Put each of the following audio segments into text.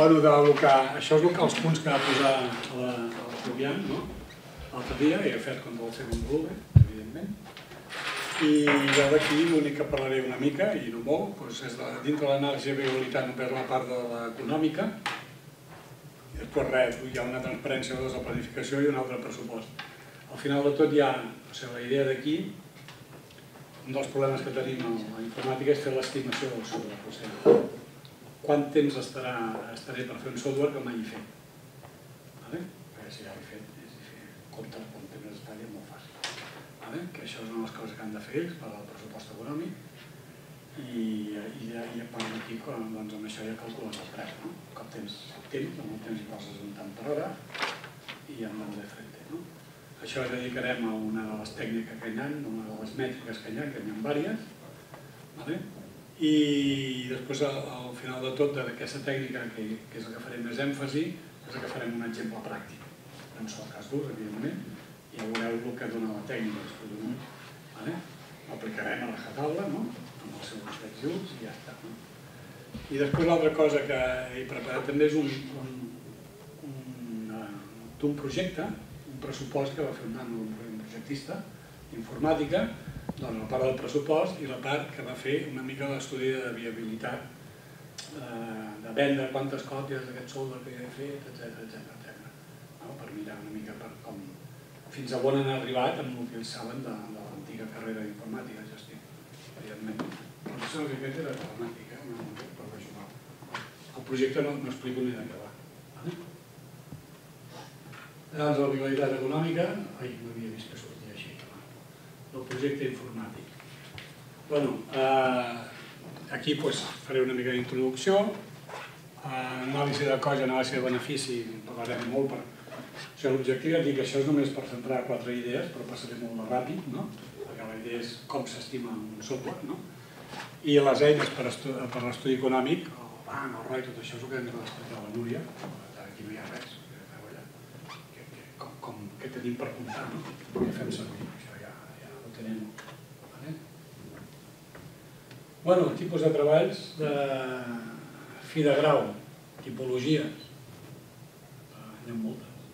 Bueno, del que, això és el que els punts que va posar la, Fabián, no? l'altre dia, i he fet contra el segon volumen, evidentment. I jo d'aquí l'únic que parlaré una mica, i no molt, doncs és de, dintre de l'anàlisi de viabilitat només la part de l'econòmica, i després res, hi ha una transparència de la planificació i un altre pressupost. Al final de tot hi ha, o sigui, la idea d'aquí, un dels problemes que tenim a la informàtica és fer l'estimació. O sigui, quant temps estarà, estaré per fer un software que mai he fet. Vale? Perquè si ja l'he fet, és fer compte quant temps estaré molt fàcil. Vale? Que això és una de les coses que han de fer ells per al pressupost econòmic i, i, ja, i a part d'aquí doncs, amb això ja calcules el preu. No? Cop tens temps, amb el temps hi poses un tant per hora i ja em de frente. No? Això ho dedicarem a una de les tècniques que hi ha, una de les mètriques que hi ha, que hi ha diverses, vale? I després al final de tot d'aquesta tècnica que, que és el que farem més èmfasi és el que farem un exemple pràctic no són cas d'ús evidentment ja veureu el que dona la tècnica vale? l'aplicarem a la jataula no? amb els seus junts i ja està i després l'altra cosa que he preparat també és un, un, un, un projecte un pressupost que va fer un projectista d'informàtica doncs la part del pressupost i la part que va fer una mica l'estudi de viabilitat eh, de vendre quantes còpies d'aquest solde que ja he fet, etc etc no? per mirar una mica per com, fins a on han arribat amb el que ells saben de, de l'antiga carrera d'informàtica de gestió. Evidentment, professor que aquest era telemàtic, eh? no, per jugar. El projecte no, no explico ni va. Vale? Llavors, la viabilitat econòmica, ai, no havia vist que sortia així, el projecte informàtic. bueno, eh, aquí faré una mica d'introducció, anàlisi de cost i anàlisi de benefici, parlarem molt per... Sigui, L'objectiu ja dic que això és només per centrar quatre idees, però passaré molt més ràpid, no? perquè la idea és com s'estima un software, no? i les eines per, per l'estudi econòmic, el banc, el ROI, tot això és el que hem d'explicar a la Núria, aquí no hi ha res, que, que, com, què tenim per comptar, no? què fem servir, tenim. Vale? Bueno, tipus de treballs de fi de grau, tipologies, n'hi ha moltes.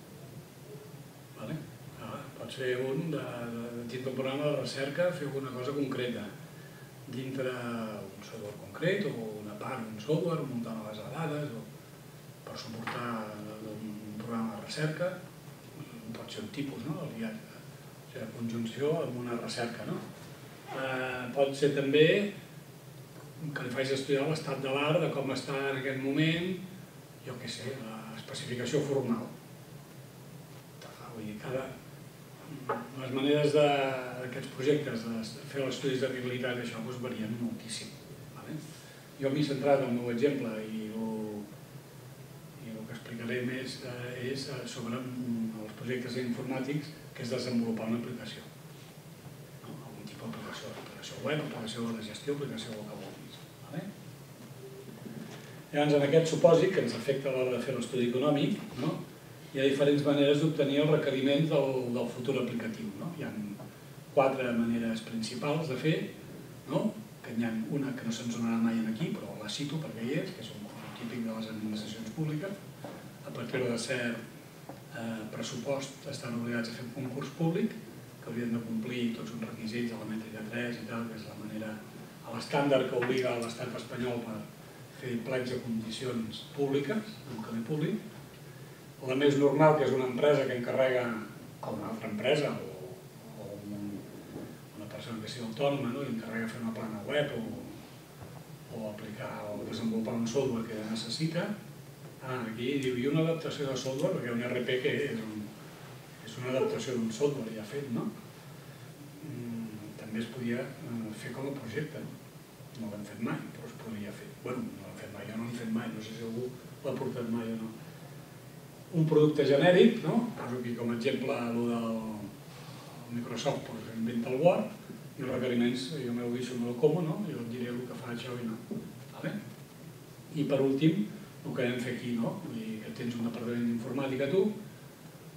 Vale? Ah, pots fer un de, de, de d'un programa de recerca, fer alguna cosa concreta dintre un software concret o una part d'un software, muntar una base de dades o per suportar un programa de recerca, pot ser un tipus, no? El viatge, sigui, conjunció amb una recerca, no? Eh, pot ser també que li faig estudiar l'estat de l'art, de com està en aquest moment, jo què sé, l'especificació formal. Vull dir, cada, les maneres d'aquests projectes de fer els estudis de viabilitat això doncs, varien moltíssim. Vale? Jo m'he centrat en el meu exemple i el, i el que explicaré més eh, és eh, sobre els projectes informàtics que és desenvolupar una aplicació. No? Algun tipus d'aplicació, aplicació web, aplicació de gestió, aplicació del que vulguis. Vale? Llavors, en aquest supòsit que ens afecta a l'hora de fer l'estudi econòmic, no? hi ha diferents maneres d'obtenir els requeriments del, del futur aplicatiu. No? Hi ha quatre maneres principals de fer, no? que hi ha una que no se'ns donarà mai aquí, però la cito perquè hi és, que és un típic de les administracions públiques. A partir de cert pressupost estan obligats a fer un concurs públic que haurien de complir tots uns requisits de la mètrica 3 i tal, que és la manera, a l'estàndard que obliga l'estat espanyol per fer plans de condicions públiques, un camí públic, la més normal, que és una empresa que encarrega, com una altra empresa, o, o un, una persona que sigui autònoma, no? i encarrega fer una plana web o, o aplicar o desenvolupar un software que necessita, ah, aquí diu, i una adaptació de software, perquè un RP que és, un, és una adaptació d'un software ja fet, no? Mm, també es podia eh, fer com a projecte, no? No l'hem fet mai, però es podria fer. Bueno, no l'hem fet mai, jo no l'he fet mai, no sé si algú l'ha portat mai o no un producte genèric, no? poso aquí com a exemple el del Microsoft, doncs inventa el Word, i els requeriments, jo m'ho deixo, me como, no? jo et diré el que fa això i no. Vale? I per últim, el que vam fer aquí, no? Vull dir que tens un departament d'informàtica tu,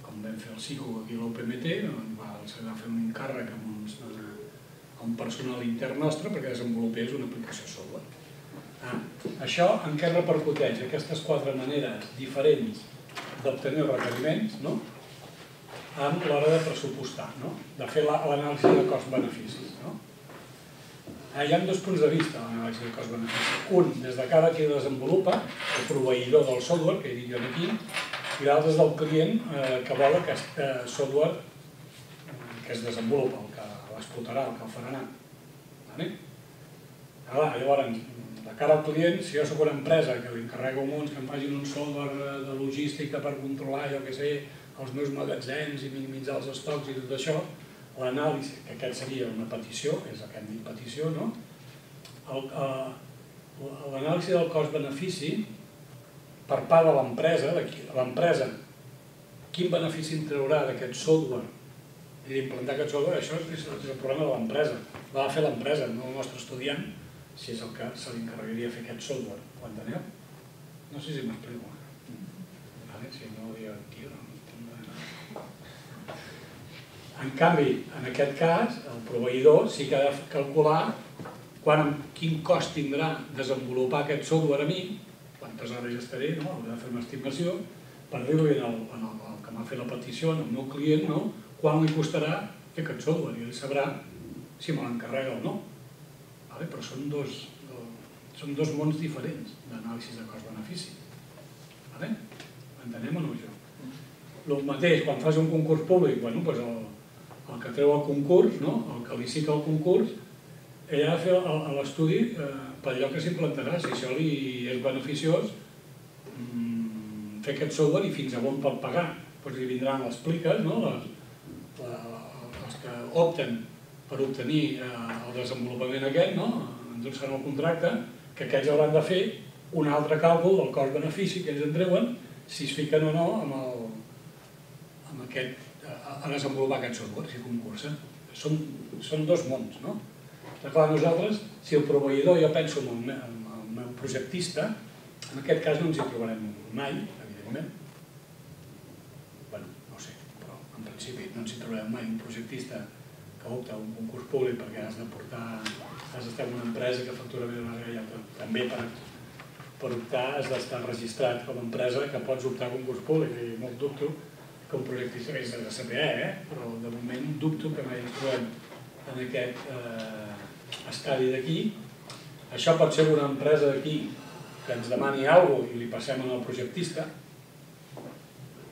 com vam fer el PSICO aquí a l'OPMT, doncs va, se va fer un encàrrec amb, uns, amb un personal intern nostre perquè desenvolupés una aplicació software. Ah, això en què repercuteix? Aquestes quatre maneres diferents d'obtenir requeriments, no? amb l'hora de pressupostar, no? de fer l'anàlisi de cost-beneficis. No? Ah, hi ha dos punts de vista a l'anàlisi de cost-benefici. Un, des de cada qui desenvolupa, el proveïdor del software, que he dit jo aquí, i l'altre és del client eh, que vol aquest eh, software que es desenvolupa, el que l'explotarà, el que el farà anar. Llavors, de cara al client, si jo sóc una empresa que li encarrego uns que em facin un software de logística per controlar, jo què sé, els meus magatzems i minimitzar els estocs i tot això, l'anàlisi, que aquest seria una petició, és el que hem dit petició, no? Eh, l'anàlisi del cost-benefici per part de l'empresa, l'empresa, quin benefici en traurà d'aquest software i d'implantar aquest software, això és el problema de l'empresa. De fer l'empresa, no el nostre estudiant, si és el que se li encarregaria fer aquest software. Ho enteneu? No sé si m'explico. Vale, si no ho diu aquí, no. En canvi, en aquest cas, el proveïdor sí que ha de calcular quan, quin cost tindrà desenvolupar aquest software a mi, quantes hores estaré, no? haurà de fer una estimació, per dir-li al, al, al que m'ha fet la petició, al meu client, no? quan li costarà fer aquest software, i ell sabrà si me l'encarrega o no. Vale? Però són dos, són dos mons diferents d'anàlisi de cost-benefici. Vale? Entenem o no això? El mateix, quan fas un concurs públic, bueno, doncs el, el que treu el concurs, no? el que licita el concurs, ell ha de fer l'estudi eh, per allò que s'implantarà, si això li és beneficiós, mmm, fer aquest software i fins a on pot pagar. Doncs li vindran les pliques, no? les, la, els que opten per obtenir eh, el desenvolupament aquest, no? endurçant el contracte, que aquests hauran de fer un altre càlcul del cost-benefici que ells en treuen, si es fiquen o no amb, el, amb aquest a desenvolupar aquest software, si concursen. Són, són dos mons, no? Està clar, nosaltres, si el proveïdor, jo penso en el, meu, en el meu projectista, en aquest cas no ens hi trobarem mai, evidentment. bueno, no sé, però en principi no ens hi trobarem mai un projectista que opta un concurs públic perquè has de portar, has d'estar en una empresa que factura més una altra. També per, per optar has d'estar registrat com a empresa que pots optar a concurs públic i molt dubto que un projecte és de saber, eh? però de moment dubto que mai ens trobem en aquest eh, estadi d'aquí. Això pot ser una empresa d'aquí que ens demani alguna cosa i li passem al projectista,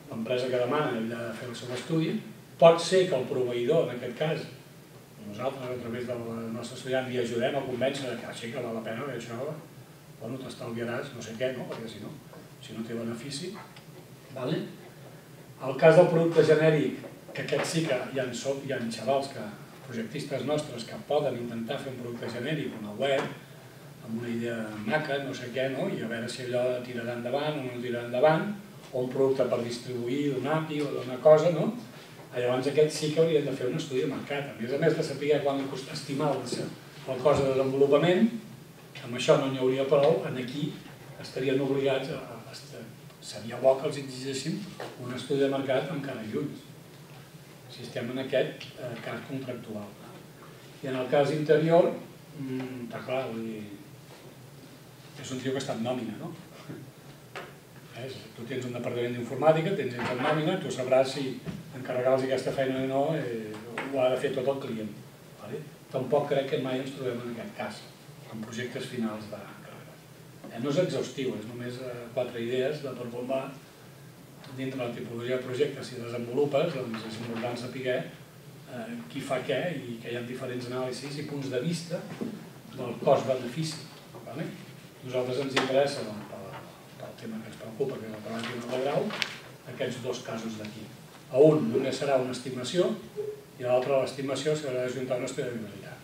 l'empresa que demana ha de fer el seu estudi, pot ser que el proveïdor, en aquest cas, nosaltres a través del nostre estudiant li ajudem a convèncer que així que val la pena, que això bueno, t'estalviaràs no sé què, no? perquè si no, si no té benefici, vale? El cas del producte genèric, que aquest sí que hi ha, hi ha xavals, que, projectistes nostres que poden intentar fer un producte genèric, una web, amb una idea maca, no sé què, no? i a veure si allò tirarà endavant o no tirarà endavant, o un producte per distribuir d'un API o d'una cosa, no? Llavors aquest sí que haurien de fer un estudi de mercat. A més a més de saber quan costa estimar el, el cost de desenvolupament, amb això no n'hi hauria prou, en aquí estarien obligats a, seria bo que els exigéssim un estudi de mercat encara lluny, si estem en aquest eh, cas contractual. I en el cas interior, mm, està clar, vull dir, és un tio que està en nòmina, no? Eh, tu tens un departament d'informàtica, tens gent en nòmina, tu sabràs si encarregar-los aquesta feina o no, eh, ho ha de fer tot el client. Vale? Tampoc crec que mai ens trobem en aquest cas, en projectes finals de, no és exhaustiu, és només eh, quatre idees de on va dintre la tipologia de projecte. Si desenvolupes, doncs és important saber eh, qui fa què i que hi ha diferents anàlisis i punts de vista del cost-benefici. Vale? Nosaltres ens interessa doncs, pel, pel tema que ens preocupa, que és el treball de grau, aquests dos casos d'aquí. A un només serà una estimació i a l'altre l'estimació serà d'ajuntar una estudi de viabilitat.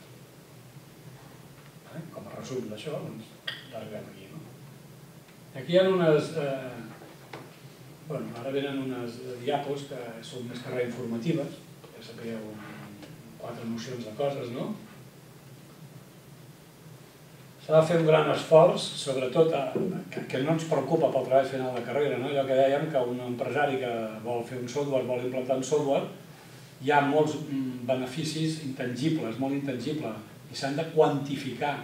Vale? Com a resum d'això, doncs, arribem aquí. Aquí hi ha unes... Eh, bueno, ara venen unes diapos que són més que res informatives, ja sapigueu quatre nocions de coses, no? S'ha de fer un gran esforç, sobretot a, que, que no ens preocupa pel treball final de carrera, no? allò que dèiem que un empresari que vol fer un software, vol implantar un software, hi ha molts mm, beneficis intangibles, molt intangibles, i s'han de quantificar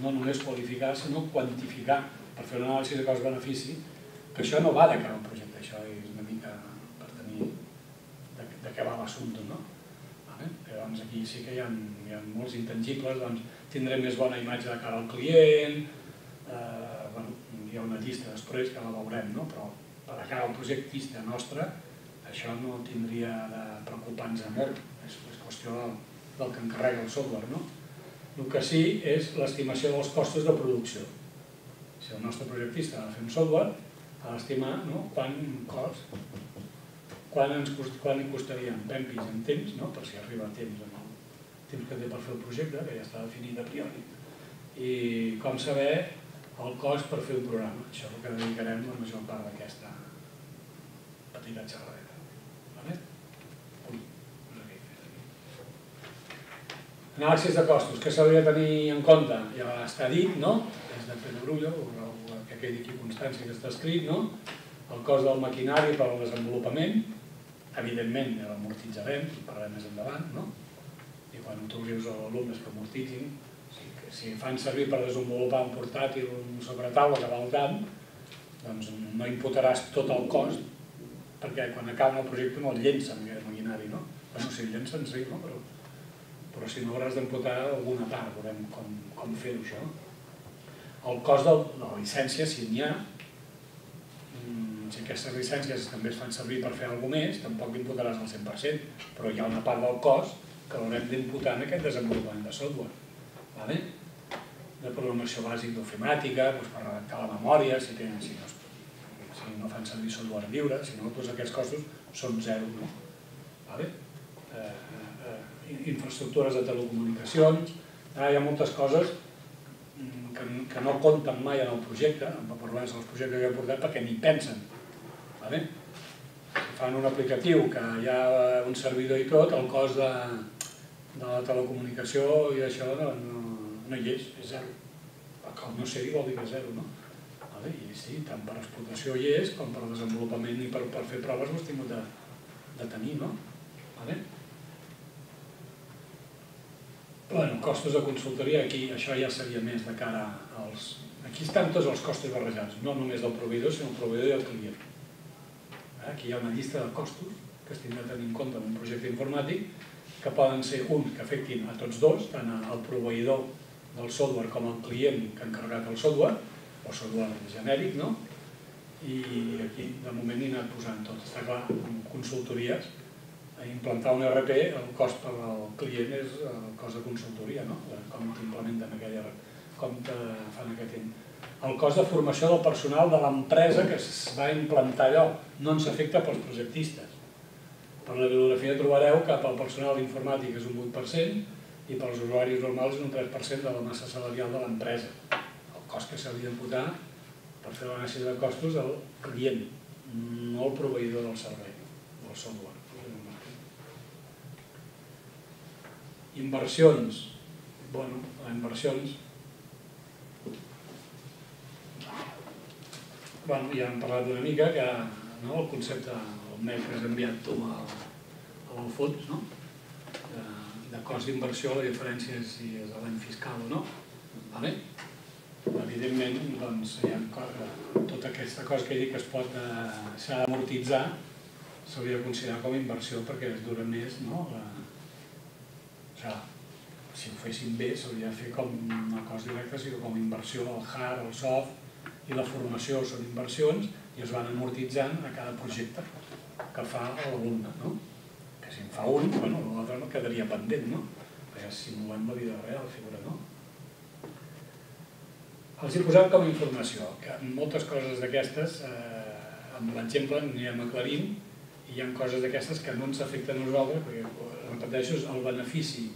no només qualificar, sinó quantificar per fer una anàlisi de cost-benefici, que això no va de cara al projecte, això és una mica per tenir de, de què va l'assumpte, no? Vale? Llavors aquí sí que hi ha, hi ha molts intangibles, doncs tindrem més bona imatge de cara al client, eh, bueno, hi ha una llista després que la veurem, no? però per a cara al projectista nostre això no tindria de preocupar-nos molt, és, és qüestió del, del que encarrega el software. No? El que sí és l'estimació dels costos de producció. Si el nostre projectista ha de fer un software, ha d'estimar no? quan cost, quan, ens cost, quan costaria en pempis en temps, no? per si arriba a temps en el temps que té per fer el projecte, que ja està definit a priori, i com saber el cost per fer un programa. Això és el que dedicarem la major part d'aquesta petita xerradeta. Vale? Ui, no sé fet aquí. Anàlisis de costos, què s'hauria de tenir en compte? Ja està dit, no? És Pere Brullo, que quedi aquí constància que està escrit, no? El cost del maquinari per al desenvolupament, evidentment ja l'amortitzarem, parlarem més endavant, no? I quan tu dius als alumnes que amortitzin, si, fan servir per desenvolupar un portàtil, un sobretaula que va al camp, doncs no imputaràs tot el cost, perquè quan acaben el projecte no el llencen, aquest maquinari, no? Bueno, si el llencen sí, no? Però, però si no hauràs d'imputar alguna part, veurem com, com fer-ho això. El cost de la llicència, si n'hi ha, si aquestes llicències també es fan servir per fer alguna més, tampoc imputaràs el 100%, però hi ha una part del cost que l'haurem d'imputar en aquest desenvolupament de software. Vale? De programació bàsica d'ofimàtica, doncs per redactar la memòria, si, tenen, si, no, si no fan servir software lliure, si no, tots aquests costos són zero. No? Vale? Eh, eh, infraestructures de telecomunicacions, ah, hi ha moltes coses mm, que, que no compten mai en el projecte, en parlar dels projectes que he portat, perquè ni pensen Vale? Fan un aplicatiu que hi ha un servidor i tot, el cost de, de la telecomunicació i això no, no, no hi és, és zero. Que no sé vol dir que és zero, no? Vale? I sí, tant per explotació hi és, com per desenvolupament i per, per fer proves ho has tingut de, de tenir, no? Vale? Bueno, costos de consultoria, aquí això ja seria més de cara als... Aquí estan tots els costos barrejats, no només del proveïdor, sinó el proveïdor i el client. Aquí hi ha una llista de costos que es tindrà tenir en compte en un projecte informàtic que poden ser uns que afectin a tots dos, tant al proveïdor del software com al client que ha encarregat el software, o software genèric, no? I aquí de moment hi anat posant tot. Està clar, consultories, implantar un ERP, el cost per al client és el cost de consultoria, no? Com t'implementen aquell ERP, com te fan aquest el cost de formació del personal de l'empresa que es va implantar allò. No ens afecta pels projectistes. Per la bibliografia trobareu que pel personal informàtic és un 8% i pels usuaris normals és un 3% de la massa salarial de l'empresa. El cost que s'hauria d'imputar per fer l'anàlisi de costos al client, no el proveïdor del servei, del software. Inversions. Bueno, inversions bueno, ja hem parlat una mica que no, el concepte, el mail que has enviat tu al, al fons, no? de, de cost d'inversió, la diferència és si és l'any fiscal o no. Vale? Evidentment, doncs, hi ha tota aquesta cosa que he dit que es pot eh, s'ha d'amortitzar s'hauria de considerar com a inversió perquè es dura més, no? La, sigui, si ho fessin bé s'hauria de fer com una cosa directa, sinó com inversió al hard, al soft, i la formació són inversions i es van amortitzant a cada projecte que fa l'alumne, no? Que si en fa un, bueno, l'altre no quedaria pendent, no? Perquè simulem la vida real, figura, no? Els he posat com a informació, que moltes coses d'aquestes, eh, amb l'exemple anirem aclarint, i hi ha coses d'aquestes que no ens afecten a nosaltres, perquè, repeteixo, és el benefici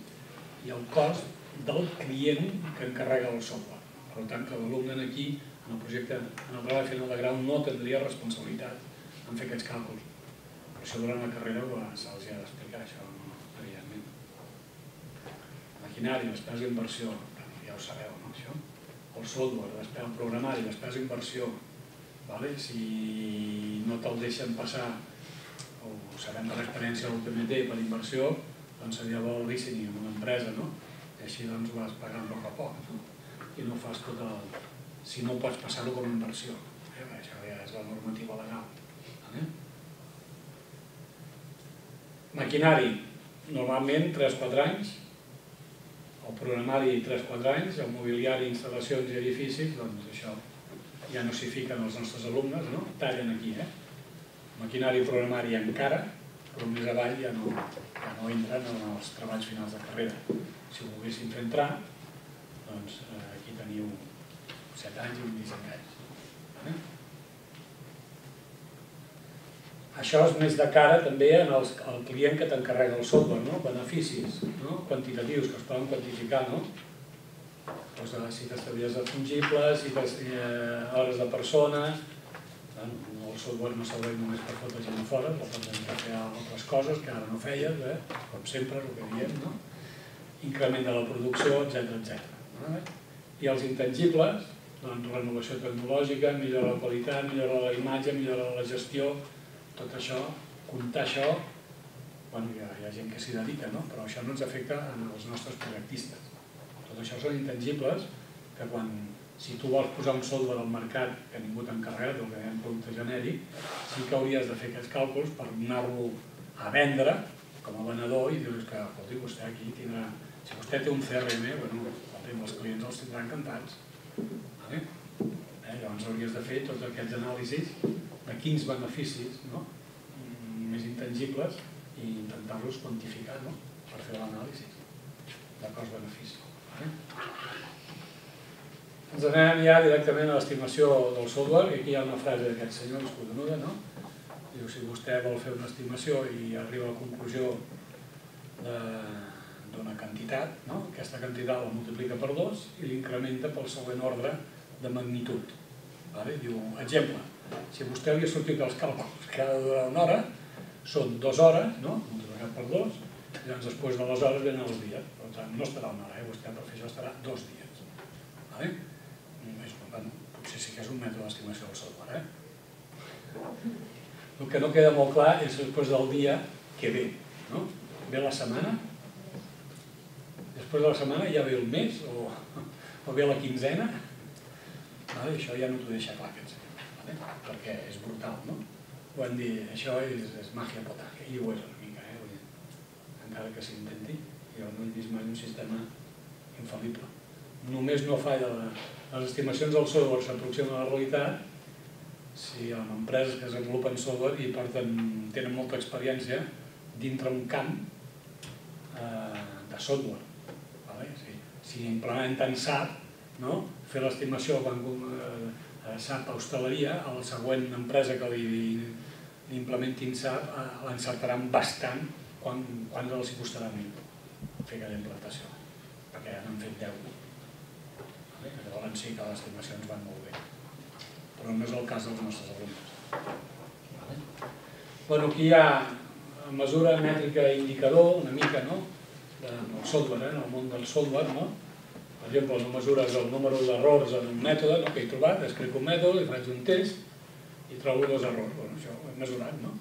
i el cost del client que encarrega el software. Per tant, que l'alumne aquí en el projecte, en el treball final de grau, no tindria responsabilitat en fer aquests càlculs. Per això durant la carrera se'ls ha d'explicar això, evidentment. Maquinari, despesa d'inversió, ja ho sabeu, no, això? El software, despesa, el programari, despesa d'inversió, vale? si no te'l deixen passar, o sabem per l'experiència del PMT per inversió, doncs seria bo el listening en una empresa, no? I així doncs vas pagant a poc a poc. No? i no fas tot el... si no pots passar-ho com a inversió. Eh? Això ja és la normativa legal. Maquinari, normalment 3-4 anys, el programari 3-4 anys, el mobiliari, instal·lacions i edificis, doncs això ja no s'hi fiquen els nostres alumnes, no? tallen aquí. Eh? Maquinari i programari encara, però més avall ja no, ja no entren en els treballs finals de carrera. Si ho volguessin fer entrar, doncs eh, aquí teniu 7 anys i 25 anys. Vale? Això és més de cara també en els, al client que t'encarrega el software, no? beneficis no? quantitatius que es poden quantificar, no? doncs, eh, si t'estavies de fungibles, si eh, hores de persones, software no serveix només per fotre gent a fora, però pots dedicar a fer altres coses que ara no feies, eh? com sempre, el que diem, no? increment de la producció, etc etc. I els intangibles, doncs, renovació tecnològica, millora la qualitat, millora la imatge, millora la gestió, tot això, comptar això, bueno, hi ha, hi ha gent que s'hi dedica, no? però això no ens afecta els nostres projectistes. Tot això són intangibles que quan, si tu vols posar un software al mercat que ningú t'ha encarregat o que hi ha un producte genèric, sí que hauries de fer aquests càlculs per anar-lo a vendre com a venedor i dius que, escolti, vostè aquí tindrà... Si vostè té un CRM, bueno, els clients els tindran encantats. Eh? Llavors hauries de fer tots aquests anàlisis de quins beneficis no? més intangibles i intentar-los quantificar no? per fer l'anàlisi de cost-benefici. Vale? Ens anem ja directament a l'estimació del software, i aquí hi ha una frase d'aquest senyor, escodanuda, no? Diu, si vostè vol fer una estimació i arriba a la conclusió d'una quantitat, no? aquesta quantitat la multiplica per dos i l'incrementa pel següent ordre de magnitud. Vale? Diu, exemple, si vostè havia sortit els càlculs que ha de durar una hora, són dues hores, no? multiplicat per dos, i llavors després de les hores venen els dies. Per tant, no estarà una hora, eh? vostè per fer això estarà dos dies. Vale? Sí que és un mètode d'estimació del software. Eh? El que no queda molt clar és després del dia que ve. No? Ve la setmana, després de la setmana ja ve el mes o, o ve la quinzena, vale? això ja no t'ho deixa clar aquest vale? perquè és brutal, no? Ho han dit, això és, és màgia potàgia, i ho és una mica, eh? Encara que s'intenti, jo no he vist mai un sistema infal·lible. Només no falla la, les estimacions del software s'aproximen a la realitat si en empreses que desenvolupen software i porten, tenen molta experiència dintre un camp eh, de software. Vale? Si, si implementen SAP, no? fer l'estimació quan eh, SAP hostaleria, a la següent empresa que li, li implementin SAP eh, l'encertaran bastant quan, quan els costarà menys fer aquella implantació, perquè ja n'han fet 10. Llavors sí que les estimacions van molt bé, però no és el cas dels nostres alumnes. Vale? Aquí hi ha mesura mètrica indicador, una mica, no? del software, eh? en el món del software, no? Per exemple, no mesures el número d'errors en un mètode no, que he trobat, escric un mètode, faig un test i trobo dos errors. Bueno, això ho hem mesurat, no?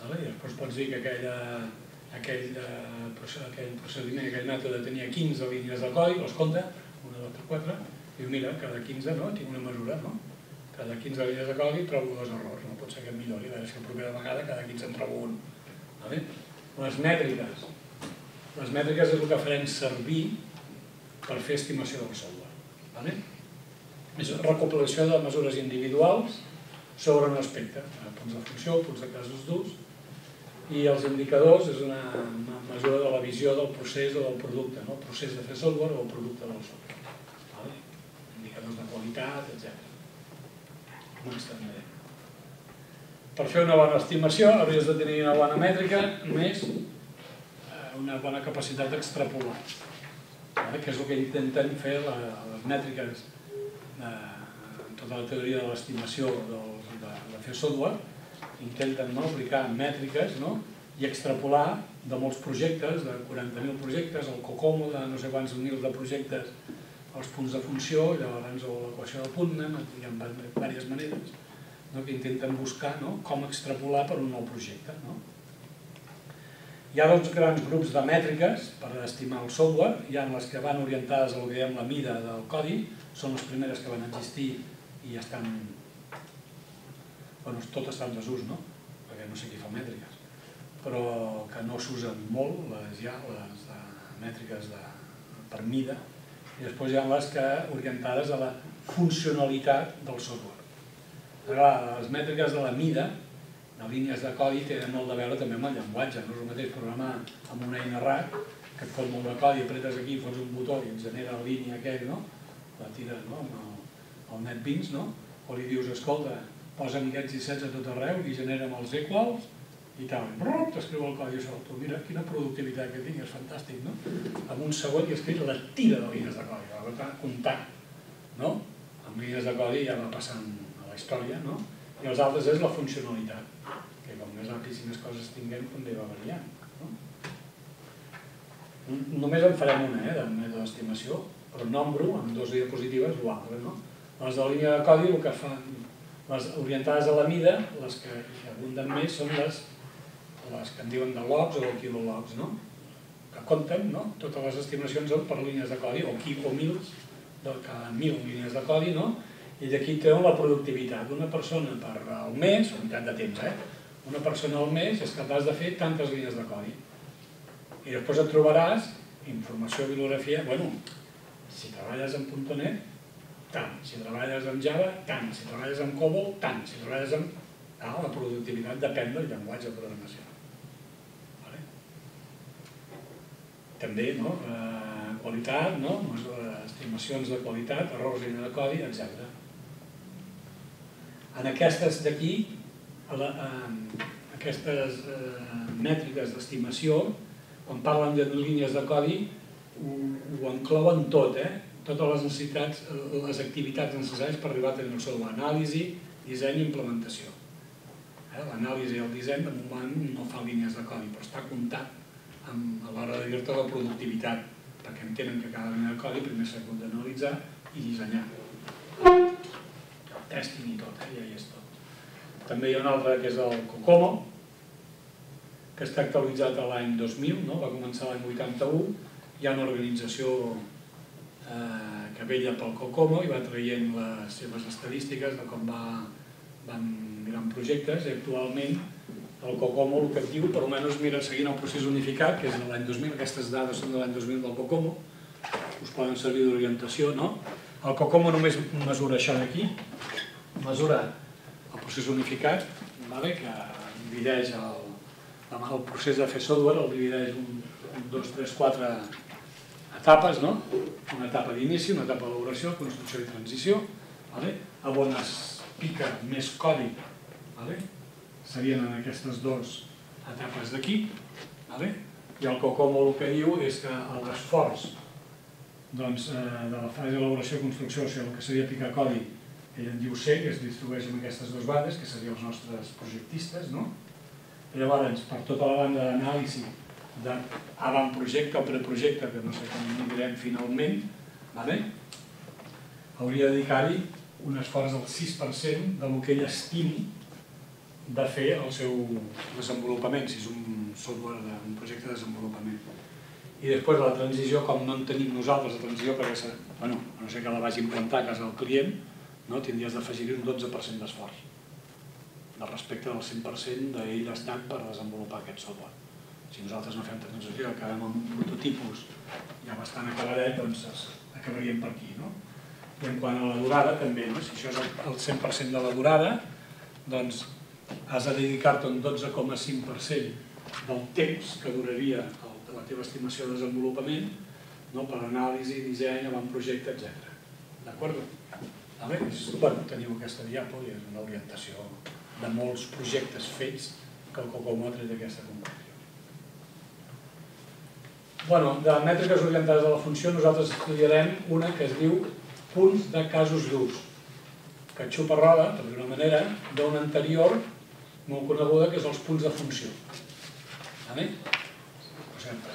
Vale? I després pots dir que aquella, aquell, eh, aquell procediment, aquell mètode tenia 15 línies de codi, les compta, 1, 2, 3, 4, i mira, cada 15 no, tinc una mesura, no? Cada 15 línies de codi trobo dos errors, no pot ser que em millori, a veure si la propera vegada cada 15 en trobo un. Les mètriques. Les mètriques és el que farem servir per fer estimació del software. Vale? És recopilació de mesures individuals sobre un aspecte, eh, punts de funció, punts de casos d'ús, i els indicadors és una mesura de la visió del procés o del producte, no? el procés de fer software o el producte del software. Indicadors de qualitat, etc. Per fer una bona estimació hauries de tenir una bona mètrica més eh, una bona capacitat d'extrapolar que és el que intenten fer les mètriques de tota la teoria de l'estimació de, de fer software, intenten no, aplicar mètriques no, i extrapolar de molts projectes, de 40.000 projectes, el COCOMO de no sé quants mil de projectes, els punts de funció, llavors l'equació de Putnam, hi ha diverses maneres, no, que intenten buscar no, com extrapolar per un nou projecte. No? Hi ha dos grans grups de mètriques per estimar el software. Hi ha les que van orientades a que diem la mida del codi, són les primeres que van existir i estan... Bueno, tot està en desús, no? Perquè no sé qui fa mètriques. Però que no s'usen molt, les, ja, les de mètriques de, per mida, i després hi ha les que orientades a la funcionalitat del software. Clar, les mètriques de la mida de línies de codi tenen molt de veure també amb el llenguatge. No és el mateix programar amb una eina RAC, que et fot molt de codi, apretes aquí, fots un botó i et genera la línia aquell, no? La tires no? amb el, el NetBeans, no? O li dius, escolta, posa'm aquests i sets a tot arreu i genera'm els equals i tal. T'escriu el codi sol. Tu mira quina productivitat que tinc, és fantàstic, no? En un segon i escrit la tira de línies de codi, la va comptar, no? Amb línies de codi ja va passant a la història, no? I els altres és la funcionalitat més amplis i més coses tinguem, també va variant. No? Només en farem una, eh, del mètode d'estimació, però nombro amb dues diapositives l'altre. No? Les de línia de codi el que fan, les orientades a la mida, les que abunden més són les, les que en diuen de logs o quilologs, no? que compten, no? totes les estimacions per línies de codi, o, qui, o mils, de cada mil línies de codi, no? i d'aquí treuen la productivitat. Una persona per al mes, unitat de temps, eh? una persona al mes és capaç de fer tantes línies de codi. I després et trobaràs informació, bibliografia, bueno, si treballes en .NET, tant, si treballes en Java, tant, si treballes en COBOL, tant, si treballes en... Ah, la productivitat depèn del llenguatge de programació. Vale? També, no? Eh, qualitat, no? estimacions de qualitat, errors de codi, etc. En aquestes d'aquí eh, aquestes eh, mètriques d'estimació, quan parlen de línies de codi, ho, ho enclouen tot, eh? totes les necessitats, les activitats necessàries per arribar a tenir el seu anàlisi, disseny i implementació. Eh? L'anàlisi i el disseny de moment no fa línies de codi, però està comptat amb, a l'hora de dir-te la productivitat, perquè entenen que cada línia de codi primer s'ha d'analitzar i dissenyar. El testing i tot, eh? ja hi és tot. També hi ha un altre que és el Cocomo, que està actualitzat l'any 2000, no? va començar l'any 81, hi ha una organització eh, que vella pel Cocomo i va traient les seves estadístiques de com va, van mirant projectes i actualment el Cocomo el que et diu, per almenys mira seguint el procés unificat, que és de l'any 2000, aquestes dades són de l'any 2000 del Cocomo, us poden servir d'orientació, no? El Cocomo només mesura això d'aquí, mesura el procés unificat, vale? que divideix el, el procés de fer software, el divideix un, un dos, tres, quatre etapes, no? una etapa d'inici, una etapa d'elaboració, construcció i transició, vale? a on es pica més codi, vale? Serien en aquestes dues etapes d'aquí, vale? i el COCOMO el que diu és que l'esforç doncs, eh, de la fase d'elaboració i construcció, o sigui, el que seria picar codi, ell en diu C, que es distribueix en aquestes dues bandes, que serien els nostres projectistes, no? Llavors, per tota la banda d'anàlisi d'avantprojecte o preprojecte, que no sé com hi direm finalment, vale? hauria de dedicar-hi un esforç del 6% del que ell estimi de fer el seu desenvolupament, si és un software, de, un projecte de desenvolupament. I després la transició, com no en tenim nosaltres la transició, perquè bueno, no sé que la vagi implantar a casa del client, no? tindries d'afegir-hi un 12% d'esforç de respecte del 100% d'ell estat per desenvolupar aquest software. Si nosaltres no fem transició, acabem amb prototipus ja bastant acabadet, doncs acabaríem per aquí. No? I en quant a la durada, també, no? si això és el 100% de la durada, doncs has de dedicar-te un 12,5% del temps que duraria la teva estimació de desenvolupament no? per anàlisi, disseny, avantprojecte, etc. D'acord? Vale? Bueno, teniu aquesta diapo i és una orientació de molts projectes fets que el Cocomo ha d'aquesta conclusió. Bueno, de mètriques orientades a la funció nosaltres estudiarem una que es diu punts de casos d'ús, que xupa roda, per dir una manera, d'una anterior molt coneguda que és els punts de funció. Vale?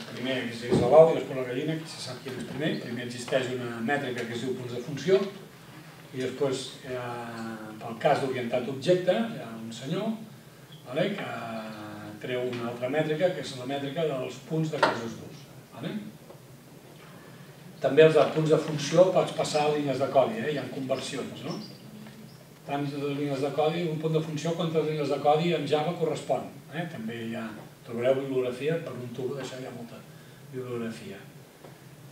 primer existeix l'ou i després la gallina, qui se sap quin és primer. Primer existeix una mètrica que es diu punts de funció, i després, eh, pel cas d'orientat objecte, hi ha un senyor vale, que treu una altra mètrica, que és la mètrica dels punts de casos durs. Vale? També els de punts de funció pots passar a línies de codi, eh? hi ha conversions. No? Tants de línies de codi, un punt de funció, quantes línies de codi en Java correspon. Eh? També hi ha, trobareu bibliografia, per un tubo d'això hi ha molta bibliografia.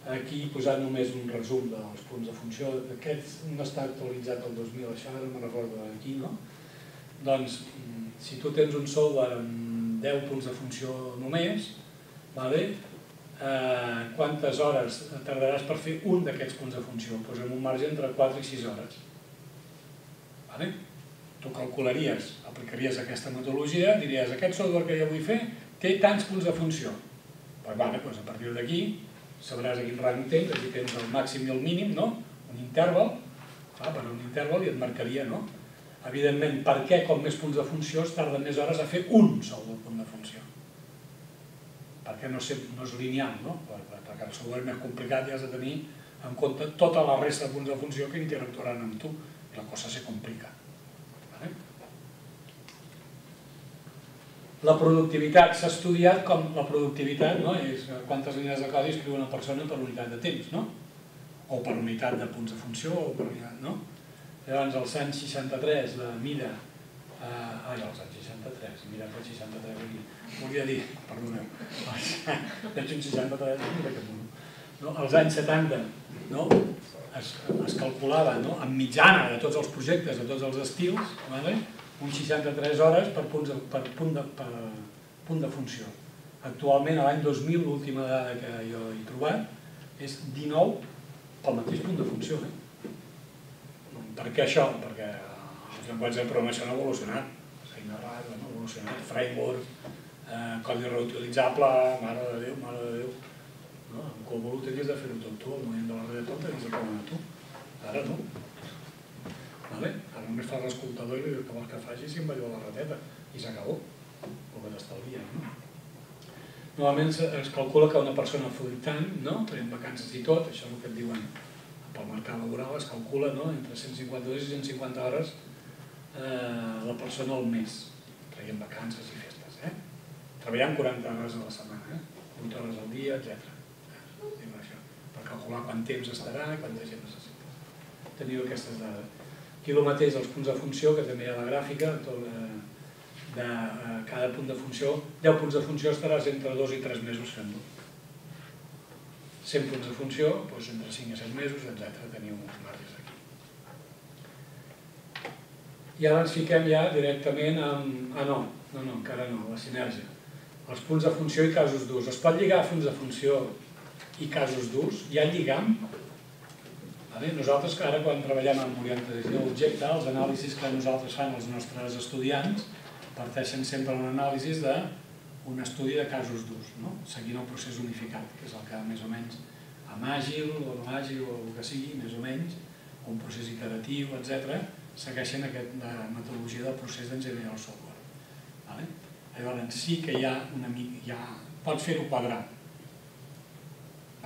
Aquí he posat només un resum dels punts de funció. Aquest no està actualitzat el 2000, això ara no recordo aquí, no? Doncs, si tu tens un software amb 10 punts de funció només, vale? eh, quantes hores tardaràs per fer un d'aquests punts de funció? Doncs amb un marge entre 4 i 6 hores. Vale? Tu calcularies, aplicaries aquesta metodologia, diries aquest software que jo vull fer té tants punts de funció. Pues, vale, doncs a partir d'aquí sabràs a quin rang tens, aquí tens el màxim i el mínim, no? un interval, va, per un interval i et marcaria, no? Evidentment, per què com més punts de funció es tarda més hores a fer un sol punt de funció? perquè no, sé, no és lineal, no? perquè el software més complicat i has de tenir en compte tota la resta de punts de funció que interactuaran amb tu la cosa se complica. Vale? La productivitat s'ha estudiat com la productivitat, no? és quantes línies de codi escriu una persona per unitat de temps, no? o per unitat de punts de funció, o per unitat, no? Llavors, als anys 63, la mida... Eh, ai, als anys 63, mira que 63 aquí, volia dir, perdoneu, veig un 63, mira que no? als anys 70 no? Es, calculava no? en mitjana de tots els projectes, de tots els estils, vale? un 63 hores per, per, punt de, punt de funció. Actualment, l'any 2000, l'última dada que jo he trobat, és 19 pel mateix punt de funció. Eh? Per què això? Perquè els llenguatges de programació han evolucionat. Feina evolucionat, framework, eh, codi reutilitzable, mare de Déu, mare de Déu. No? En Cobol tenies de fer-ho tot tu, al moment de la red tot tenies de fer-ho tu. Ara no. Vale? Ara només fas l'escoltador i li dius que vols que faci si em va la rateta. I s'acabó. O que t'estalvia, no? Normalment es calcula que una persona time, no? tenint vacances i tot, això és el que et diuen pel mercat laboral, es calcula no? entre 152 i 150 hores eh, la persona al mes, traient vacances i treballant 40 hores a la setmana, eh? 8 hores al dia, etc. calcular quant temps estarà i quanta gent necessita. Teniu aquestes dades. Aquí el mateix els punts de funció, que també hi ha la gràfica, tot, eh, de eh, cada punt de funció, 10 punts de funció estaràs entre 2 i 3 mesos fent-ho. 100 punts de funció, doncs entre 5 i 7 mesos, etc. Teniu uns marges aquí. I ara ens fiquem ja directament amb... Ah, no, no, no, encara no, la sinergia els punts de funció i casos d'ús. Es pot lligar a punts de funció i casos d'ús? Hi ha lligam? Vale? Nosaltres, que ara quan treballem amb orientació objecte, els anàlisis que nosaltres fan els nostres estudiants parteixen sempre un anàlisi d'un estudi de casos d'ús, no? seguint el procés unificat, que és el que més o menys amb àgil o no àgil o el que sigui, més o menys, un procés iteratiu, etc., segueixen aquesta metodologia del procés d'enginyeria del software. Vale? Llavors sí que hi ha una mica, ja pots fer-ho quadrar.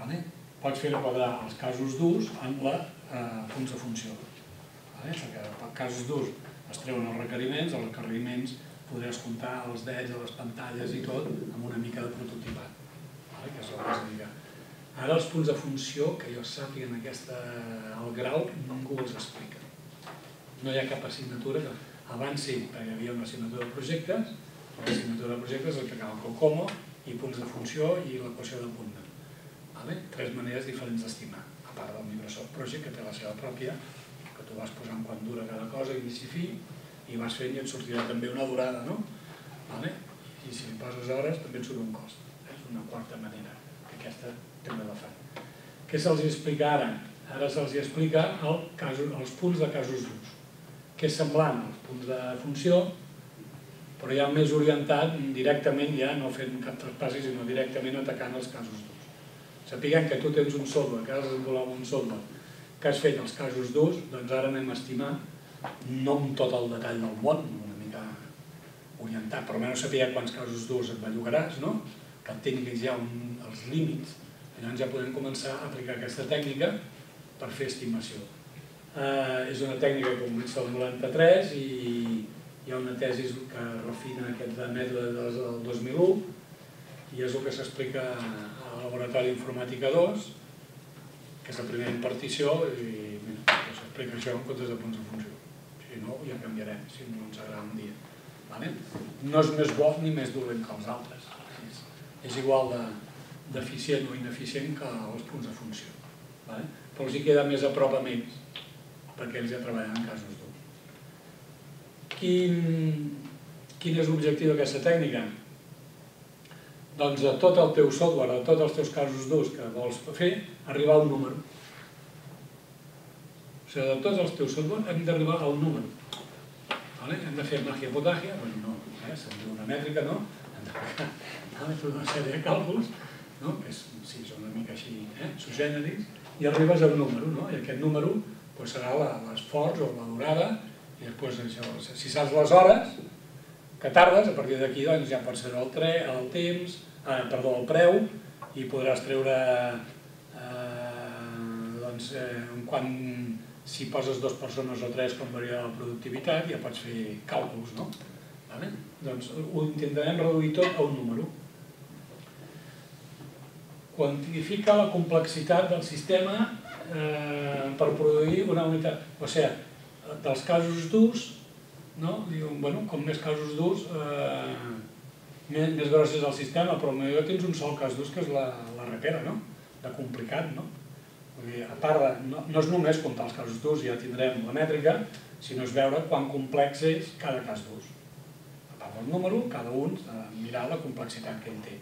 Vale? Pots fer-ho quadrar els casos d'ús amb la eh, punts de funció. Vale? Perquè per casos d'ús es treuen els requeriments, els requeriments podràs comptar els dets les pantalles i tot amb una mica de prototipat. Vale? Que és el que es diga. Ara els punts de funció, que jo sàpiga en aquesta, el grau, ningú els explica. No hi ha cap assignatura que... Abans sí, perquè hi havia una assignatura de projectes, L'assignatura de projectes explicava el COCOMO i punts de funció i l'equació de Putnam. Vale? Tres maneres diferents d'estimar, a part del Microsoft Project, que té la seva pròpia, que tu vas posant quan dura cada cosa, inici fi, i vas fent i et sortirà també una durada, no? Vale? I si poses hores també et surt un cost. És una quarta manera, que aquesta també la fan. Què se'ls explica ara? Ara se'ls explica el casos, els punts de casos d'ús, que és semblant als punts de funció, però ja més orientat directament ja no fent cap traspassi, sinó directament atacant els casos d'ús. Sapiguem que tu tens un software, que has desenvolupat un software, que has fet els casos d'ús, doncs ara anem a estimar, no amb tot el detall del món, una mica orientat, però almenys sapiguem quants casos d'ús et bellugaràs, no? que tinguis ja un, els límits. Llavors ja podem començar a aplicar aquesta tècnica per fer estimació. Eh, és una tècnica que comença el 93 i hi ha una tesi que refina aquest mètode del 2001 i és el que s'explica al Laboratori Informàtica 2, que és la primera impartició, i s'explica això en comptes de punts de funció. Si no, ja canviarem, si no ens agrada un dia. No és més bo ni més dolent que els altres. És, és igual d'eficient o ineficient que els punts de funció. Però els hi queda més a prop a ells, perquè ells ja treballen en casos durs. Quin, quin és l'objectiu d'aquesta tècnica? Doncs a tot el teu software, a tots els teus casos durs que vols fer, arribar a un número. O sigui, de tots els teus software hem d'arribar a un número. Vale? Hem de fer màgia potàgia, bueno, no, eh? se'n diu una mètrica, no? Hem de fer una sèrie de càlculs, no? que és, sí, són una mica així, eh? sugèneris, i arribes a un número, no? i aquest número pues, serà l'esforç o la durada, i després això, si saps les hores, que tardes, a partir d'aquí doncs, ja pots ser el, tre, el temps, eh, perdó, el preu, i podràs treure eh, doncs, eh, quan si poses dues persones o tres com varia la productivitat, ja pots fer càlculs, no? Vale? Doncs ho intentarem reduir tot a un número. Quantifica la complexitat del sistema eh, per produir una unitat. O sigui, dels casos durs no? Diuen, bueno, com més casos durs, eh, més, és el sistema, però potser tens un sol cas durs que és la, la repera, no? De complicat, no? Vull dir, a part de, no, no és només comptar els casos durs, ja tindrem la mètrica, sinó és veure quan complex és cada cas durs. A part del número, cada un eh, mirar la complexitat que en té.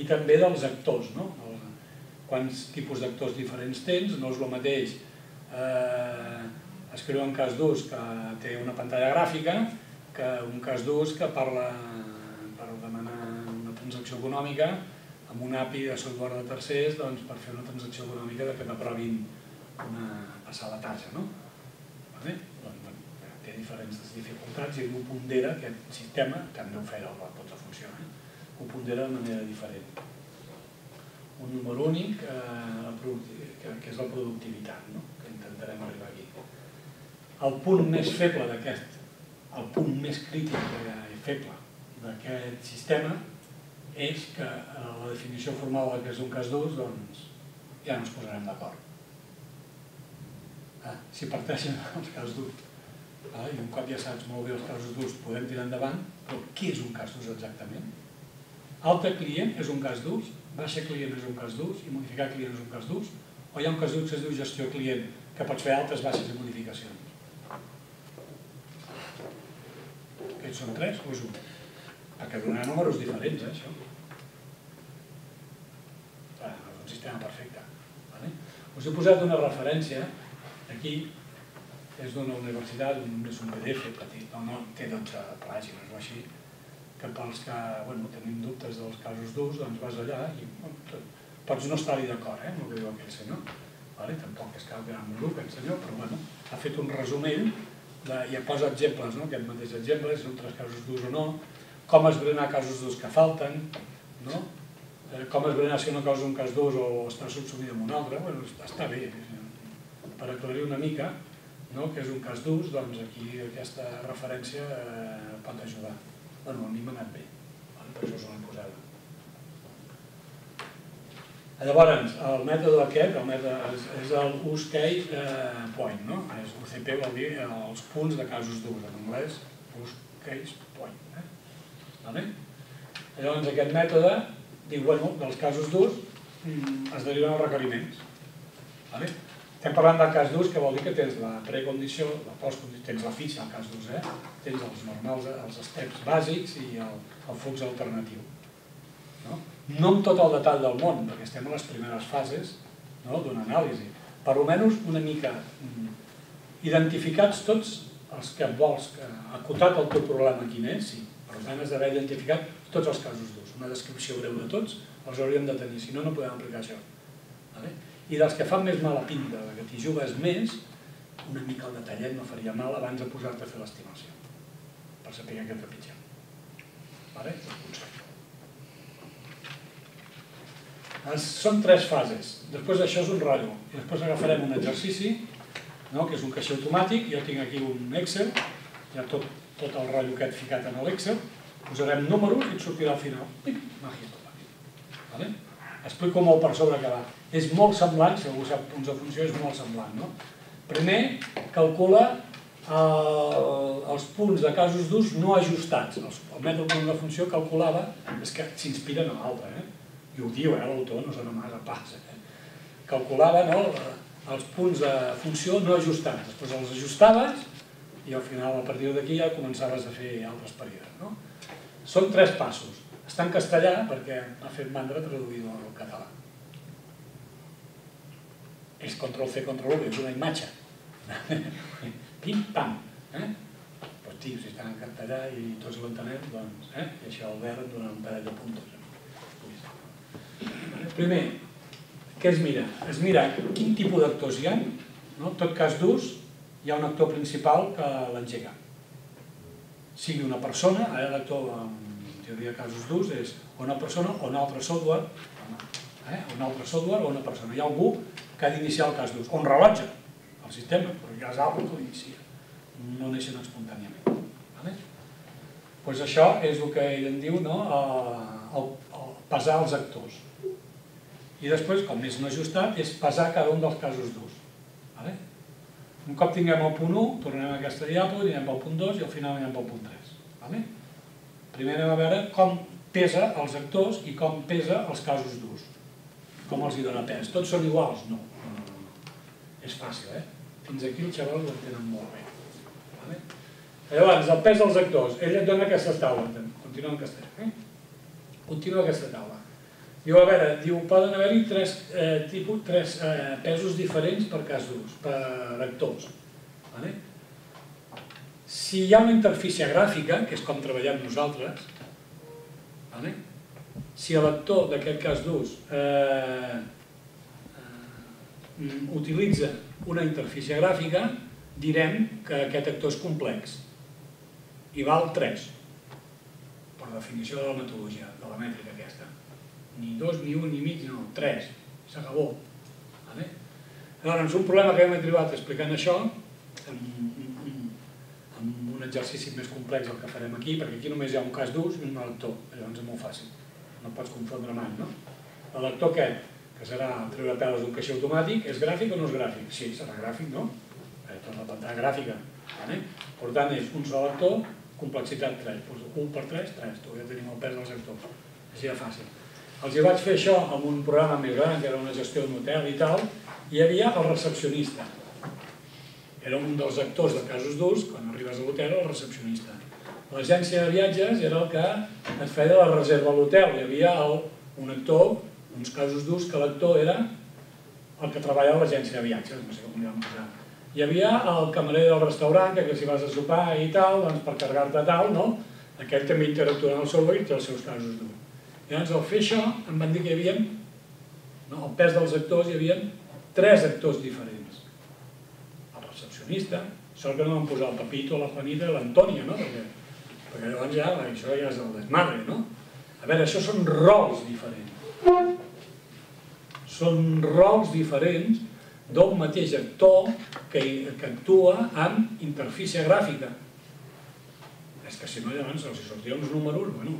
I també dels actors, no? El, quants tipus d'actors diferents tens, no és el mateix eh, escriu un cas d'ús que té una pantalla gràfica que un cas d'ús que parla per demanar una transacció econòmica amb un API de software de tercers doncs, per fer una transacció econòmica de que t'aprovin una passar la tarja. No? Vale? Doncs, bueno, té diferents dificultats i ho pondera aquest sistema, també ho feia el pot funcionar, eh? ho pondera de manera diferent. Un número únic eh, que, que és la productivitat, no? que intentarem arribar el punt més feble d'aquest, el punt més crític i feble d'aquest sistema és que a la definició formal del que és un cas d'ús, doncs ja no ens posarem d'acord. Ah, si parteixen els casos d'ús, ah, i un cop ja saps molt bé els casos d'ús, podem tirar endavant, però què és un cas d'ús exactament? Alta client és un cas d'ús, baixa client és un cas d'ús i modificar client és un cas d'ús, o hi ha un cas d'ús que es diu gestió client, que pots fer altes, baixes i modificacions. Aquests són tres o és un? Perquè donarà números diferents, eh, això. Clar, no és un sistema perfecte. Us he posat una referència, aquí, és d'una universitat, és un PDF petit, no, no té 12 pàgines o així, que pels que bueno, tenim dubtes dels casos durs, doncs vas allà i pots no estar-hi d'acord, eh, amb el que diu aquell senyor. Vale? Tampoc és cap gran aquest senyor, però bueno, ha fet un resumell de, ja posa exemples, no? aquest mateix exemple, si són tres casos d'ús o no, com esbrenar casos d'ús que falten, no? eh, com esbrenar si una cosa és un cas d'ús o està subsumida en un altre, bueno, està bé. Per aclarir una mica no? que és un cas d'ús, doncs aquí aquesta referència eh, pot ajudar. Bueno, a mi m'ha anat bé, per això us l'he posada. Llavors, el mètode aquest, el mètode, és el use case eh, point, no? És UCP vol dir els punts de casos d'ús, en anglès, use case point. Eh? Vale? Llavors, aquest mètode diu, bueno, dels casos d'ús mm, es deriven els requeriments. Vale? Estem parlant del cas d'ús, que vol dir que tens la precondició, la postcondició, tens la fitxa al cas d'ús, eh? tens els normals, els steps bàsics i el, el flux alternatiu. No? No amb tot el detall del món, perquè estem a les primeres fases no, d'una anàlisi, per almenys una mica mm, identificats tots els que vols, que acotat el teu problema quin és, sí, per tant has d'haver identificat tots els casos d'ús, una descripció breu de tots, els hauríem de tenir, si no, no podem aplicar això. Vale? I dels que fan més mala pinta, que t'hi jugues més, una mica el detallet no faria mal abans de posar-te a fer l'estimació, per saber què trepitgem. Vale? Consell. Són tres fases. Després això és un ratllo. I després agafarem un exercici, no? que és un caixer automàtic. Jo tinc aquí un Excel, ja tot, tot el rotllo aquest ficat en l'Excel, posarem números i et sortirà al final. Pim, màgia tota. Vale? Explico molt per sobre que va. És molt semblant, si algú sap punts de funció, és molt semblant. No? Primer, calcula el, els punts de casos d'ús no ajustats. El, el mètode de funció calculava, és que s'inspira en l'altre, eh? I ho diu, eh, l'autor, no se n'amaga pas. Eh? Calculava no, els punts de funció no ajustats. Després els ajustaves i al final, a partir d'aquí, ja començaves a fer altres períodes. No? Són tres passos. Està en castellà perquè ha fet mandra traduïdo al català. És control C, control V, és una imatge. Pim, pam. Eh? Pues, tio, si està en castellà i tots l'entenem, doncs, eh? i això Albert et dona un parell de puntos. Primer, què es mira? Es mira quin tipus d'actors hi ha. No? En tot cas d'ús, hi ha un actor principal que l'engega. Sigui una persona, ara l'actor en teoria de casos d'ús és una persona o un altre software, eh? un altre software o una persona. Hi ha algú que ha d'iniciar el cas d'ús, o un rellotge, el sistema, però hi ha algú que l'inicia. No neixen espontàniament. Vale? Pues això és el que ell en diu no? el, el pesar els actors. I després, com és no ajustat, és pesar cada un dels casos d'ús. Vale? Un cop tinguem el punt 1, tornem a aquesta diapo, anirem pel punt 2 i al final anirem pel punt 3. Vale? Primer anem a veure com pesa els actors i com pesa els casos d'ús. Com els hi dona pes. Tots són iguals? No. És fàcil, eh? Fins aquí els xavals ho entenen molt bé. Vale? Llavors, el pes dels actors. Ell et dona aquesta taula. Continua castellà. Eh? Continua aquesta taula. Diu, a veure, diu, poden haver-hi tres, eh, tipus, tres eh, pesos diferents per cas d'ús, per actors. Vale? Si hi ha una interfície gràfica, que és com treballem nosaltres, vale? si l'actor d'aquest cas d'ús eh, eh, utilitza una interfície gràfica, direm que aquest actor és complex i val 3, per definició de la metodologia, de la mètrica ni dos, ni un, ni mig, no, tres, s'acabó. Vale? Un problema que hem trobat explicant això, amb, un exercici més complex el que farem aquí, perquè aquí només hi ha un cas d'ús i un lector, llavors és molt fàcil, no pots confondre mai, no? El lector aquest, que serà treure peles d'un caixer automàtic, és gràfic o no és gràfic? Sí, serà gràfic, no? Eh, tota la pantalla gràfica. Vale? Per tant, és un sol lector, complexitat 3. Pues 1 per 3, 3. Tu ja tenim el pes dels actors. Així de fàcil. Els hi vaig fer això amb un programa més gran, que era una gestió d'un hotel i tal, i hi havia el recepcionista. Era un dels actors de casos d'ús, quan arribes a l'hotel, el recepcionista. L'agència de viatges era el que et feia la reserva a l'hotel. Hi havia el, un actor, uns casos d'ús, que l'actor era el que treballa a l'agència de viatges, no sé com li vam posar. Hi havia el camarer del restaurant, que, que si vas a sopar i tal, doncs per carregar-te tal, no? Aquell també interactua amb el servei i té els seus casos d'ús. Llavors, al fer això, em van dir que hi havia, no, el pes dels actors, hi havia tres actors diferents. El recepcionista, sort que no van posar el Pepito, la Juanita i l'Antònia, no? Perquè, perquè llavors ja, això ja és el desmadre, no? A veure, això són rols diferents. Són rols diferents d'un mateix actor que, que actua amb interfície gràfica. És que si no, llavors, els sortien uns números, bueno,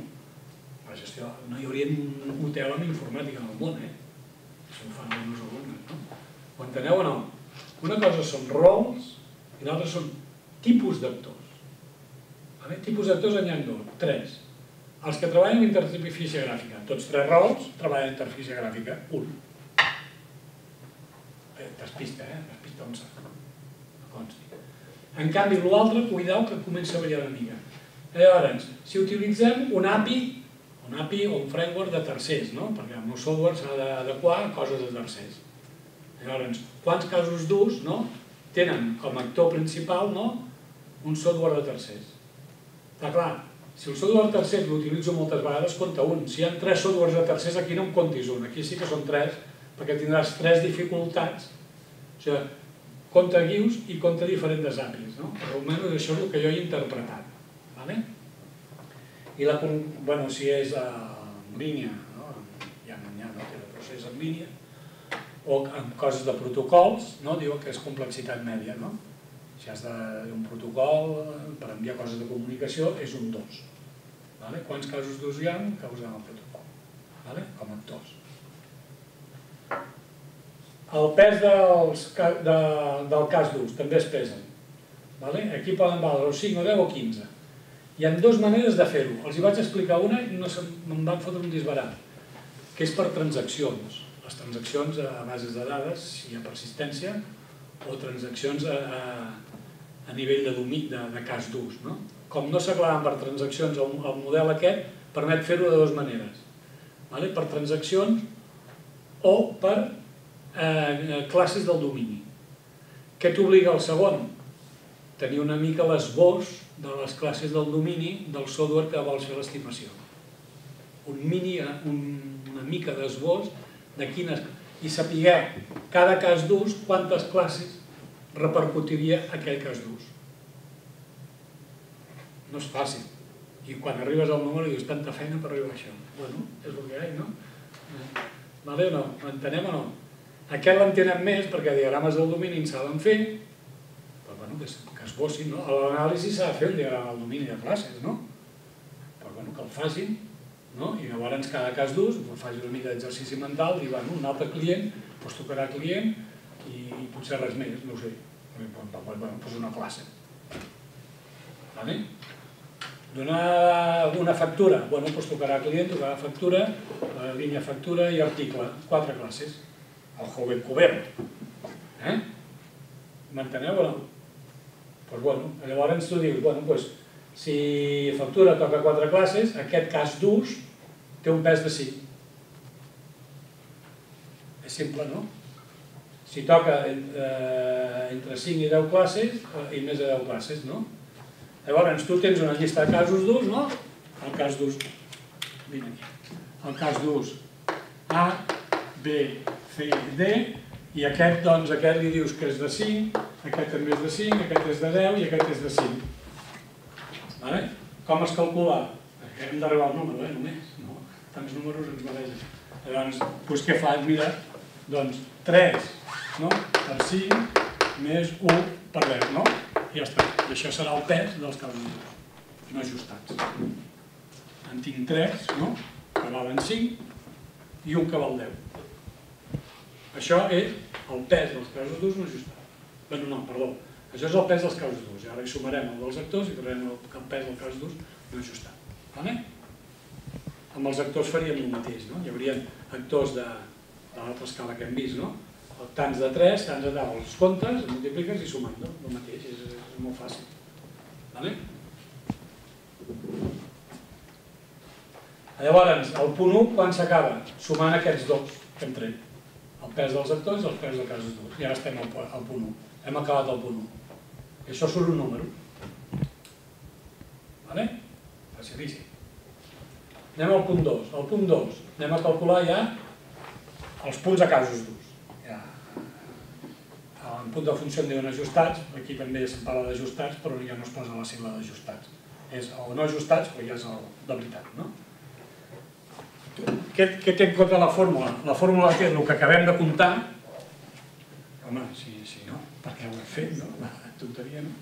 la gestió, no hi hauria un hotel amb informàtica en el món, eh? Això ho fan els alumnes, no? Ho enteneu o no? Una cosa són rols i l'altra són tipus d'actors. A tipus d'actors en hi ha dos, tres. Els que treballen en interfície gràfica, tots tres rols treballen en interfície gràfica, un. Eh, Despista, eh? Despista on s'ha. Consti. En canvi, l'altre, cuidau que comença a variar una mica. Llavors, si utilitzem un API un API o un framework de tercers, no? perquè el meu software s'ha d'adequar a coses de tercers. Llavors, quants casos d'ús no? tenen com a actor principal no? un software de tercers? Està clar, si el software de tercers l'utilitzo moltes vegades, compta un. Si hi ha tres softwares de tercers, aquí no em comptis un, aquí sí que són tres, perquè tindràs tres dificultats. O sigui, compta guius i compta diferents APIs. No? Almenys això és el que jo he interpretat. Vale? I la, bueno, si és en línia, no? ja no hi ha, no? el procés en línia, o amb coses de protocols, no? diu que és complexitat mèdia. No? Si has de un protocol per enviar coses de comunicació, és un 2. Vale? Quants casos d'ús hi ha que usem el protocol? Vale? Com a actors. El pes dels, de, del cas d'ús també es pesen. Vale? Aquí poden valdre o 5, o 10 o 15. Hi ha dues maneres de fer-ho. Els hi vaig explicar una i no me'n van fotre un disbarat, que és per transaccions. Les transaccions a bases de dades, si hi ha persistència, o transaccions a, a, a nivell de domini, de, de cas d'ús. No? Com no s'aclaven per transaccions, el, el model aquest permet fer-ho de dues maneres. Vale? Per transaccions o per eh, classes del domini. Què t'obliga el segon? Tenir una mica l'esbós de les classes del domini del software que vols fer l'estimació. Un mini, un, una mica d'esbós de quines... i saber cada cas d'ús quantes classes repercutiria aquell cas d'ús. No és fàcil. I quan arribes al número dius tanta feina per arribar a això. Bueno, és el que hi ha, no? Vale o no? L'entenem o no? Aquest l'entenem més perquè diagrames del domini en saben fer, bueno, que, que es bossin, no? L'anàlisi s'ha de fer el del domini de classes, no? Però bueno, que el facin, no? I llavors cada cas d'ús, faci una mica d'exercici mental, i bueno, un altre client, doncs tocarà client i, i potser res més, no ho sé. Bueno, doncs una classe. Vale? Donar una factura, bueno, doncs tocarà client, tocarà factura, línia factura i article, quatre classes. El joven cobert. Eh? M'enteneu o no? Doncs bueno, llavors tu dius, bueno, doncs, si factura toca quatre classes, aquest cas d'ús té un pes de 5. És simple, no? Si toca eh, entre 5 i 10 classes, eh, i més de 10 classes, no? Llavors, tu tens una llista de casos d'ús, no? El cas d'ús, vine aquí, el cas d'ús A, B, C, D, i aquest, doncs, aquest li dius que és de 5, aquest també és de 5, aquest és de 10 i aquest és de 5. Vale? Com es calcula? Hem d'arribar al número, eh, només. No? Tants números ens baregen. Llavors, doncs què fas? Mira, doncs 3 no? per 5 més 1 per 10, no? I ja està. I això serà el pes dels casos no ajustats. En tinc 3, no? que valen 5, i un que val 10. Això és el pes dels casos d'ús no ajustats. Bueno, no, perdó. Això és el pes dels casos d'ús. I ara hi sumarem el dels actors i trobarem el pes del cas d'ús no ajustat. Vale? Amb els actors faríem el mateix, no? Hi haurien actors de, de l'altra escala que hem vist, no? Tants de 3, tants de 10, els comptes, els multipliques i sumant, no? El mateix, és, és molt fàcil. Vale? Llavors, el punt 1, quan s'acaba? Sumant aquests dos que hem tret. El pes dels actors i el pes del cas d'ús. I ara estem al, al punt 1. Hem acabat el punt 1. I això surt un número. Vale? Facilíssim. Anem al punt 2. Al punt 2 anem a calcular ja els punts a casos d'ús. Ja. En punt de funció en diuen ajustats, aquí també se'n parla d'ajustats, però ja no es posa la sigla d'ajustats. És o no ajustats, però ja és el de veritat. No? Què, què té en compte la fórmula? La fórmula és el que acabem de comptar, home, si, si no, perquè ho hem fet, no? La tonteria, no?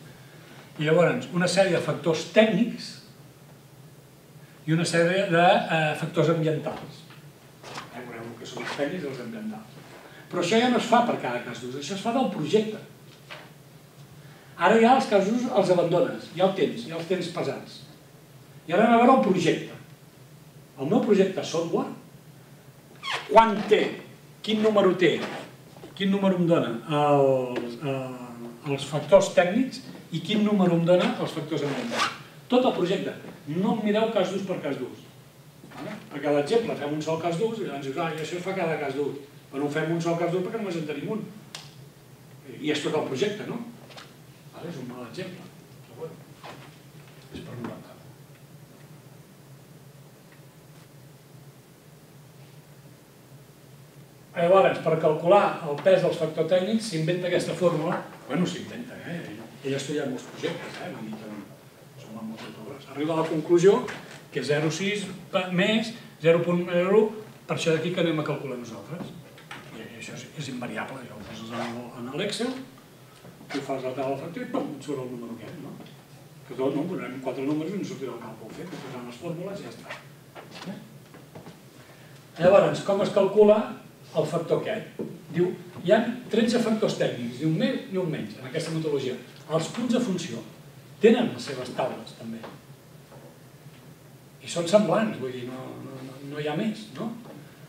I llavors, una sèrie de factors tècnics i una sèrie de eh, factors ambientals. Eh, veureu el que són els tècnics i els ambientals. Però això ja no es fa per cada cas d'ús, això es fa del projecte. Ara ja els casos els abandones, ja el tens, ja els tens pesats. I ara anem a veure el projecte. El meu projecte software, quan té, quin número té, quin número em dona els, eh, els factors tècnics i quin número em dona els factors ambientals. Tot el projecte. No em mireu cas d'ús per cas d'ús. Vale? Perquè l'exemple, fem un sol cas d'ús i llavors dius, ah, i això es fa cada cas d'ús. Però no fem un sol cas d'ús perquè només en tenim un. I és tot el projecte, no? Vale? És un mal exemple. Però bueno, és per nosaltres. Llavors, per calcular el pes dels factors tècnics, s'inventa aquesta fórmula. Bueno, s'inventa, eh? Ell ha estudiat molts projectes, eh? Vull dir que som molts autors. Arriba a la conclusió que 0,6 més 0,01, per això d'aquí que anem a calcular nosaltres. I això és, és invariable, ja ho poses en l'Excel, tu fas la taula factor i pum, et surt el número aquest, no? Que tot, no? Posarem quatre números i ens sortirà el càlcul fet, posarem les fórmules i ja està. Eh? Llavors, com es calcula el factor aquest? Diu, hi ha 13 factors tècnics, ni un més ni un menys, en aquesta metodologia. Els punts de funció tenen les seves taules, també. I són semblants, vull dir, no, no, no, hi ha més, no?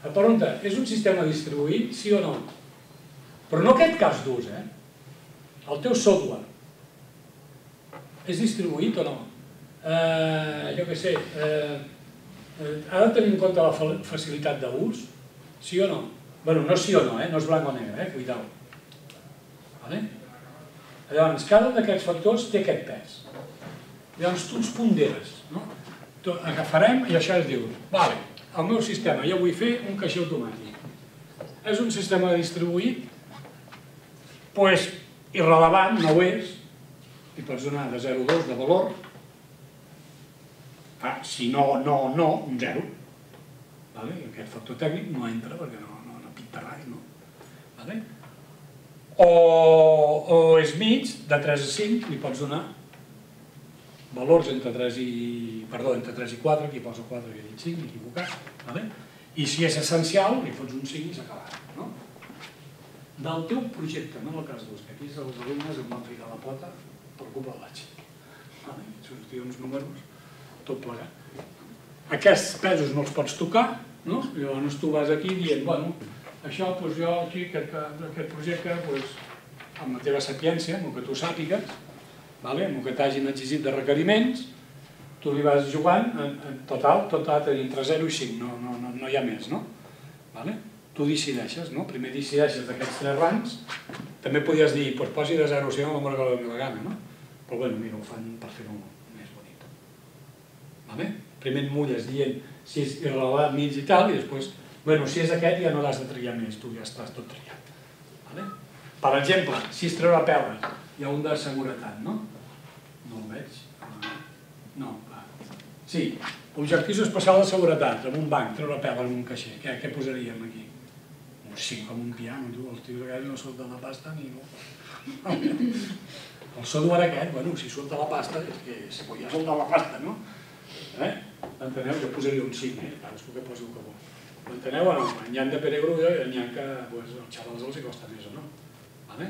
La pregunta, és un sistema distribuït, sí o no? Però no aquest cas d'ús, eh? El teu software és distribuït o no? Eh, jo què sé, eh, eh, ha de tenir en compte la facilitat d'ús? Sí o no? Bueno, no sí o no, eh? no és blanc o negre, eh? cuidao. Vale? Llavors, cada un d'aquests factors té aquest pes. Llavors, tu els ponderes. No? Agafarem i això es diu, vale, el meu sistema, jo vull fer un caixer automàtic. És un sistema distribuït? Doncs pues, irrelevant, no ho és, i pots donar de 0 a 2 de valor. Ah, si no, no, no, un 0. Vale? I aquest factor tècnic no entra perquè no, no, no? Vale? O, o és mig, de 3 a 5, li pots donar valors entre 3 i, perdó, entre 3 i 4, aquí posa 4 i he dit 5, m'he equivocat, vale? i si és essencial, li fots un 5 i s'ha acabat. No? Del teu projecte, no en el cas dels que aquí els alumnes em van ficar la pota per culpa de l'H. Vale? Sortia uns números, tot plegat. Aquests pesos no els pots tocar, no? llavors tu vas aquí dient, bueno, això doncs jo aquí, aquest, aquest projecte, doncs, amb la teva sapiència, amb el que tu sàpigues, vale? amb el que t'hagin exigit de requeriments, tu li vas jugant, en, en total, tot ha de entre 0 i 5, no, no, no, no hi ha més, no? Vale? Tu decideixes, no? Primer decideixes d'aquests tres rangs, també podies dir, doncs posi de 0 a 5 el número que la meva gana, no? Però bueno, mira, ho fan per fer-ho més bonic. Vale? Primer et mulles dient si és irrelevant, mig i tal, i després, bueno, si és aquest ja no l'has de triar més, tu ja estàs tot triat. Vale? Per exemple, si es treure pela, hi ha un de seguretat, no? No el veig. No, clar. Sí, objectiu especial de seguretat, en un banc, treure pela en un caixer. Què, què posaríem aquí? Un 5 com un piano, tu, els tios aquells no surt de la pasta ni... El software aquest, bueno, si surt de la pasta, és que si ja surt de la pasta, no? Eh? Enteneu? Jo posaria un 5, eh? Cadascú que posi el que vol. Enteneu o no? N'hi ha de peregrulla i n'hi ha que pues, els xavals els costa més o no. Vale?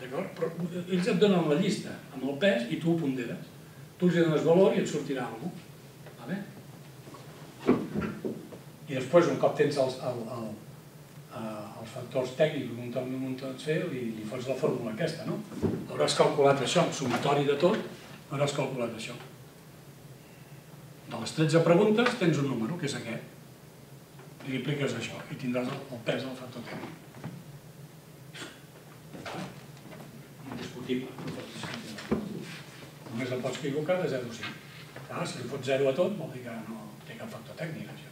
D'acord? Però ells et donen la llista amb el pes i tu ho ponderes. Tu els dones valor i et sortirà cosa. Vale? I després, un cop tens els, el, el, els factors tècnics un un fer, li, li fots la fórmula aquesta, no? Hauràs calculat això, sumatori de tot, hauràs calculat això. De les 13 preguntes tens un número, que és aquest. Li apliques això, i tindràs el, el pes del factor tècnic. Indiscutible. Només el pots equivocar de 0 a 5. Clar, si li fots 0 a tot, vol dir que no té cap factor tècnic, això.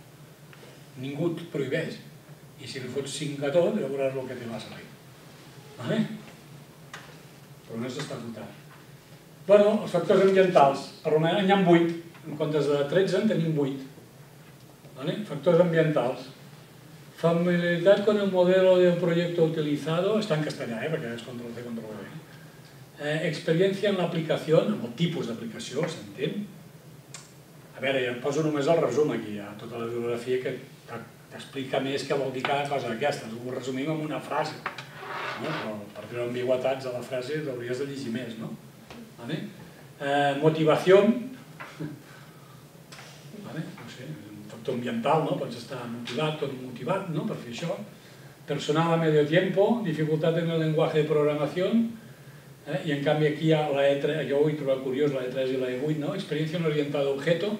Ningú et prohibeix. I si li fots 5 a tot, ja veuràs el que té la salir. Vale? Però no és estatutat. Bueno, els factors ambientals, per almenys n'hi ha 8, en comptes de 13 en tenim 8. ¿Vale? Factors ambientals. Familiaritat con el modelo de un proyecto utilizado, està en castellà, eh, perquè és control C, control V. Eh, experiència en l'aplicació, amb el tipus d'aplicació, s'entén? A veure, ja em poso només el resum aquí, ha tota la bibliografia que t'explica més què vol dir cada cosa d'aquestes. Ho resumim en una frase. No? Però per treure ambigüetats a la frase l'hauries de llegir més. No? Vale? Eh, motivació. Vale? Factor ambiental, no? pots estar motivat, tot motivat no? per fer això. Personal a medio tiempo, dificultat en el lenguaje de programació, eh? i en canvi aquí hi ha la E3, jo ho he trobat curiós, la E3 i la E8, no? experiència en orientada a objeto,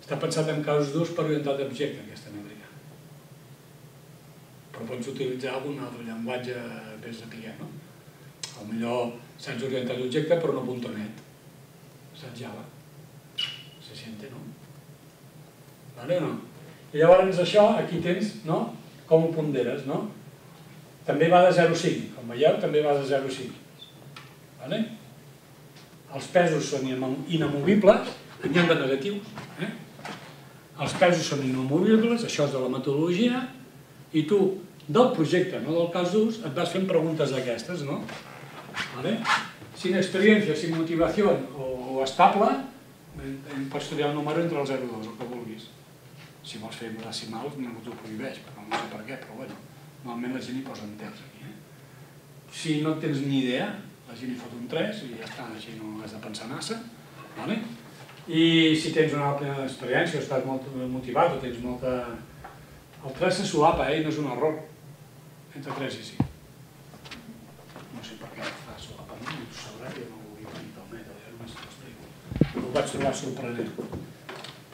està pensat en casos d'ús per orientat a objecte, aquesta mètrica. Però pots utilitzar algun altre llenguatge més de client, no? A millor saps orientat a objecte, però no .net. Saps Java. Se siente, no? Vale no? I llavors això, aquí tens, no? Com ho ponderes, no? També va de 0 a 5. Com veieu, també va de 0 a 5. Vale? Els pesos són inamovibles, n'hi ha de negatius, eh? els pesos són inamovibles, això és de la metodologia, i tu, del projecte, no del cas d'ús, et vas fent preguntes d'aquestes, no? ¿vale? sin experiencia, sin motivación o, o estable, pots triar un número entre el 0 i el 2, el que vulguis. Si vols fer decimals, ningú t'ho prohibeix, però no sé per què, però bueno, normalment la gent hi posa enters aquí. Eh? Si no tens ni idea, la gent hi fot un 3 i ja està, així no has de pensar massa. ¿vale? I si tens una altra experiència, o estàs molt motivat o tens molta... El 3 se solapa, eh? no és un error, entre 3 i 5. No sé per què fa solapament, ho sabrà, jo no ho vull tenir pel mètode, ja només t'ho explico. Ho vaig trobar sorprenent.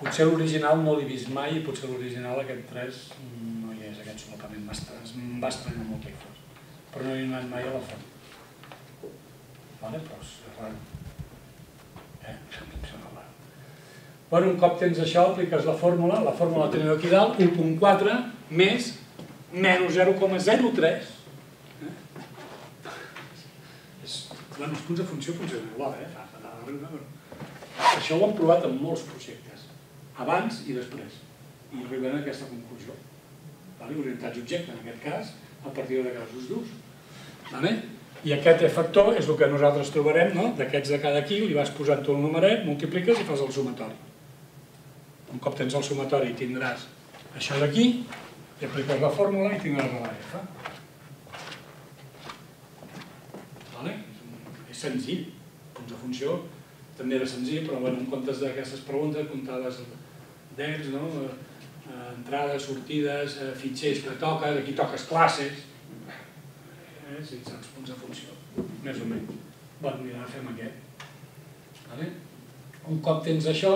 Potser l'original no l'he vist mai i potser l'original aquest 3 no hi és, aquest solapament. Em va estranyar molt hi fos. Però no he anat mai a la font. Vale? Però és. Eh? Raro. Bueno, un cop tens això, apliques la fórmula, la fórmula la teniu aquí dalt, 1.4 més menys 0,03. Eh? És, bueno, els punts de funció funcionen igual, eh? Això ho han provat en molts projectes, abans i després, i arriben a aquesta conclusió. Vale? Orientats objecte, en aquest cas, a partir de casos durs. Vale? I aquest factor és el que nosaltres trobarem, no? d'aquests de cada aquí, li vas posant tu el numeret, multipliques i fas el sumatori. Un cop tens el sumatori tindràs això d'aquí, i apliques la fórmula i tindràs la F. Vale? És senzill, punts de funció també era senzill, però en comptes d'aquestes preguntes comptaves dents, no? Eh, entrades, sortides, eh, fitxers que toques, aquí toques classes, eh, si saps punts de funció, més o menys. Bueno, mira, fem aquest. Vale? Un cop tens això,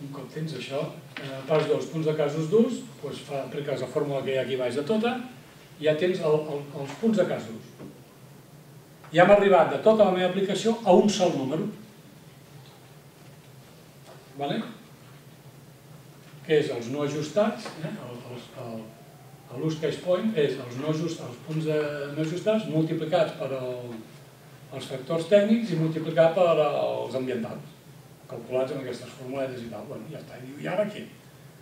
un cop tens això, eh, fas dos punts de casos durs, doncs fa, apliques la fórmula que hi ha aquí baix de tota, ja tens el, el, els punts de casos. Ja hem arribat de tota la meva aplicació a un sol número. Vale? Que és els no ajustats, eh? l'ús case point és els, els punts de no ajustats multiplicats per el, els factors tècnics i multiplicat per els ambientals, calculats amb aquestes formuletes i tal. Bueno, ja està. I diu, i ara què?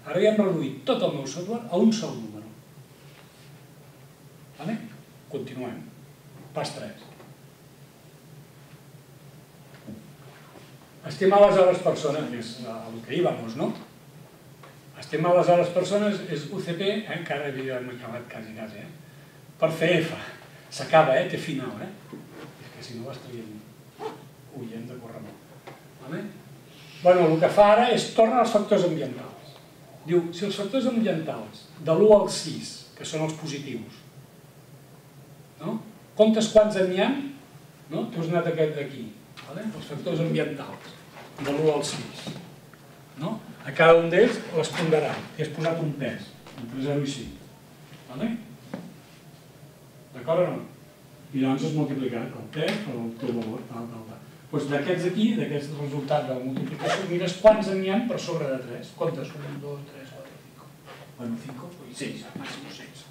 Ara ja hem reduït tot el meu software a un sol número. Vale? Continuem. Pas 3. Estimar les hores persones, és el que hi vamos, no? Estimar les hores persones és UCP, eh? encara ja hem acabat quasi, quasi, eh? per CF. S'acaba, eh? té final, eh? És que si no estaríem huient de córrer molt. Vale? Bueno, el que fa ara és tornar als factors ambientals. Diu, si els factors ambientals de l'1 al 6, que són els positius, no? comptes quants n'hi ha, no? tu has anat aquest d'aquí, vale? els factors ambientals de l'1 al 6. No? A cada un d'ells les ponderà i has posat un pes, entre 0 i 5. Vale? D'acord o no? I llavors has multiplicat el pes per el teu valor, tal, tal, tal. Doncs d'aquests aquí, d'aquest resultat de la multiplicació, mires quants n'hi ha per sobre de 3. Comptes, 1, 2, 3, 4, 5. Bueno, 5, 6, màxim 6.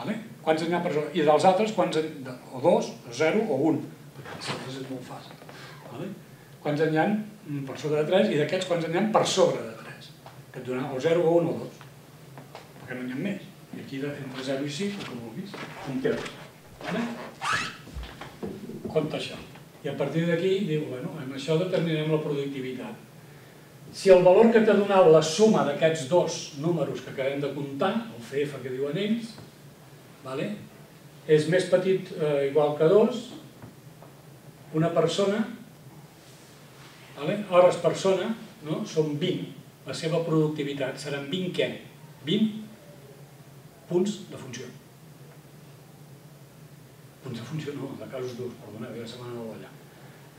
Vale? Quants n'hi ha per sobre? I dels altres, quants o 2, o 0, o 1. Perquè és molt fàcil. Vale? Quants n'hi ha per sobre de 3 i d'aquests quants n'hi ha per sobre de 3, que et donen o 0 o 1 o 2, perquè no n'hi ha més. I aquí entre 0 i 6, el que vulguis, compteu. Vale? Compte això. I a partir d'aquí diu, bueno, amb això determinem la productivitat. Si el valor que t'ha donat la suma d'aquests dos números que acabem de comptar, el CF que diuen ells, vale? és més petit eh, igual que 2, una persona Vale? Hores persona no? són 20. La seva productivitat seran 20 què? 20 punts de funció. Punts de funció no, de casos durs, perdoneu, la setmana no allà.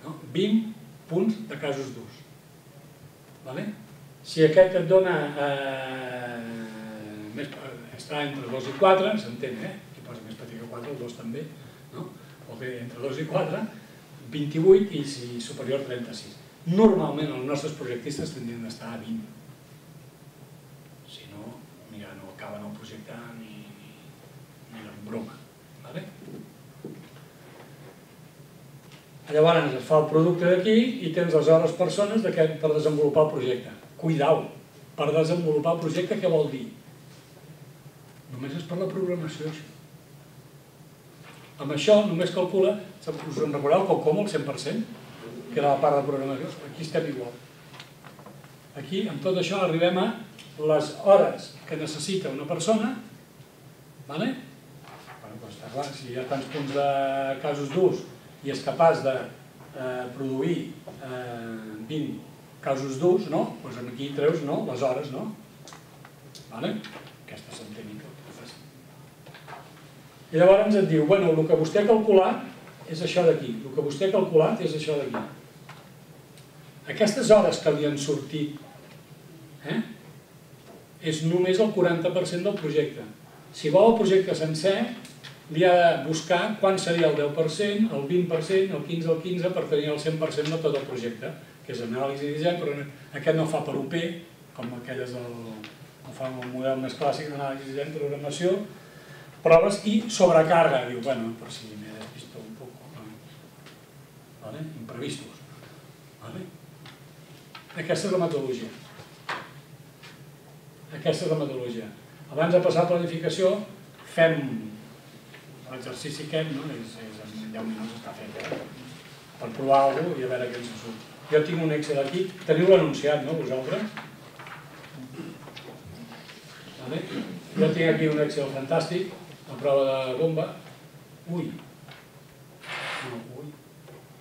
No? 20 punts de casos durs. Vale? Si aquest et dona eh, més, està entre 2 i 4, s'entén, eh? Qui posa més petit que 4, el 2 també, no? O bé entre 2 i 4, 28 i si superior 36. Normalment els nostres projectistes tindrien d'estar a 20. Si no, mira, no acaben el projecte ni, ni, ni broma. Vale? Llavors es fa el producte d'aquí i tens les hores persones per desenvolupar el projecte. Cuidau, per desenvolupar el projecte què vol dir? Només és per la programació, això. Amb això només calcula, us en recordeu com el 100%, que era la part de programació? Aquí estem igual. Aquí, amb tot això, arribem a les hores que necessita una persona, doncs si hi ha tants punts de casos d'ús i és capaç de eh, produir eh, 20 casos d'ús, no? Doncs aquí treus no? les hores, no? Aquesta s'entén que I llavors et diu, bueno, el que vostè ha calculat és això d'aquí, el que vostè ha calculat és això d'aquí. Aquestes hores que li han sortit eh, és només el 40% del projecte. Si vol el projecte sencer, li ha de buscar quan seria el 10%, el 20%, el 15%, el 15% per tenir el 100% de tot el projecte, que és anàlisi i disseny, però aquest no fa per UP, com aquell és el, el fa el model més clàssic d'anàlisi i disseny, programació, proves i sobrecarga, diu, bueno, per si m'he despistat un poc, ¿vale? imprevistos. Aquesta és la metodologia. Aquesta és la metodologia. Abans de passar a planificació, fem l'exercici aquest, no? és, és en 10 minuts està fet, per provar alguna i a veure què ens surt. Jo tinc un Excel aquí, teniu l'anunciat, no, vosaltres? Vale? Jo tinc aquí un Excel fantàstic, la prova de bomba. Ui, no, ui,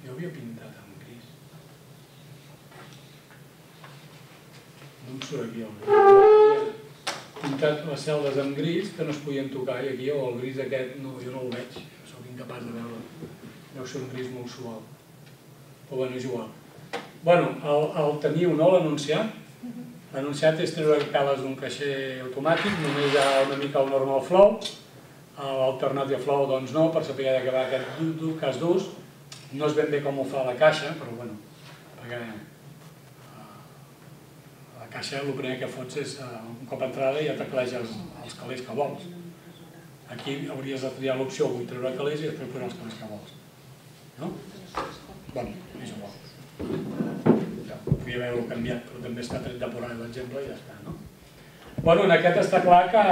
jo havia pintat el gris. pintat les celdes amb gris que no es podien tocar i aquí o el gris aquest no, jo no el veig, sóc incapaç de veure. Deu ser un gris molt suau. Però bueno, és igual. Bueno, el, el teniu, no, l'anunciat? L'anunciat és treure peles d'un caixer automàtic només hi ha una mica el normal flow. L'alternative flow doncs no, per saber de què va aquest cas d'ús. No és ben bé com ho fa la caixa però bueno, perquè caixa el primer que fots és, eh, un cop entrada ja tecleja els, els calés que vols. Aquí hauries de triar l'opció vull treure calés i després posar els calés que vols. No? Bueno, és igual. Podria haver-ho canviat, però també està tret de por l'exemple i ja està. No? Bueno, en aquest està clar que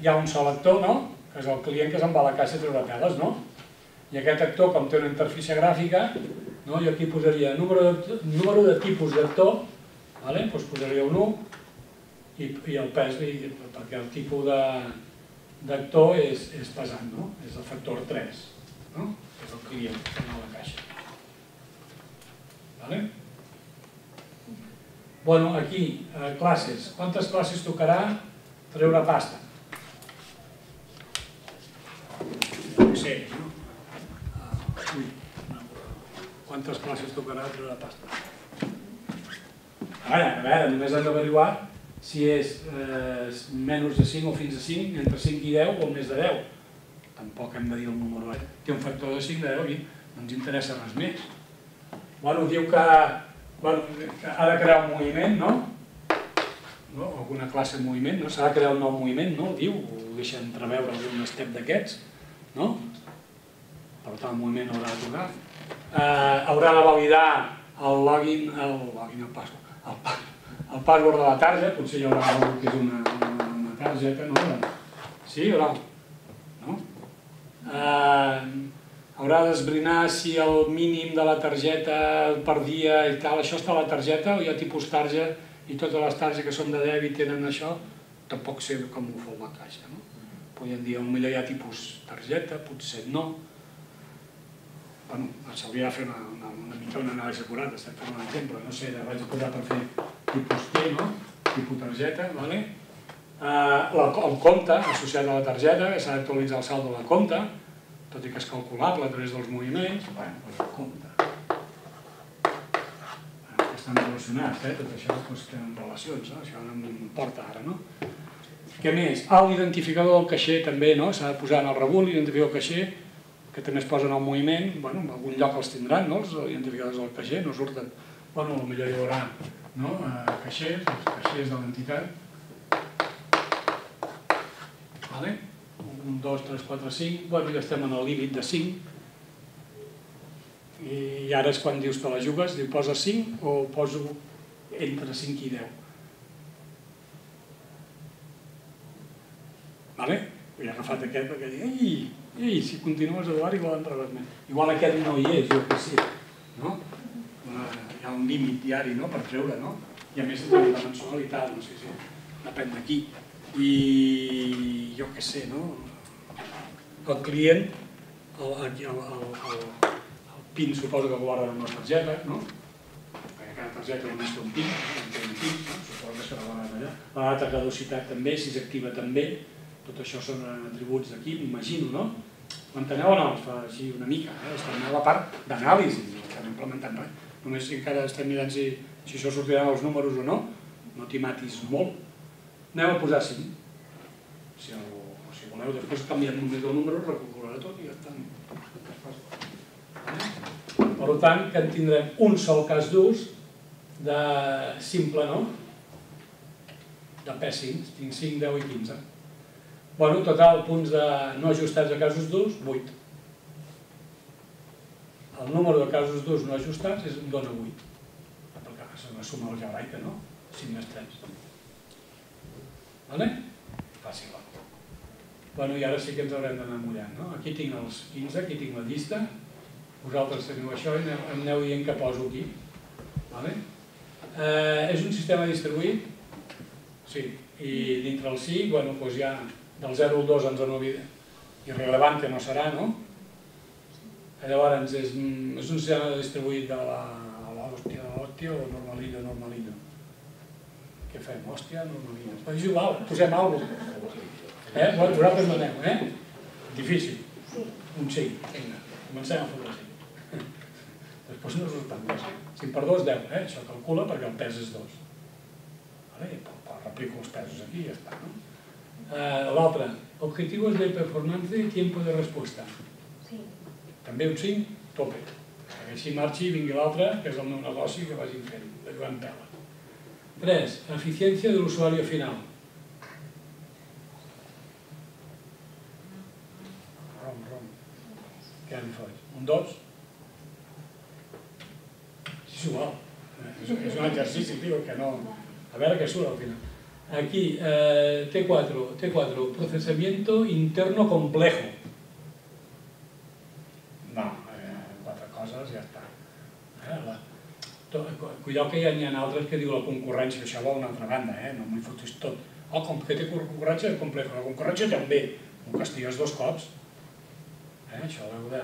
hi ha un sol actor, no? que és el client que se'n va a la caixa a treure peles, no? I aquest actor, com té una interfície gràfica, no? jo aquí posaria número número de tipus d'actor Vale? Doncs posaria un 1 i, i el pes, perquè el tipus d'actor és, és pesant, no? és el factor 3, no? és el que no la caixa. Vale? Bueno, aquí, eh, classes. Quantes classes tocarà treure pasta? No sé, no? Uh, quantes classes tocarà treure pasta? Ara, a veure, només hem d'averiguar si és eh, menys de 5 o fins a 5, entre 5 i 10 o més de 10. Tampoc hem de dir el número. Eh? Té un factor de 5 de 10 i no ens interessa res més. Bueno, diu que, bueno, que ha de crear un moviment, no? no? Alguna classe de moviment, no? S'ha de crear un nou moviment, no? Diu, ho deixa entreveure algun step d'aquests, no? Per tant, el moviment haurà de tocar. Eh, haurà de validar el login, el login, el password el, password de la targeta, potser hi haurà algú que és una, una, una targeta, no? Sí, o no? no? Eh, haurà d'esbrinar si el mínim de la targeta per dia i tal, això està a la targeta o hi ha tipus targeta i totes les targetes que són de dèbit tenen això, tampoc sé com ho fa la caixa. No? Podríem dir, potser hi ha tipus targeta, potser no. Bueno, s'hauria de fer una, una, una mica una anàlisi acurada, estem fent un exemple, no sé, vaig a posar per fer tipus T, no? tipus targeta, vale? Uh, la, el compte associat a la targeta, s'ha d'actualitzar el saldo de la compte, tot i que és calculable a través dels moviments, bueno, doncs el compte. Bueno, estan relacionats, eh? tot això doncs, tenen relacions, no? això no m'importa ara, no? Què més? Ah, l'identificador del caixer també, no? S'ha de posar en el rebut l'identificador del caixer, que també es posen al moviment, bueno, en algun lloc els tindran, no? els identificadors del caixer, no surten, bueno, potser hi haurà no? eh, caixers, els caixers de l'entitat. Vale? 1, 2, 3, 4, 5, bueno, ja estem en el límit de 5, i ara és quan dius te la jugues, diu posa 5 o poso entre 5 i 10. Vale? he agafat aquest perquè dic, ei, ei, si continues Eduard igual en rebes més. Igual aquest no hi és, jo què sé, no? Una, hi ha un límit diari no? per treure, no? I a més tenim la mensualitat, no sé si depèn d'aquí. I jo què sé, no? El client, el, el, el, el, el PIN suposo que guarda en la targeta, no? Perquè cada targeta només té un PIN, un PIN, no? suposo que serà guardat allà. La data de caducitat també, si s'activa també, tot això són atributs d'aquí, m'imagino, no? M'enteneu o no? Fa així una mica, eh? estem a la part d'anàlisi, no estem implementant res. Només encara estem mirant si, si això sortirà els números o no, no t'hi matis molt. Anem a posar 5. Si, el, si voleu, després canviem només el número, recalcularà tot i ja està. Per tant, que en tindrem un sol cas d'ús de simple, no? De P5, tinc 5, 10 i 15. Bueno, total, punts de no ajustats a casos d'ús, 8. El número de casos d'ús no ajustats és, dona 8. Perquè és una suma algebraica, no? 5 més 3. Vale? Fàcil. Bueno, i ara sí que ens haurem d'anar mullant, no? Aquí tinc els 15, aquí tinc la llista. Vosaltres teniu això i em aneu dient que poso aquí. Vale? Eh, és un sistema distribuït? Sí. I dintre el sí, bueno, doncs ja del 0 al 2 ens en oblida. Irrelevant que no serà, no? Llavors, és, és un sistema distribuït de la l'hòstia, l'hòstia o normalillo, normalillo. Què fem? Hòstia, normalillo. Però és igual, posem alguna cosa. Eh? Vosaltres no aneu, eh? Difícil. Un 5, vinga, comencem a fotre 5. Després no tant més. 5 per 2, 10, eh? Això calcula perquè el pes és 2. Vale? Replico els pesos aquí i ja està, no? Eh, L'altre, objetivos de performance i tiempo de respuesta. Sí. També un 5, tope. Que així marxi i vingui l'altre, que és el meu negoci, que vagin fent, de Joan Pela. 3. Eficiència de l'usuari final. Rom, rom. Què li faig? Un 2? És igual. És, és un exercici, tio, que no... A veure què surt al final. Aquí, eh, T4, T4, procesamiento interno complejo. No, eh, quatre coses ja està. Eh, la, cuidao que ja n'hi ha altres que diu la concurrència, això va a una altra banda, eh, no m'hi fotis tot. Oh, com que té concurrència és complejo, la concurrència també, ho castigues dos cops. Eh, això heu de...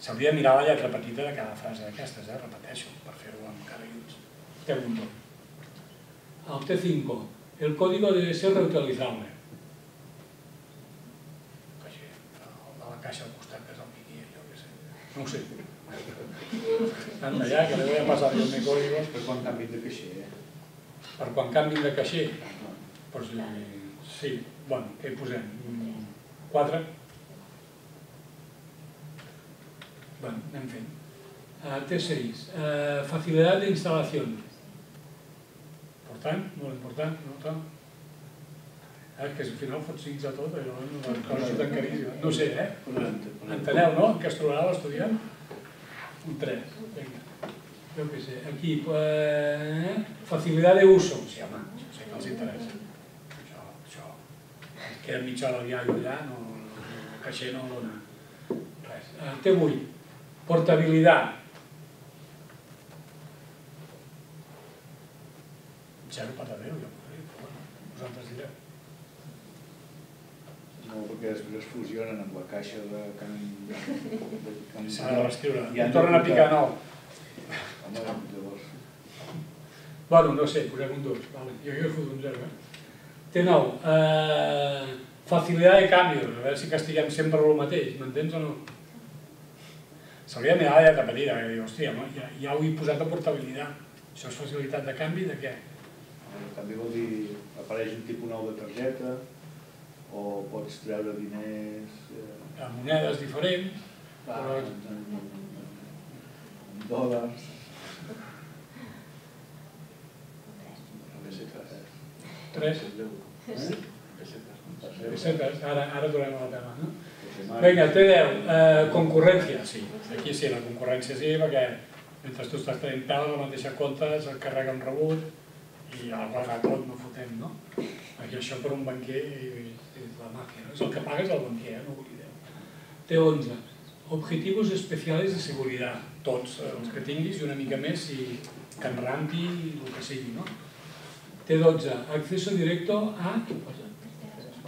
S'hauria de mirar la lletra petita de cada frase d'aquestes, eh, repeteixo, per fer-ho amb cara i ulls. Segundo. El T5, el código debe ser reutilizable. El de la caixa al costat, que és el Miqui, jo què sé. No ho sé. Anda ja, que le voy a pasar yo mi código. Per quan canvin de caixer, eh? Per quan canvin de caixer, pues, sí, bueno, què hi posem? 4? Bueno, anem fent. Uh, T6, uh, facilitat d'instal·lació. Important, molt important, no tant. Eh, que al final fots 5 a tot, allò no les coses tan caríssimes. No sé, eh? Enteneu, no? Que es trobarà l'estudiant? Un 3, vinga. Jo què sé, aquí, eh, facilitat d'uso. Sí, home, això sé que els interessa. Això, això. Es queda mitja hora iaio allà, no, el caixer no dona res. Eh, T8, portabilitat. Zero patateu, jo podria, però bueno, vosaltres direu. No, perquè després es fusionen amb la caixa de can... De can... S'ha de reescriure. I de tornen a picar nou. Home, llavors... Bueno, no sé, posem un 2. Vale. Jo jo he fotut un 0, eh? T9. Eh, facilitat de canvi. A veure si castiguem sempre el mateix, m'entens o no? S'hauria de mirar la lletra petita, que diu, hòstia, no? ja, ja ho he posat a portabilitat. Això és facilitat de canvi de què? També vol dir, apareix un tipus nou de targeta, o pots treure diners... Eh, A monedes diferents, però en, dòlars... tres. Sí. pessetes, ara, ara tornem a la tema, no? Vinga, T10, eh, concurrència, sí. Aquí sí, la concurrència sí, perquè mentre tu estàs tenint pèl, la mateixa compte se't carrega un rebut i a tot no fotem, no? Perquè això per un banquer és, és la màfia, no? És el que pagues el banquer, eh? no ho oblideu. Té 11. Objetivos especiales de seguridad, tots eh, els que tinguis i una mica més si Can Rampi, el que sigui, no? Té 12. Acceso directo a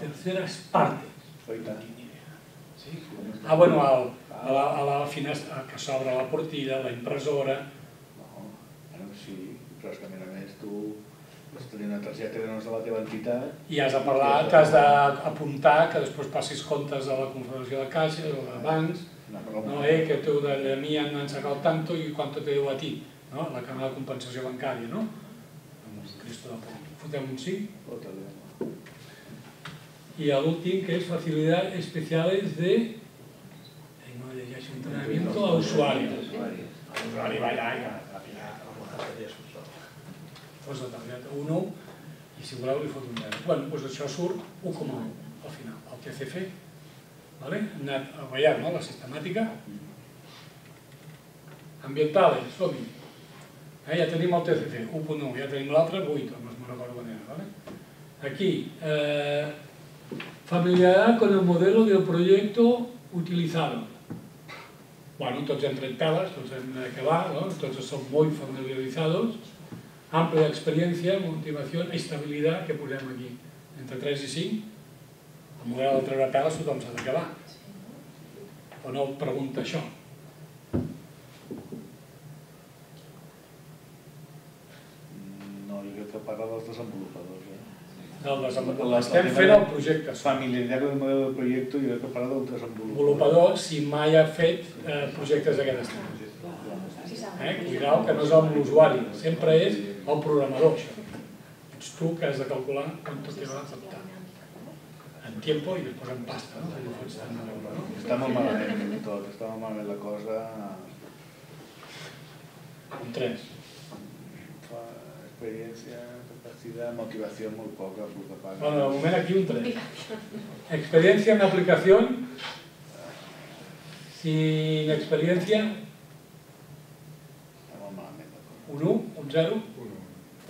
terceras partes. Sí? Ah, bueno, al, a la, a la finestra que s'obre la portilla, la impressora, No, bueno, sí, però és que a més a més tu has de tenir una targeta que no és de la teva entitat i has de parlar, t'has d'apuntar que després passis comptes a la Confederació de Caixes o de bancs, no, eh, que tu de la mia han sacado tanto i quanto te deu a ti, no? la cama de compensació bancària, no? Cristo de por. Fotem un sí. I l'últim, que és facilitats especiales de Ai, no llegeixo entrenamiento a usuarios. L'usuari va allà i a pillar posa targeta 1 i si voleu li fot un 10. Bueno, doncs això surt 1,1 al final, el TCF. Vale? Hem anat a no? la sistemàtica. Ambientales, som-hi. Eh, ja tenim el TCF, 1.1, ja tenim l'altre, 8, no me'n recordo quan era. Vale? Aquí, eh, familiaridad con el modelo del proyecto utilizado. Bueno, tots hem tret peles, tots hem d'acabar, no? tots som molt familiarizados. Amplia experiencia, motivación, estabilidad, que posem aquí, entre 3 i 5. El model de treure peles tothom s'ha d'acabar. O no pregunta això. No, jo crec que parla dels desenvolupadors. Eh? Del desenvolupador. Estem fent el projecte. Familiaritat amb el model del projecte i jo crec que parla del desenvolupador. Desenvolupador, si mai ha fet eh, projectes d'aquest estil. Eh? Cuidao que no és amb l'usuari, sempre és el programador. Ets tu que has de calcular quant te va afectar. En tiempo i després en pasta, no? Està molt malament tot, està molt malament la cosa. Un 3. Fa Experiència, capacitat, motivació molt poca, paga. Bueno, de moment aquí un 3. Experiencia en aplicación. Sin experiencia, un 1, un 0, un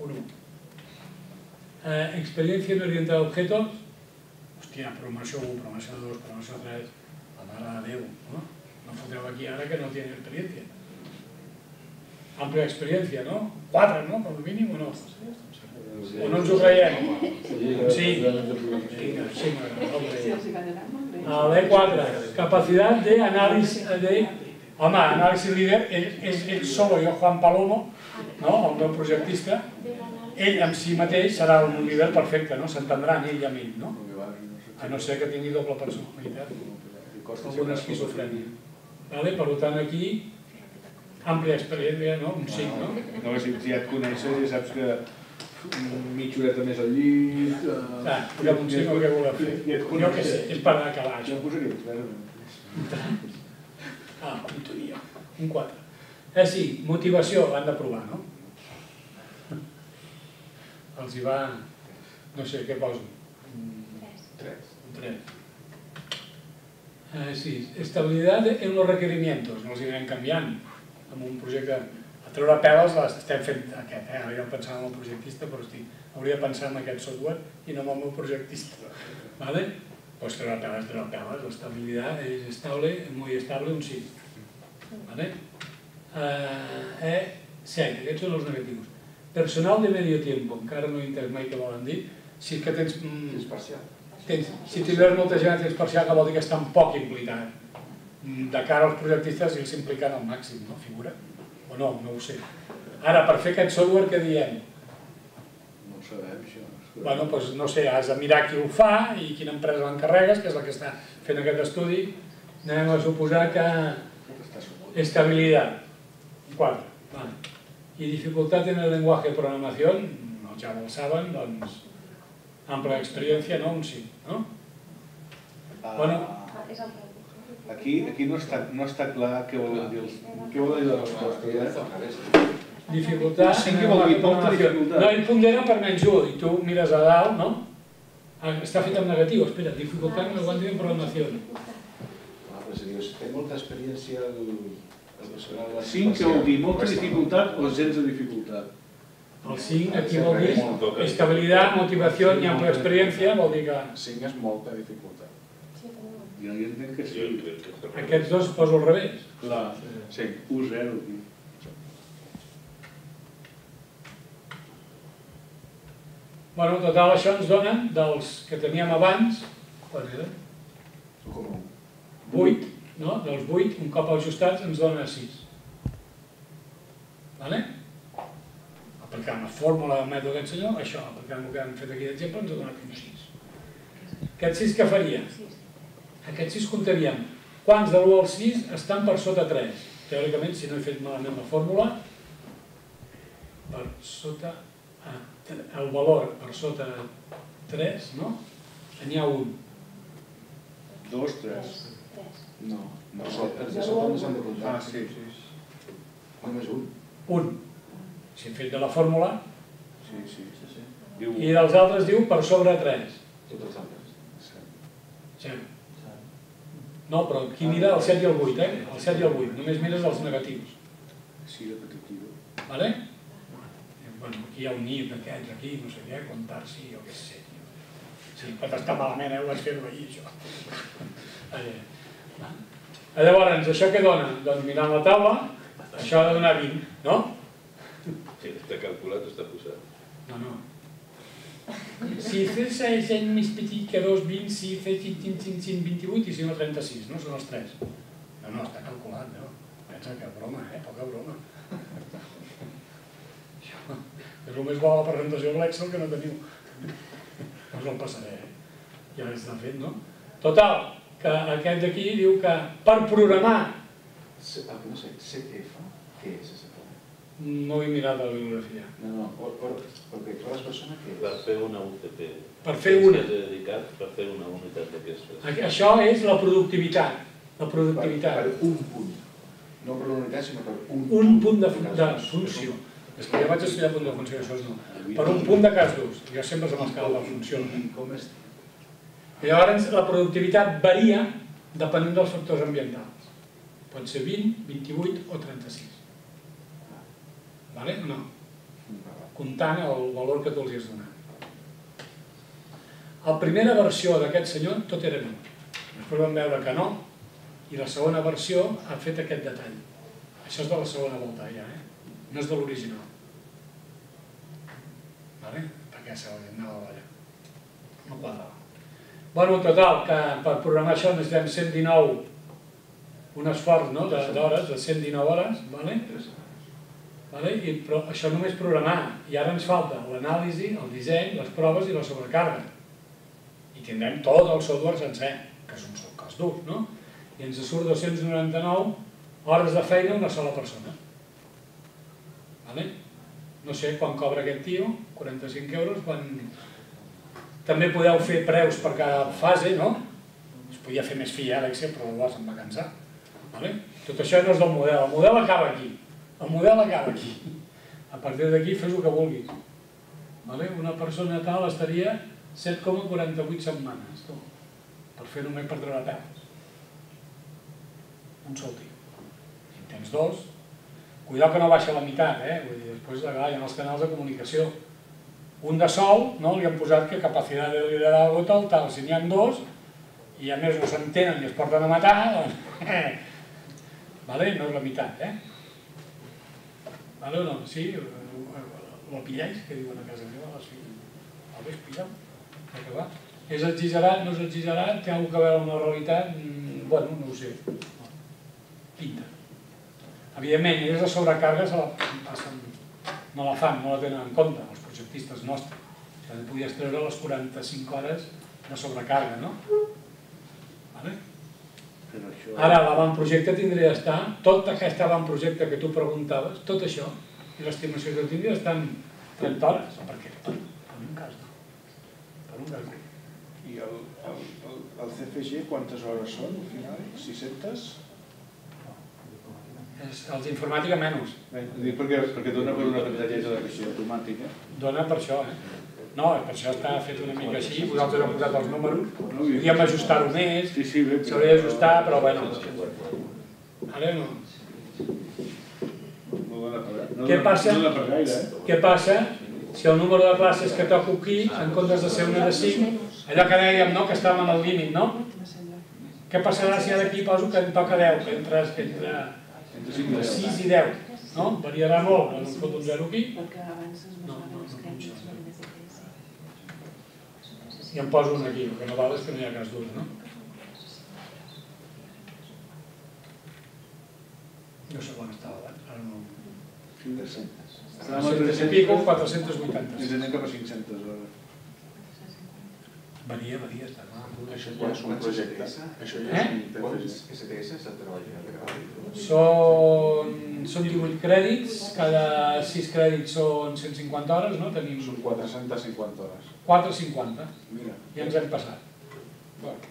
1. Eh, experiencia en orientar objetos. Hòstia, programació 1, programació 2, programació 3. La mare de Déu, no? No foteu aquí ara que no tiene experiencia. Amplia experiencia, no? 4, no? Com a mínim o no? O no ens ho creiem? Sí. Vinga, sí, m'agrada. A l'E4, capacitat de análisis de... Home, anàlisi líder, ell, ell, ell solo, jo, Juan Palomo, no? el meu projectista, ell en si mateix serà un líder perfecte, no? s'entendran ell amb ell, no? a no ser que tingui doble personalitat, alguna esquizofrènia. Vale? Per tant, aquí, àmplia experiència, no? un 5, no? No, si, si ja et coneixes ja saps que mitja horeta més al llit... eh, Clar, posem un 5 o què voleu fer? Ja et Jo què sé, és per acabar Jo això. em posaria un. Ah, punturia, un 4. Eh, sí, motivació, l'han de provar, no? Els hi va... No sé, què poso? Un 3. Un 3. Eh, sí, estabilitat en los requerimientos, no els hi anem canviant. Amb un projecte... A treure peles les estem fent aquest, eh? Ara jo pensava en el projectista, però estic, hauria de pensar en aquest software i no en el meu projectista. ¿Vale? Pues treure peles, treure peles, l'estabilitat és estable, muy estable, un sí. ¿Vale? Eh, eh, 7, aquests són els negatius. Personal de medio tiempo, encara no he entès mai què volen dir. Si és que tens... Mm, tens si tindràs molta gent a temps parcial, que vol dir que estan poc implicat. Mm, De cara als projectistes, ells s'impliquen al màxim, no? Figura? O no, no ho sé. Ara, per fer aquest software, què diem? No ho sabem, això. Bueno, doncs, no sé, has de mirar qui ho fa i quina empresa l'encarregues, que és la que està fent aquest estudi. Anem a suposar que estabilidad, 4. Vale. Y dificultad en el lenguaje de programación, no, ja ho saben, doncs, ampla experiència, no? Un sí, no? Ah, Bueno. Aquí, aquí no, està, no està clar què volen dir, els, què volen dir les respostes, eh? Dificultat Sí el vol dir de molta programació. dificultat. No, ell pondera per menys 1, i tu mires a dalt, no? Ah, Està fet en negatiu, espera, dificultat en el lenguaje de programación. Ah, però si dius, té molta experiència el, el personal de 5 que vol dir molta dificultat o gens de dificultat. El 5 aquí vol dir estabilitat, motivació i ampla experiència, vol dir que 5 és molta dificultat. Jo, jo entenc que sí. Aquests dos poso al revés. Clar, Sí. 1-0 aquí. Bueno, total, això ens dona dels que teníem abans, quants eren? 1,1. 8, no? Dels 8, un cop ajustats, ens dona 6. Vale? Aplicant la fórmula del mètode aquest senyor, això, aplicant el que hem fet aquí d'exemple, ens donat un 6. Aquest 6 què faria? Aquest 6 comptaríem quants de l'1 al 6 estan per sota 3. Teòricament, si no he fet malament la fórmula, per sota... Ah, el valor per sota 3, no? N'hi ha un. 2, 3. No, no, els de sota no s'han de comptar. Ah, sí, sí. Només un. Un. Si hem fet de la fórmula, Sí, sí. Diu... i dels altres diu per sobre 3. Tots els altres. Zero. No, però aquí mira el 7 i el 8, eh? El 7 i el 8, només mires els negatius. Sí, repetitiu. Vale? Bueno, aquí hi ha un nit d'aquests, aquí, no sé què, comptar-s'hi, jo què sé. tio. Sí, pot estar malament, eh? Ho vaig fer-ho ahir, això. Allà. Eh, Llavors, això què dona? Doncs mirant la taula, això ha de donar 20, no? Sí, està calculat, està posat. No, no. Si fes és més petit que 2, 20, si fes 5, 5, 5, 28 i si no 36, no? Són els 3. No, no, està calculat, no? Pensa que broma, eh? Poca broma. Això és el més bo de la presentació de l'Excel que no teniu. No us el passaré, eh? Ja està fet, no? Total, que aquest d'aquí diu que per programar El que no sé, CF, què és CF? no he mirat la bibliografia. No, no, por, por, perquè totes les persones què Per és? fer una UTP. Per fer una. Tens dedicat per fer una unitat d'aquestes. Aquí- Això és la productivitat. La Per, productivitat. per un punt. No per una unitat, sinó per un, un punt de, fun- de funció. És que jo vaig estudiar punt de funció, això no. Per un punt de cas d'ús. Jo sempre se m'escala la funció. I com és? I llavors la productivitat varia depenent dels factors ambientals. Pot ser 20, 28 o 36. Vale? No. Comptant el valor que tu els has donat. La primera versió d'aquest senyor tot era 20. Després vam veure que no, i la segona versió ha fet aquest detall. Això és de la segona volta ja, eh? No és de l'original. Vale? Perquè se anava allà. No quadrava. Bueno, total, que per programar això necessitem 119, un esforç no? de- d'hores, de 119 hores, vale? Vale? I, però això només programar, i ara ens falta l'anàlisi, el disseny, les proves i la sobrecàrrega. I tindrem tot el software sencer, que és un sol cas dur, no? I ens surt 299 hores de feina una sola persona. Vale? No sé quan cobra aquest tio, 45 euros, quan... També podeu fer preus per cada fase, no? Es podia fer més fi ara, però llavors em va cansar. Vale? Tot això no és del model, el model acaba aquí. El model acaba aquí. A partir d'aquí fes el que vulguis. Vale? Una persona tal estaria 7,48 setmanes per fer només per treure peus. Un sol tio. Si en tens dos, cuidao que no baixa la meitat, eh? Vull dir, després de hi ha els canals de comunicació. Un de sol, no? li han posat que capacitat de liderazgo tal, tal. Si n'hi ha dos, i a més no s'entenen i es porten a matar, doncs... vale? No és la meitat, eh? Vale o no? Sí? Lo pilláis, que diuen a casa meva, les filles. El ves pillau? Que va? És exagerat, no és exagerat, té alguna que veure amb la realitat? Mm, bueno, no ho sé. Pinta. Evidentment, ells la sobrecàrrega se la passen, no la fan, no la tenen en compte, els projectistes nostres. Que no podies treure les 45 hores de sobrecàrrega, no? Vale? Però això... Ara, l'avantprojecte tindria d'estar, tot aquest avantprojecte que tu preguntaves, tot això, i l'estimació que tindria estan 30 hores, perquè per, per un cas no. Per un cas no. I el, el, el, el CFG quantes hores són al final? 600? Els informàtica menys, Bé, dic perquè, perquè dona per una pantalleta de caixer automàtica. dona per això, eh? No, per això està fet una mica així, vosaltres heu posat els números, podríem ajustar-ho més, Sí, sí, s'hauria d'ajustar, però bueno. Ara no. Què passa? No gaire, eh? Què passa si el número de classes que toco aquí, en comptes de ser una de 5, allò que dèiem, no?, que estàvem al límit, no? Què passarà si ara aquí poso que en toca 10, que entre, que entre, Deu. 6 i 10, no? Variarà molt, no em fot un 0 aquí, Perquè abans es No, i em poso un aquí, el que no val és que no hi ha cas d'ús, no? No sé quan estava, eh? ara no... 300. Estàvem a 300 i pico, 480. Ens anem cap a 500 ara. Varia, varia, està clar. Això ja és un projecte. Això ja és un Quants TFG. STS s'ha treballat de? Són, són 18 crèdits, cada 6 crèdits són 150 hores, no? Tenim Són 450 hores. 450, Mira. ja ens hem passat.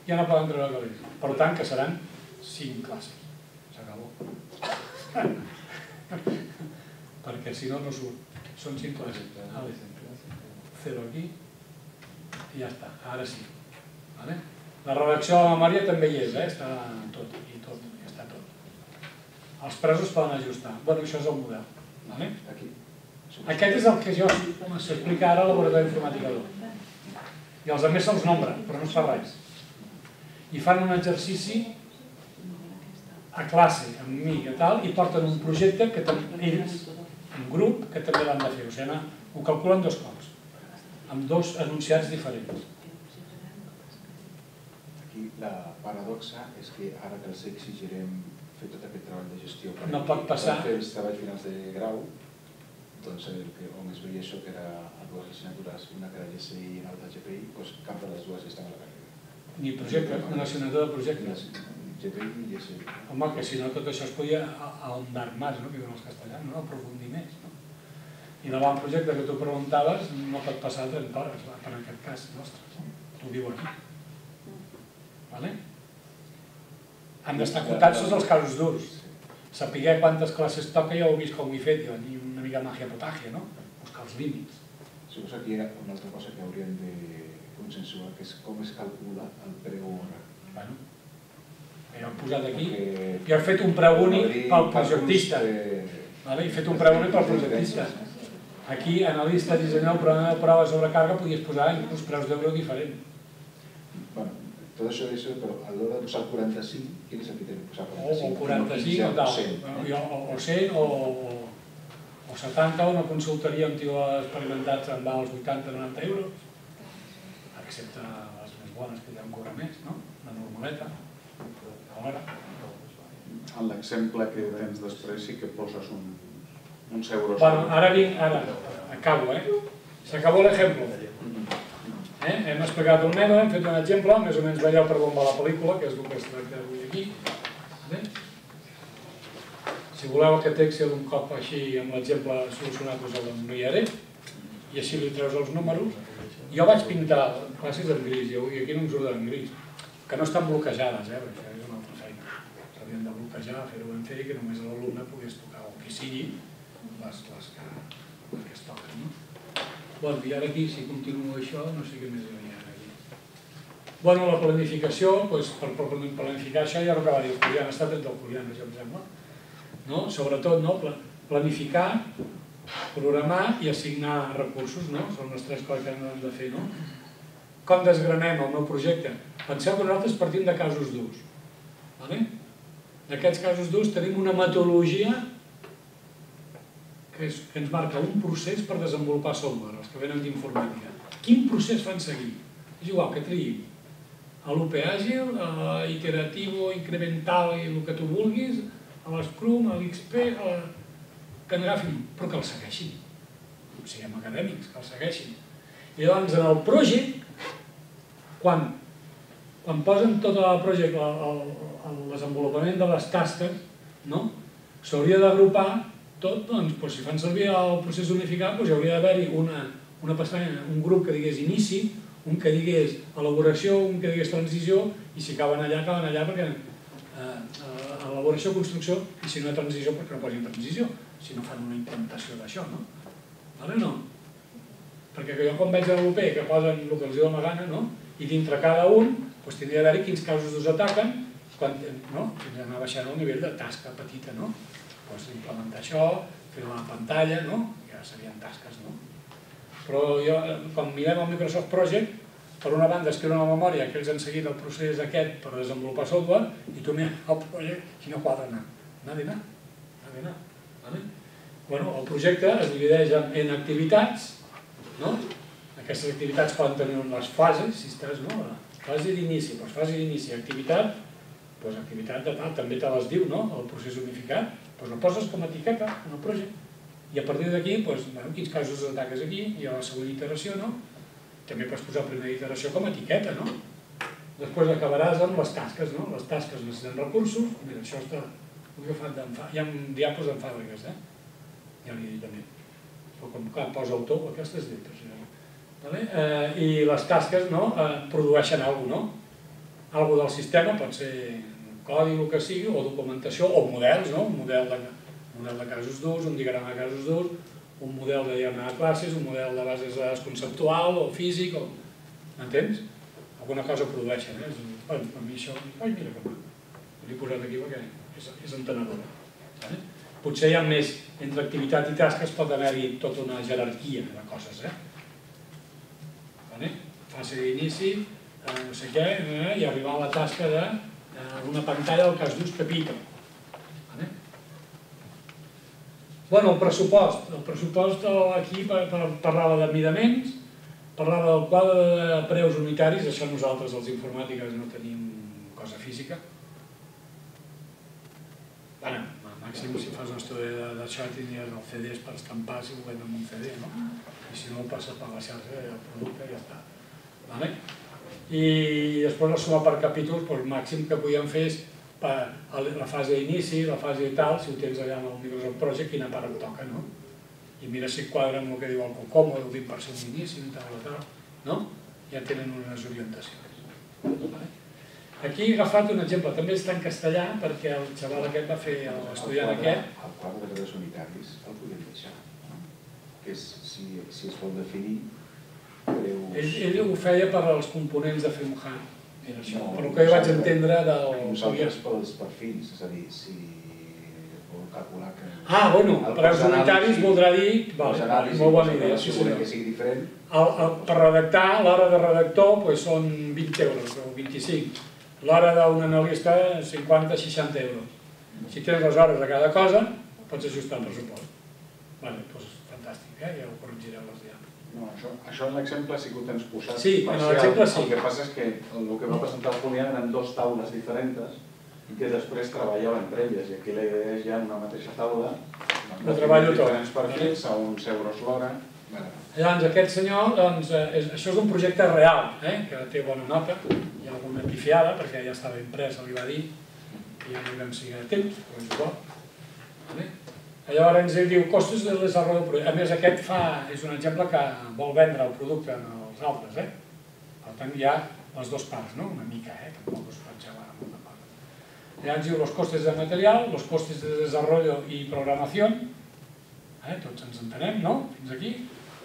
Ja no poden treure calés. Per tant, que seran 5 classes. S'acabó. Perquè si no, no surt. Són 5 classes. Vale. Zero aquí i ja està, ara sí. Vale? La redacció de la memòria també hi és, eh? està tot, i tot, ja està tot. Els presos poden ajustar. Bueno, això és el model. Vale? Aquí. Aquest és el que jo s'explica ara al laboratori informàtica 2. I els altres se'ls nombra, però no es fa res. I fan un exercici a classe, amb mi i tal, i porten un projecte que ells, un grup, que també l'han de fer. O sigui, ho calculen dos cops, amb dos enunciats diferents. Aquí la paradoxa és que ara que els exigirem fer tot aquest treball de gestió per No pot passar. per fer els treballs finals de grau, doncs el que, on es veia això que era a dues assignatures, una que era GSI i una altra GPI, doncs cap de les dues estan a la carrera. Ni projecte, una assignatura de projecte. GPI i GSI. Home, que si no tot això es podia ahondar més, no? que diuen els castellans, no? aprofundir més. No? I l'avantprojecte que tu preguntaves no pot passar 30 hores, va, per aquest cas nostre. No? T'ho diu aquí. Vale? Han d'estar acotats tots els casos durs. Saber quantes classes toca ja ho he vist com ho he fet jo, ni una mica màgia potàgia, no? Buscar els límits. Suposo que hi ha una altra cosa que hauríem de consensuar, que és com es calcula el preu hora. Bueno, jo he posat aquí, jo he fet un preu únic pel projectista. Vale? He fet un preu únic pel projectista. Aquí, analista, dissenyador, programa de prova de sobrecàrrega, podies posar inclús preus d'euro diferents. Bueno, tot això d'això, però a l'hora de posar el 45, quin és el criteri de posar O, 45? o 45 o tal. 100. Bueno, jo, o, o 100 o, o, o 70, una consultoria on tio experimentat se'n va als 80-90 euros, excepte les més bones que ja em cobra més, no? La normaleta. Alhora. En l'exemple que tens després sí que poses un, uns euros. Bueno, ara vinc, ara, acabo, eh? S'acabó l'ejemplo. Eh? Hem explicat un mètode, hem fet un exemple, més o menys veieu per on va la pel·lícula, que és el que es tracta avui aquí. Vale? Si voleu aquest Excel un cop així amb l'exemple solucionat us el enviaré i així li treus els números. Jo vaig pintar classes en gris i aquí no em surten en gris, que no estan bloquejades, eh? això és una altra feina. S'havien de bloquejar, fer-ho ben fet i que només l'alumne pogués tocar el que sigui les, que, les que es toquen. No? Bueno, i ara aquí, si continuo això, no sé què més hi havia aquí. Bueno, la planificació, doncs, per, planificar això ja que va dir el Julián, està tret del Julián, això em sembla. No? Sobretot, no? Pla- planificar, programar i assignar recursos, no? Són les tres coses que hem de fer, no? Com desgranem el meu projecte? Penseu que nosaltres partim de casos durs. Vale? D'aquests casos durs tenim una metodologia que ens marca un procés per desenvolupar software, els que venen d'informàtica. Quin procés fan seguir? És igual que triïm a l'UP àgil, a l'iteratiu, incremental i el que tu vulguis, a l'Scrum, a l'XP, a en agafin, però que el segueixin. Siguem acadèmics, que el segueixin. I llavors en el project, quan, quan posen tot el project, el, el, el desenvolupament de les tasques, no? s'hauria d'agrupar tot, doncs, doncs, si fan servir el procés unificat, doncs hi hauria d'haver-hi una, una pestanya, un grup que digués inici, un que digués elaboració, un que digués transició, i si caben allà, caben allà perquè eh, eh, elaboració, construcció, i si no hi transició, perquè no posin transició, si no fan una implantació d'això, no? Vale no? Perquè jo quan veig l'UP que posen el que els diu la gana, no? i dintre cada un doncs tindria d'haver-hi quins casos d'ús ataquen, quan, no? fins anar baixant el nivell de tasca petita, no? Doncs, implementar això, fer una pantalla, no? ja serien tasques. No? Però jo, quan mirem el Microsoft Project, per una banda escriure una memòria que ells han seguit el procés aquest per desenvolupar software i tu mires el projecte i no quadra anar. Anar d'anar, anar d'anar. Vale? Bueno, el projecte es divideix en, activitats, no? Aquestes activitats poden tenir unes fases, si estàs, no? Fase d'inici, doncs fase d'inici, activitat, doncs activitat de tal, també te les diu, no? El procés unificat, doncs el poses com a etiqueta en el projecte. I a partir d'aquí, doncs, bueno, quins casos ataques aquí, i a la següent iteració, no? També pots posar primera iteració com a etiqueta, no? Després acabaràs amb les tasques, no? Les tasques necessiten recursos, mira, això està agafat d'en Hi ha diapos en fàbriques, eh? Ja li he dit també. O com que posa autor, aquestes lletres. Ja. Vale? Eh, I les tasques no? eh, produeixen alguna cosa, no? Algo del sistema, pot ser codi, el que sigui, o documentació, o models, no? Un model de, un model de casos durs, un diagrama de casos durs, un model de diagrama de classes, un model de bases de conceptual o físic, o... entens? Alguna cosa produeixen, eh? Bueno, a mi això... Ai, mira que L'he posat aquí perquè és, és entenedora. Vale? Potser hi ha més, entre activitat i tasques pot haver-hi tota una jerarquia de coses, eh? Vale? Fase d'inici, eh, no sé què, eh? i arribar a la tasca de eh, una pantalla del cas d'ús que pica. Vale? Bueno, el pressupost. El pressupost aquí parlava de midaments, parlava del quadre de preus unitaris, això nosaltres els informàtiques no tenim cosa física. Bueno, màxim si fas un estudi d'això tindries el CDs per estampar si ho venen amb un CD, no? I si no, passa per la xarxa i el producte ja està. Vale? I després la suma per capítols, doncs, màxim que podíem fer és la fase d'inici, la fase de tal, si ho tens allà en el Microsoft Project, quina part et toca, no? I mira si quadra amb el que diu el COCOMO, el 20% d'inici, tal, tal, no? Ja tenen unes orientacions. Aquí he agafat un exemple, també està en castellà perquè el xaval aquest va fer, l'estudiant aquest... El quadre de grans unitaris el podem deixar, que és, si, si es vol definir. Ell, ell ho feia per als components de FEMHAN, era això, no, per el que jo vaig entendre del... Nosaltres pels perfils, és a dir, si vol calcular que... Ah, bueno, per als unitaris voldrà dir... Vale, molt bona idea, sí senyor. Que sigui diferent. El, el, per redactar, l'hora de redactor pues, són 20 euros o 25 l'hora d'un analista 50-60 euros. Si tens les hores de cada cosa, pots ajustar el pressupost. Vale, doncs fantàstic, eh? ja ho. No, això, això en l'exemple sí que ho tens posat. Sí, en l'exemple sí. El que passa és que el que va presentar el Julián eren dos taules diferents que després treballava entre elles. I aquí la idea és ja en una mateixa taula ho treballo tot. diferents perfils a uns euros l'hora. Llavors, aquest senyor, doncs, és, això és un projecte real, eh? que té bona nota, hi ha alguna pifiada, perquè ja estava imprès, li va dir, i ja no vam seguir a temps, però és igual. Vale? Llavors ell diu, costos de desenvolupament del projecte. A més, aquest fa, és un exemple que vol vendre el producte als altres, eh? Per tant, hi ha les dues parts, no? Una mica, eh? Tampoc us llevar amb una part. Llavors diu, los costes de material, los costes de desarrollo i programació, eh? tots ens entenem, no? Fins aquí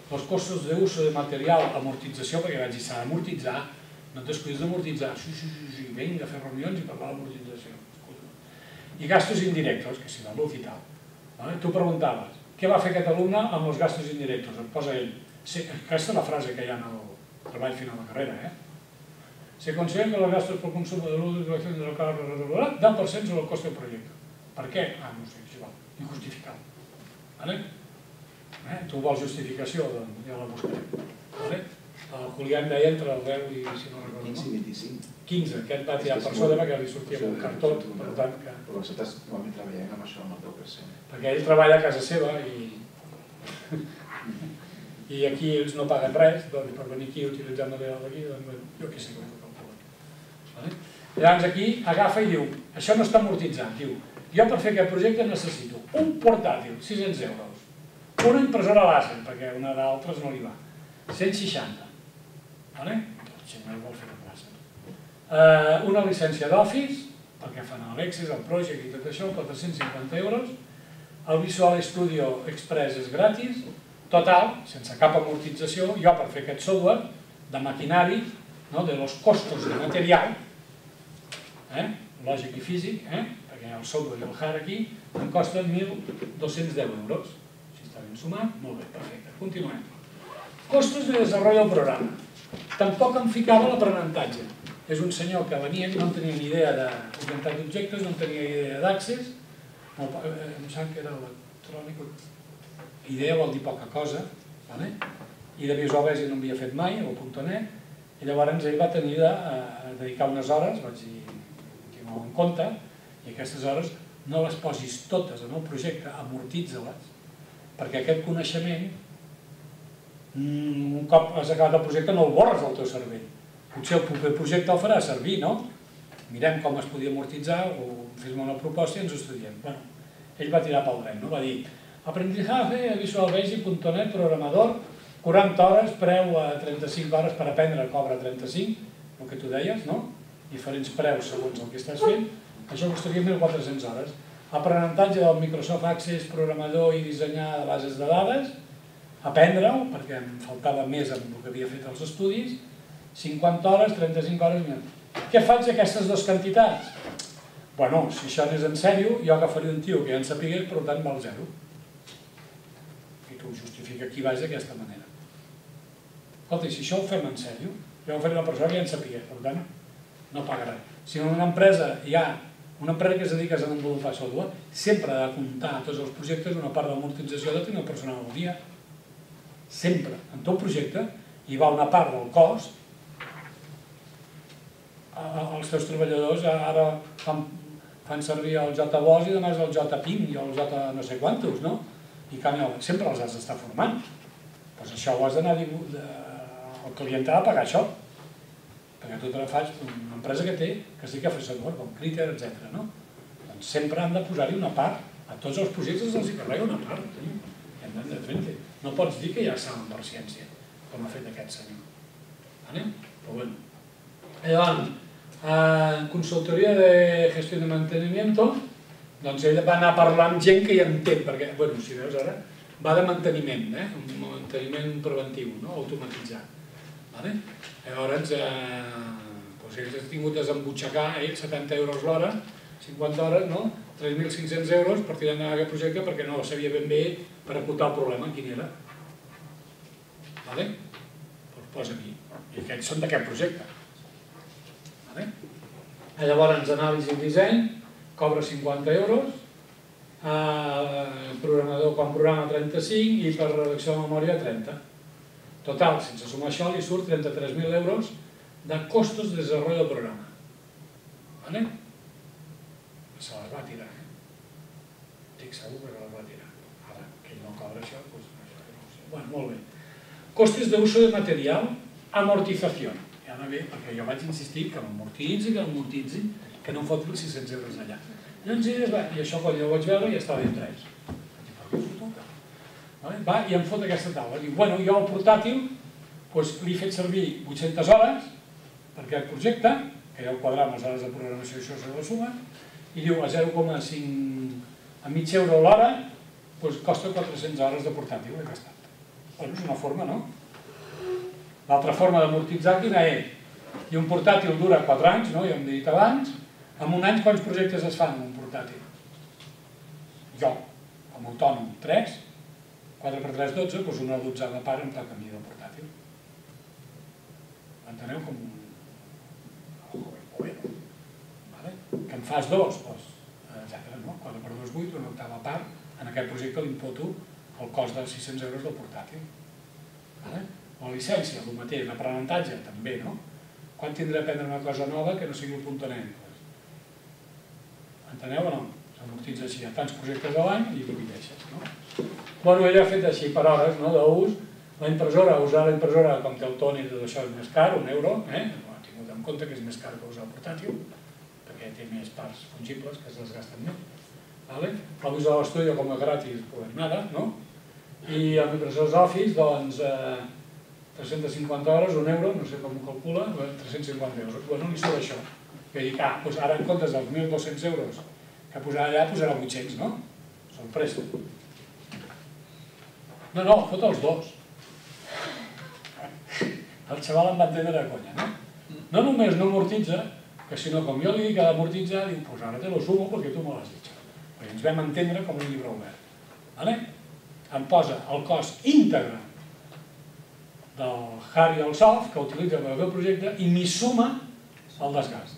els costos d'ús de material, amortització, perquè vaig dir, s'ha d'amortitzar, no et descuidis d'amortitzar, sí, sí, sí, sí, vinga, fer reunions i parlar d'amortització. I gastos indirectos, que si la luz i tal. Tu preguntaves, què va fer aquest alumne amb els gastos indirectos? Et posa ell. Aquesta és la frase que hi ha en el treball final de carrera, eh? Se considera que los gastos por consumo de luz y utilización de la carga dan por sobre el coste del proyecto. Per què? Ah, no sé, és igual, injustificable. Vale? Eh? Tu vols justificació, doncs ja la buscarem. Vale? El Julián deia entre el 10 i, si no recordo, 15 i 25. 15, aquest va tirar per sota perquè li sortia un cartó, per tant que... Però nosaltres igualment treballem amb això, amb el 10%. Perquè ell treballa a casa seva i... I aquí ells no paguen res, doncs per venir aquí utilitzant material d'aquí, doncs jo què sé com ho calculo. Vale? Llavors aquí agafa i diu, això no està amortitzat, diu, jo per fer aquest projecte necessito un portàtil, 600 euros, una impressora láser, perquè una d'altres no li va, 160, vale? No vol fer làser. Uh, una llicència d'Office, perquè fan l'Alexis, el Project i tot això, 450 euros, el Visual Studio Express és gratis, total, sense cap amortització, jo per fer aquest software de maquinari, no, de los costos de material, eh, lògic i físic, eh, perquè el software i el hard aquí, em costa 1.210 euros. Si està ben sumat, molt bé, perfecte. Continuem. Costos de desenvolupament del programa. Tampoc em ficava l'aprenentatge. És un senyor que venia, no en tenia ni idea d'orientat d'objectes, no en tenia idea d'accés, no, eh, em sembla que era electrònic, idea vol dir poca cosa, vale? i de Visual Basic no havia fet mai, o .NET, i llavors ell va tenir de eh, dedicar unes hores, vaig dir, tingueu en compte, i aquestes hores no les posis totes en el projecte, amortitza-les, perquè aquest coneixement, un cop has acabat el projecte no el borres del teu cervell. Potser el proper projecte el farà servir, no? Mirem com es podia amortitzar o fes-me una proposta i ens ho estudiem. Bueno, ell va tirar pel dret, no? Va dir, aprendizaje Visual Basic.net programador 40 hores, preu a 35 hores per aprendre, cobra 35, el que tu deies, no? Diferents preus segons el que estàs fent, això costaria 1.400 hores. Aprenentatge del Microsoft Access, programador i dissenyar bases de dades, aprendre-ho, perquè em faltava més amb el que havia fet els estudis, 50 hores, 35 hores... Què faig aquestes dues quantitats? Bueno, si això anés en sèrio, jo agafaria un tio que ja en sapigués, per tant val zero. I tu justifica qui vaig d'aquesta manera. Escolta, si això ho fem en sèrio, jo ho faré una persona que ja en sapigués, per tant, no pagarà. Si en una empresa hi ha una empresa que es dedica a desenvolupar software, sempre ha de comptar a tots els projectes una part d'amortització de tenir el personal al dia. Sempre. En tot projecte hi va una part del cost els teus treballadors ara fan, fan servir el JBoss i demà és el JPIM i el J no sé quantos, no? I canvi, sempre els has d'estar formant. Doncs això ho has d'anar el client ha de pagar això, perquè tu te la fas una empresa que té, que sí que fa software, com Critter, etc. No? Doncs sempre han de posar-hi una part, a tots els projectes els hi carrega una part, i hem de frente. No pots dir que ja saben per ciència, com ha fet aquest senyor. Vale? Però bueno. Llavors, en consultoria de gestió de mantenimiento, doncs ell va anar a parlar amb gent que ja entén, perquè, bueno, si veus ara, va de manteniment, eh? un manteniment preventiu, no? automatitzat. Vale? Llavors, eh, doncs ells han tingut desembutxacar eh, 70 euros l'hora, 50 hores, no? 3.500 euros per tirar endavant aquest projecte perquè no sabia ben bé per acotar el problema quin era. Vale? Doncs posa aquí. I aquests són d'aquest projecte. Vale? Llavors, anàlisi i disseny, cobra 50 euros, eh, programador quan programa 35 i per redacció de memòria 30. Total, sense sumar això, li surt 33.000 euros de costos de desenvolupament del programa. Vale? Se les va tirar, eh? Estic segur que les va tirar. Cobra això, doncs ho sé. Bueno, molt bé. Costes de uso de material, amortització. Ja no ve, perquè jo vaig insistir que m'amortitzi, que m'amortitzi, que no em els 600 euros allà. Llavors, va, i això quan jo ho vaig veure ja estava en 3. Va, i em fot aquesta taula. Diu, bueno, jo el portàtil doncs, li he fet servir 800 hores per aquest projecte, que ja ho quadram les hores de programació, això se la suma, i diu a 0,5 a mig euro l'hora, doncs costa 400 hores de portàtil, he gastat. Bueno, és una forma, no? L'altra forma d'amortitzar quina és? I un portàtil dura 4 anys, no? ja hem dit abans, en un any quants projectes es fan en un portàtil? Jo, com a autònom, 3, 4 per 3, 12, doncs una dotzena part em toca a mi del portàtil. Enteneu com un... Bueno, vale? que en fas dos, doncs, etcètera, no? 4 per 2, 8, una octava part, en aquest projecte l'imputo el cost de 600 euros del portàtil. Vale? La llicència, el mateix, l'aprenentatge, també, no? Quan tindré a aprendre una cosa nova que no sigui un net? Enteneu o no? S'amortitza així, ha tants projectes a l'any i divideixes, no? Bueno, ell ha fet així per hores, no?, d'ús. La impressora, usar la impressora com té el Toni tot això és més car, un euro, eh? Bueno, tingut en compte que és més car que usar el portàtil, perquè té més parts fungibles que es desgasten més. Vale? El Visual Studio com a gratis, pues nada, no? I el Microsoft Office, doncs, eh, 350 hores, un euro, no sé com ho calcula, 350 euros. Bueno, li surt això. Que dic, ah, doncs ara en comptes dels 1.200 euros que posarà allà, posarà 800, no? Sorpresa. No, no, fot els dos. El xaval em va entendre de conya, no? No només no amortitza, que si no, com jo li dic que ha d'amortitzar, diu, pues ara te lo sumo perquè tu me l'has dit. Ens vam entendre com un llibre obert. Vale? Em posa el cost íntegre del el soft que utilitza al meu projecte i m'hi suma el desgast.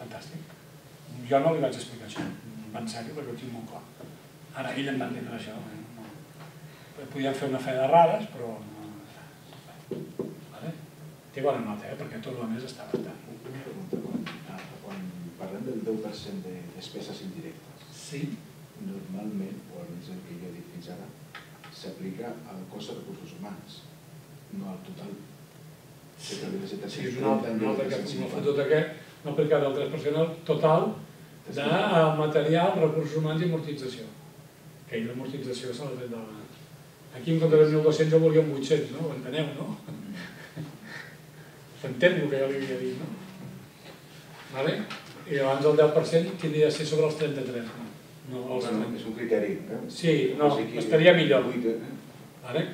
Fantàstic. Jo no li vaig explicar això, en sèrio, perquè ho tinc molt clar. Ara ell em va entendre això. Eh? Podíem fer una fe de rares, però. Vale? Té bona nota, eh? perquè tot el més està bastant. Una pregunta, quan, ah, quan parlem del 10% de despeses indirectes, Sí. normalment, o almenys el que jo he dit fins ara, s'aplica al cost de recursos humans, no al total. Sí, sí és un altre, un altre que no 350. fa tot aquest, no aplicat el 3% al total de eh, material, recursos humans i amortització. Que ell l'amortització se l'ha tret de la... Aquí en compte de 1.200 jo volia un 800, no? Ho enteneu, no? S'entén el que jo li havia dit, no? Vale? I llavors el 10% tindria de ser sobre els 33, no? no els 30. és un criteri. Eh? Sí, no, sigui que- estaria millor. Vuit, eh? ¿Vale?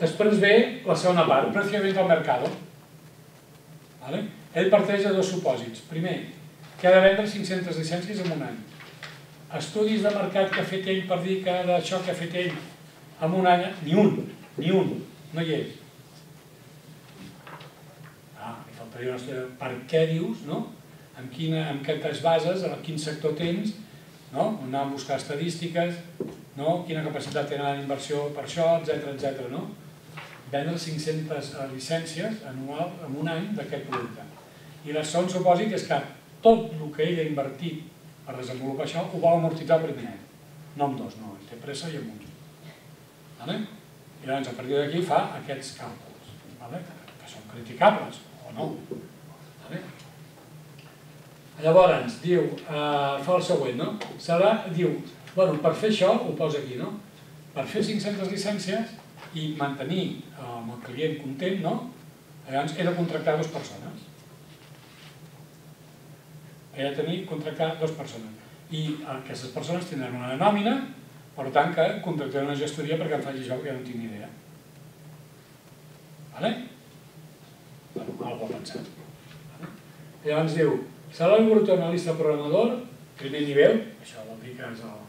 Després ve la segona part, precisament del mercado. ¿Vale? Ell parteix de dos supòsits. Primer, que ha de vendre 500 llicències en un any. Estudis de mercat que ha fet ell per dir que d'això que ha fet ell en un any, ni un, ni un, no hi és. Estudi de per què dius, no? En, quina, en què et bases, en quin sector tens, no? anar a buscar estadístiques, no? quina capacitat tenen d'inversió per això, etc etc. no? Vendre 500 llicències anual en un any d'aquest producte. I el segon supòsit és que tot el que ell ha invertit per desenvolupar això ho va amortitzar primer any. No amb dos, no, ell té pressa i amb un. Vale? I llavors a partir d'aquí fa aquests càlculs, vale? que són criticables no. Llavors, diu, eh, fa el següent, no? Serà, diu, bueno, per fer això, ho posa aquí, no? Per fer 500 llicències i mantenir eh, el client content, no? Llavors he de contractar dues persones. He de tenir, contractar dues persones. I aquestes persones tindran una nòmina, per tant que contractaré una gestoria perquè em faci això, que ja no tinc ni idea. Vale? Bueno, algo. Vale? Llavors diu, salari brut analista programador, primer nivell, això vol dir que és el,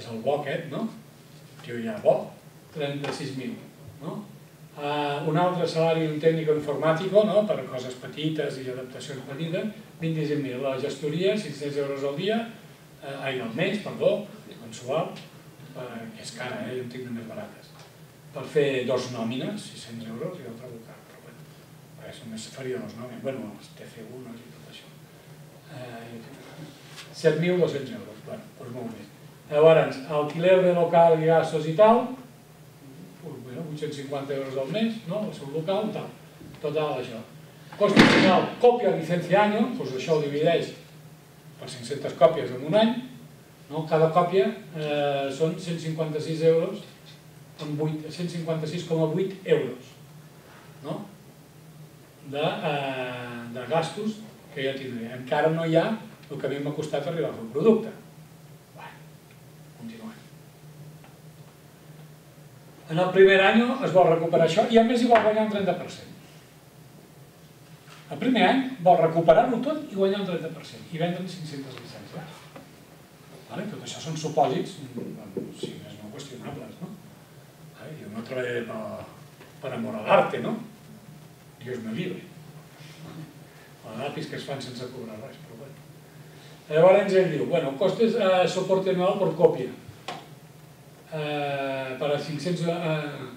és el bo aquest, no? Tio ja bo, 36.000, no? Uh, un altre salari un tècnic informàtico, no? per coses petites i adaptacions petites, 25.000. La gestoria, 600 euros al dia, uh, ai, al mes, perdó, mensual, uh, que és cara, eh? jo en tinc més barates. Per fer dos nòmines, 600 euros, jo ho trobo car, però bueno, res, només faria dos nòmines, bueno, els TC1 i tot això. Uh, 7.200 euros, bueno, doncs molt bé. Llavors, alquiler de local i gastos i tal, bueno, 850 euros al mes, no? el seu local, tal. Total, això. Coste final, còpia, licencia año, doncs això ho divideix per 500 còpies en un any, no? cada còpia eh, són 156 euros, amb 156,8 euros no? De, eh, de gastos que ja tindré. Encara no hi ha el que a mi m'ha costat arribar a fer un producte. Bueno, continuem. En el primer any es vol recuperar això i a més hi vol guanyar un 30%. El primer any vol recuperar-ho tot i guanyar un 30% i vendre'n 500 llicències. Vale? Tot això són supòsits, si més no qüestionables, no? Vale? Yo no treballaré per, per amor a l'arte, no? Dios me libre. O lápiz que es fan sense cobrar res, però bueno. Llavors ell diu, bueno, costes eh, soporte anual per còpia. Eh, per a 500... Eh,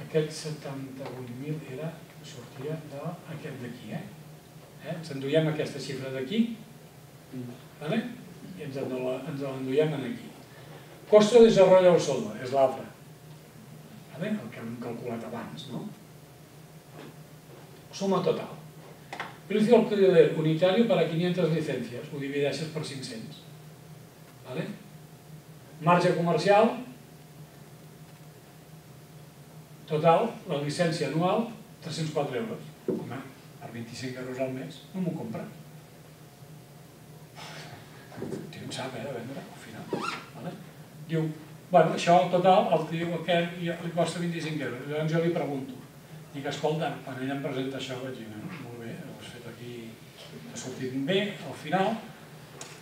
aquest 78.000 era, sortia d'aquest d'aquí, eh? eh? Ens enduiem aquesta xifra d'aquí, vale? i ens ens l'enduiem aquí. Costo de desarrollo del software, és l'altre. Vale? El que hem calculat abans, no? Suma total. Precio alquiler unitario para 500 licencias, ho divideixes per 500. Vale? Marge comercial, total, la llicència anual, 304 euros. Home, per 25 euros al mes no m'ho compra. Tio en sap, eh, de vendre, al final. Vale? Diu, bueno, això al total, el tio aquest li costa 25 euros. Llavors jo li pregunto, dic, escolta, quan ell em presenta això, vaig dir, molt bé, ha sortit bé al final,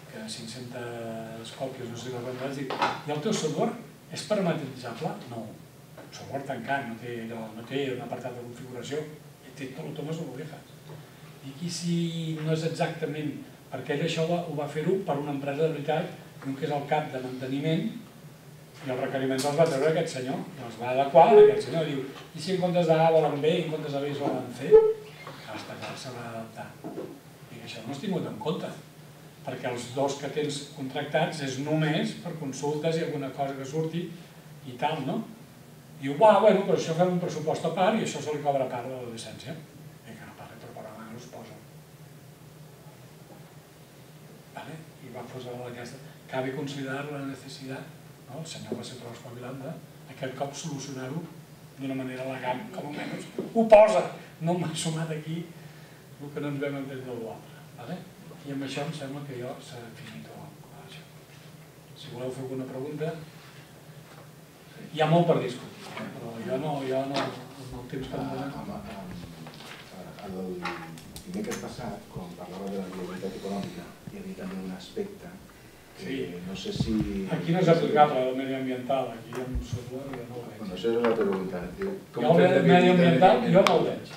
que 500 còpies, no sé què vaig dir, i el teu software és parametritzable? No, un software tancat, no té, allò, no té un apartat de configuració, i té tot tomes orejas. I aquí si no és exactament, perquè ell això ho va fer-ho per una empresa de veritat, un que és el cap de manteniment, i els requeriments els va treure aquest senyor, i els va adequar a aquest senyor, diu, i si en comptes d'A volen B i en comptes de B es volen C, hasta clar s'haurà d'adaptar. I això no és tingut en compte, perquè els dos que tens contractats és només per consultes i alguna cosa que surti i tal, no? Diu, va, bueno, però això fem un pressupost a part i això se li cobra part de la llicència. I que no parli per programa, no es posa. Vale? I va posar aquesta... Cabe considerar la necessitat, no? el senyor va ser prou espavilant de aquest cop solucionar-ho d'una manera elegant, com almenys ho posa, no m'ha sumat aquí el que no ens vam entendre de l'altre. Vale? I amb això em sembla que jo s'ha finit. Si voleu fer alguna pregunta, hi ha molt per discutir, eh? però jo no, jo no, amb el temps que em donen... Ah, el dimecres passat, quan parlava de la viabilitat econòmica, hi havia també un aspecte Sí. no sé si... Aquí no és aplicable el mediambiental, aquí hi ha un software que no ho Bueno, veig. això és una pregunta. Com Jo el mediambiental jo no el veig.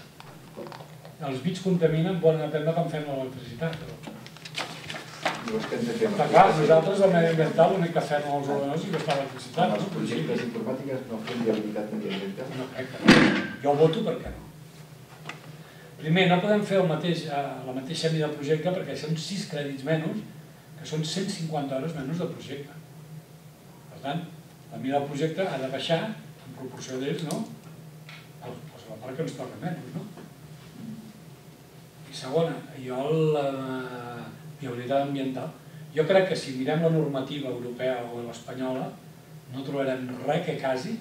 Els bits contaminen, poden aprendre com fem l'electricitat, però No és que hem de fer... Està clar, nosaltres el mediambiental l'únic que fem als ordenadors és gastar electricitat. Amb els projectes informàtics no fem viabilitat mediambiental. No crec que no. Jo voto perquè no. Primer, no podem fer el mateix, eh, la mateixa mida del projecte perquè són 6 crèdits menys, que són 150 hores menys de projecte. Per tant, la mida del projecte ha de baixar en proporció d'ells, no? Doncs la part que ens toca menys, no? I segona, jo la viabilitat ambiental, jo crec que si mirem la normativa europea o l'espanyola, no trobarem res que casi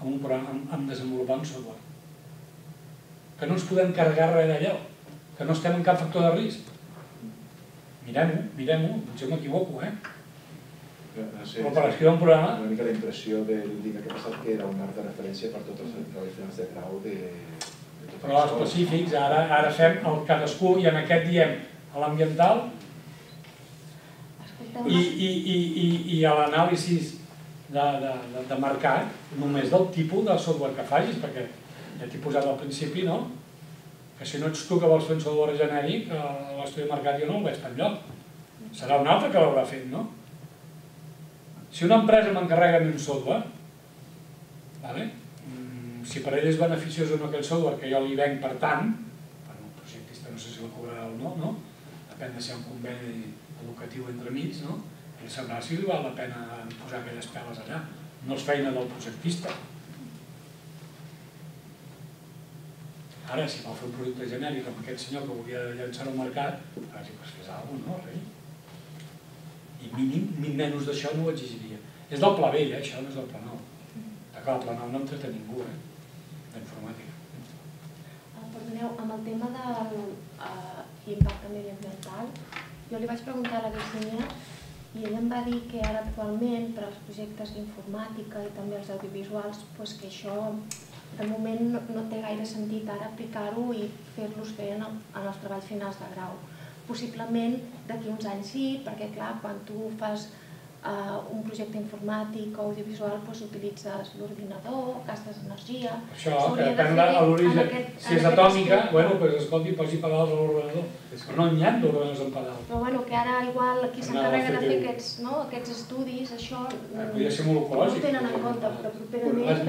amb un programa, amb, amb desenvolupar un software. Que no ens podem carregar res d'allò, que no estem en cap factor de risc. Mirem-ho, mirem-ho, potser m'equivoco, eh? No sé, Però per escriure un programa, una mica la impressió del dia que ha passat que era un marc de referència per tots els treballs finals de grau de, de però específics, ara, ara fem el cadascú i en aquest diem a l'ambiental i, i, i, i, i a l'anàlisi de, de, de, de mercat només del tipus de software que facis, perquè ja t'he posat al principi, no? Que si no ets tu que vols fer un software genèric, eh, l'estudi de mercat jo no el veig per enlloc. Serà un altre que l'haurà fet, no? Si una empresa m'encarrega un software? Mm, si per ell és beneficiós o no aquell software que jo li venc per tant, bueno, el projectista no sé si el cobrarà o no, no? depèn de si hi ha un conveni educatiu entre mig, no? ell sabrà si li val la pena posar aquelles peles allà. No és feina del projectista. Ara, si vol fer un producte genèric amb aquest senyor que volia llançar al mercat, quasi pues fes alguna cosa, no? Rei? I mínim, mínim menys d'això no ho exigiria. És del pla vell, eh? això no és del pla nou. D'acord, el pla nou no entreté ningú, eh? d'informàtica. Ah, Perdoneu, amb el tema del uh, impacte mediambiental, jo li vaig preguntar a la Virginia i ella em va dir que ara actualment per als projectes d'informàtica i també els audiovisuals, pues que això de moment no, no té gaire sentit ara aplicar-ho i fer-los fer en, el, en els treballs finals de grau. Possiblement d'aquí uns anys sí, perquè clar, quan tu fas uh, un projecte informàtic o audiovisual doncs utilitzes l'ordinador, gastes energia... Això, que depèn fer de l'origen. Si és atòmica, aspecte. bueno, doncs escolti, posi pedals a l'ordenador. Però no n'hi ha d'ordenadors amb pedals. Però bueno, que ara igual qui s'encarrega de fer aquests, no, aquests estudis, això Eh, Podria ser molt no ho ecològic. tenen en compte, però properament Has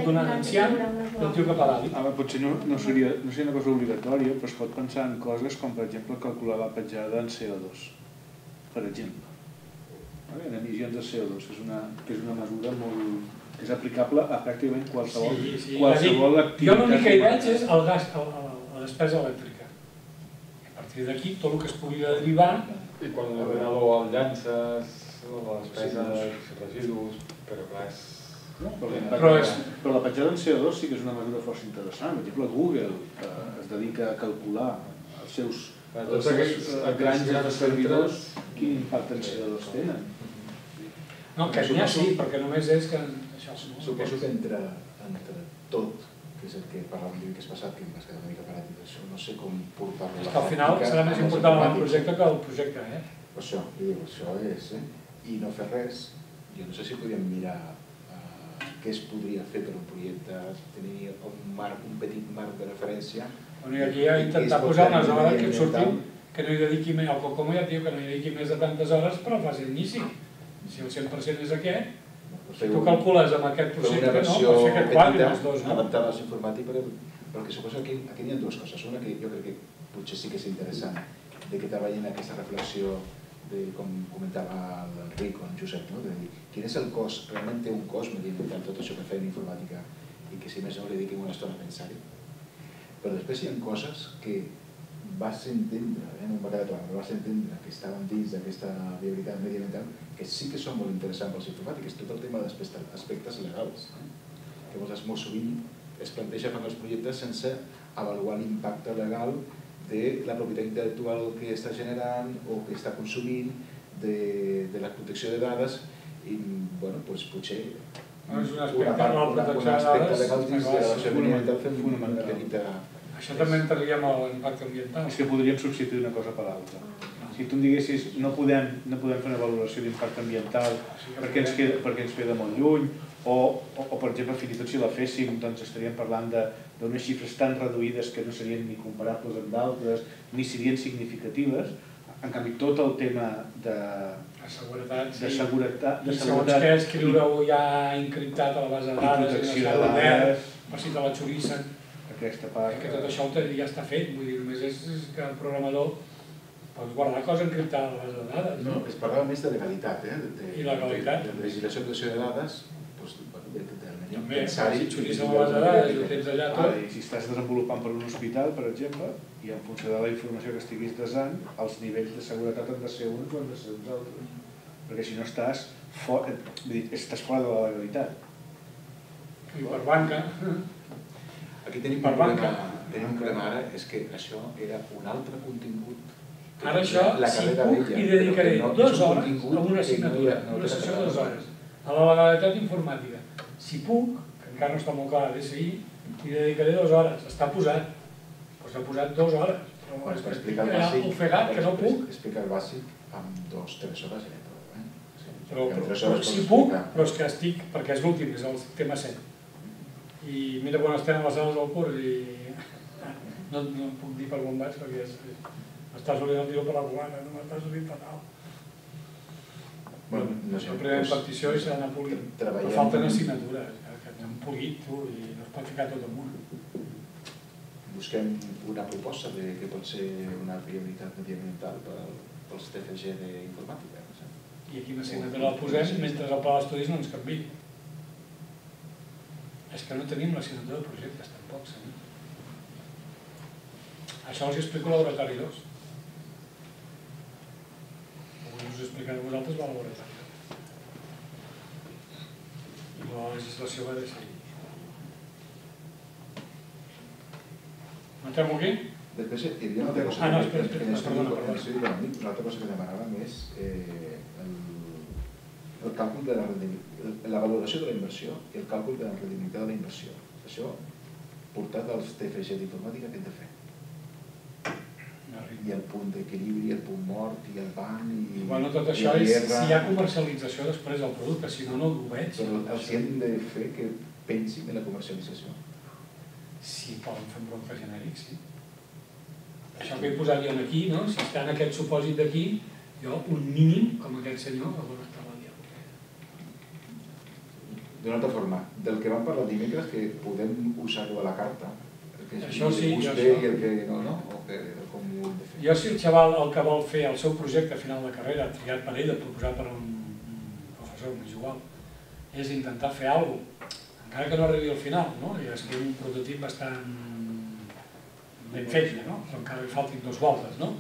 haurà una del tio que pedali. Home, potser no, no, seria, no seria una cosa obligatòria, però es pot pensar en coses com, per exemple, calcular la petjada en CO2, per exemple. En emissions de CO2, que és una, que és una mesura molt, que és aplicable a pràcticament qualsevol, Sí, sí. qualsevol Jo activitat. l'únic que hi veig és el gas, el, el, la despesa elèctrica. I a partir d'aquí, tot el que es pugui derivar, I quan l'ordenador el llances, la despesa de residus, però clar, és... No, però, Però però, és- però la petjada en CO2 sí que és una mesura força interessant. Per exemple, Google, que es dedica a calcular els seus, Tots els seus granges de grans servidors, quin impacte en CO2 tenen. No, que n'hi ha sí, perquè només és que això... No? Suposo que entre, entre tot que és el que parlàvem dimecres passat, que vas quedar una mica parat això, no sé com portar-lo a És la que al final serà més important el projecte que el projecte, eh? Això, dic, això és, eh? I no fer res, jo no sé si podríem mirar eh, què es podria fer per un projecte, tenir un marc, un petit marc de referència. Bueno, I aquí ja intentar posar unes hores que surtin, que no hi dediqui més, el Cocomo ja et diu que no hi dediqui més de tantes hores, però fas l'inici. Si el 100% és aquest, si fer tu un- calcules amb aquest fer projecte, no? que et quadrin petita, els dos, no? adaptada als informàtic, però, però el que suposa que aquí hi ha dues coses. Una que jo crec que potser sí que és interessant de que treballin aquesta reflexió de, com comentava l'Enric o en Josep, no? de dir, quin és el cost, realment té un cost mediambiental tot això que fem informàtica i que si més no li dediquem una estona a pensar-hi. Però després hi ha coses que vas entendre, eh, no em va quedar clar, però vas entendre que estaven dins d'aquesta viabilitat mediambiental que sí que són molt interessants pels informàtics, tot el tema d'aspectes legals, eh? que moltes, molt sovint es planteja fan els projectes sense avaluar l'impacte legal de la propietat intel·lectual que està generant o que està consumint, de, de la protecció de dades i bueno, doncs potser No, és un aspecte, una part, la una, protecció un de aspecte legal dins de la mediambiental fem una fonamental. petita... Això també entraria amb l'impacte ambiental. És que podríem substituir una cosa per l'altra. Si tu em diguessis no podem, no podem fer una valoració d'impacte ambiental perquè ens, queda, perquè ens queda molt lluny, o, o, o per exemple, fins i tot si la féssim, doncs estaríem parlant de- d'unes xifres tan reduïdes que no serien ni comparables amb d'altres, ni serien significatives. En canvi, tot el tema de, La seguretat, de sí. seguretat, de I segons seguretat què escriure-ho ja encriptat a la base de dades, i protecció de dades, per si te la xorissen, aquesta part. que tot això ja està fet, vull dir, només és és que el programador pot guardar coses encriptades a la base de dades. No, es parlava més de legalitat, eh? De, de, I legalitat. De, de legislació de protecció de dades, doncs, bueno, de, de, de, També, pensar-hi si de- la base de dades i ho tens allà Ah, tot, i si estàs desenvolupant per un hospital, per exemple, i en funció de la informació que estiguis desant, els nivells de seguretat han de ser uns o han de ser uns altres. Perquè si no estàs, for... vull dir, estàs fora de la legalitat. i per banca, Aquí tenim Per un banca. problema, tenim un problema ara, és que això era un altre contingut. Ara això, la si puc, hi dedicaré no- és dues hores a una assignatura, ha- no una sessió de dues hores. A la legalitat informàtica. Si puc, que encara no està molt clar a DSI, hi dedicaré dues hores. Està posat. Però s'ha posat dues hores. Però Bueno, és explicar el bàsic, ofegat, que no puc. Explicar el bàsic amb dos, tres hores ja prou, eh? Sí, Però, però, però si puc, però és que estic, perquè és l'últim, és el tema 7. I mira quan estem a les sales del curs i no, no puc dir per on vaig perquè és, m'està sortint el per la culata, no m'està sortint fatal. Bueno, no sé, primera doncs, partició i s'ha d'anar polint. Però falten assignatures, que, que han polit, tu, i no es pot ficar tot amunt. busquem una proposta de que pot ser una viabilitat mediambiental per, pels TFG d'informàtica. I aquí l'assignatura la posem mentre el pla d'estudis no ens canvi. És que no tenim l'assignatura de projectes, tampoc, senyor. Això els explico a laboratori 2. Avui us explicaré a vosaltres va a laboratori 2. I la legislació va deixar. Entrem aquí? Després hi havia una altra cosa Ah, no, espera, espera, perdona, perdona. l'estudi una altra cosa que demanàvem és eh, el, el càlcul de la, la valoració de la inversió i el càlcul de la rendibilitat de la inversió. Això portat als TFG d'informàtica que hem de fer. I el punt d'equilibri, el punt mort, i el banc, i... Bueno, tot i això és si hi ha comercialització després del producte, si no, no ho veig. Però els hem de fer que pensin en la comercialització. Si poden fer un producte genèric, sí. Això que he posat jo aquí, no? si està en aquest supòsit d'aquí, jo un mínim, com aquest senyor, el vol estar dia. D'una altra forma, del que vam parlar dimecres, que podem usar-ho a la carta, que Això sí, jo bé i el que no, no? O que, com ho hem de fer. Jo si el xaval el que vol fer el seu projecte a final de carrera, triat per ell, proposat per un, professor, m'és igual, és intentar fer alguna cosa, encara que no arribi al final, no? i és que un prototip bastant ben fet no? però encara li faltin dos voltes, no?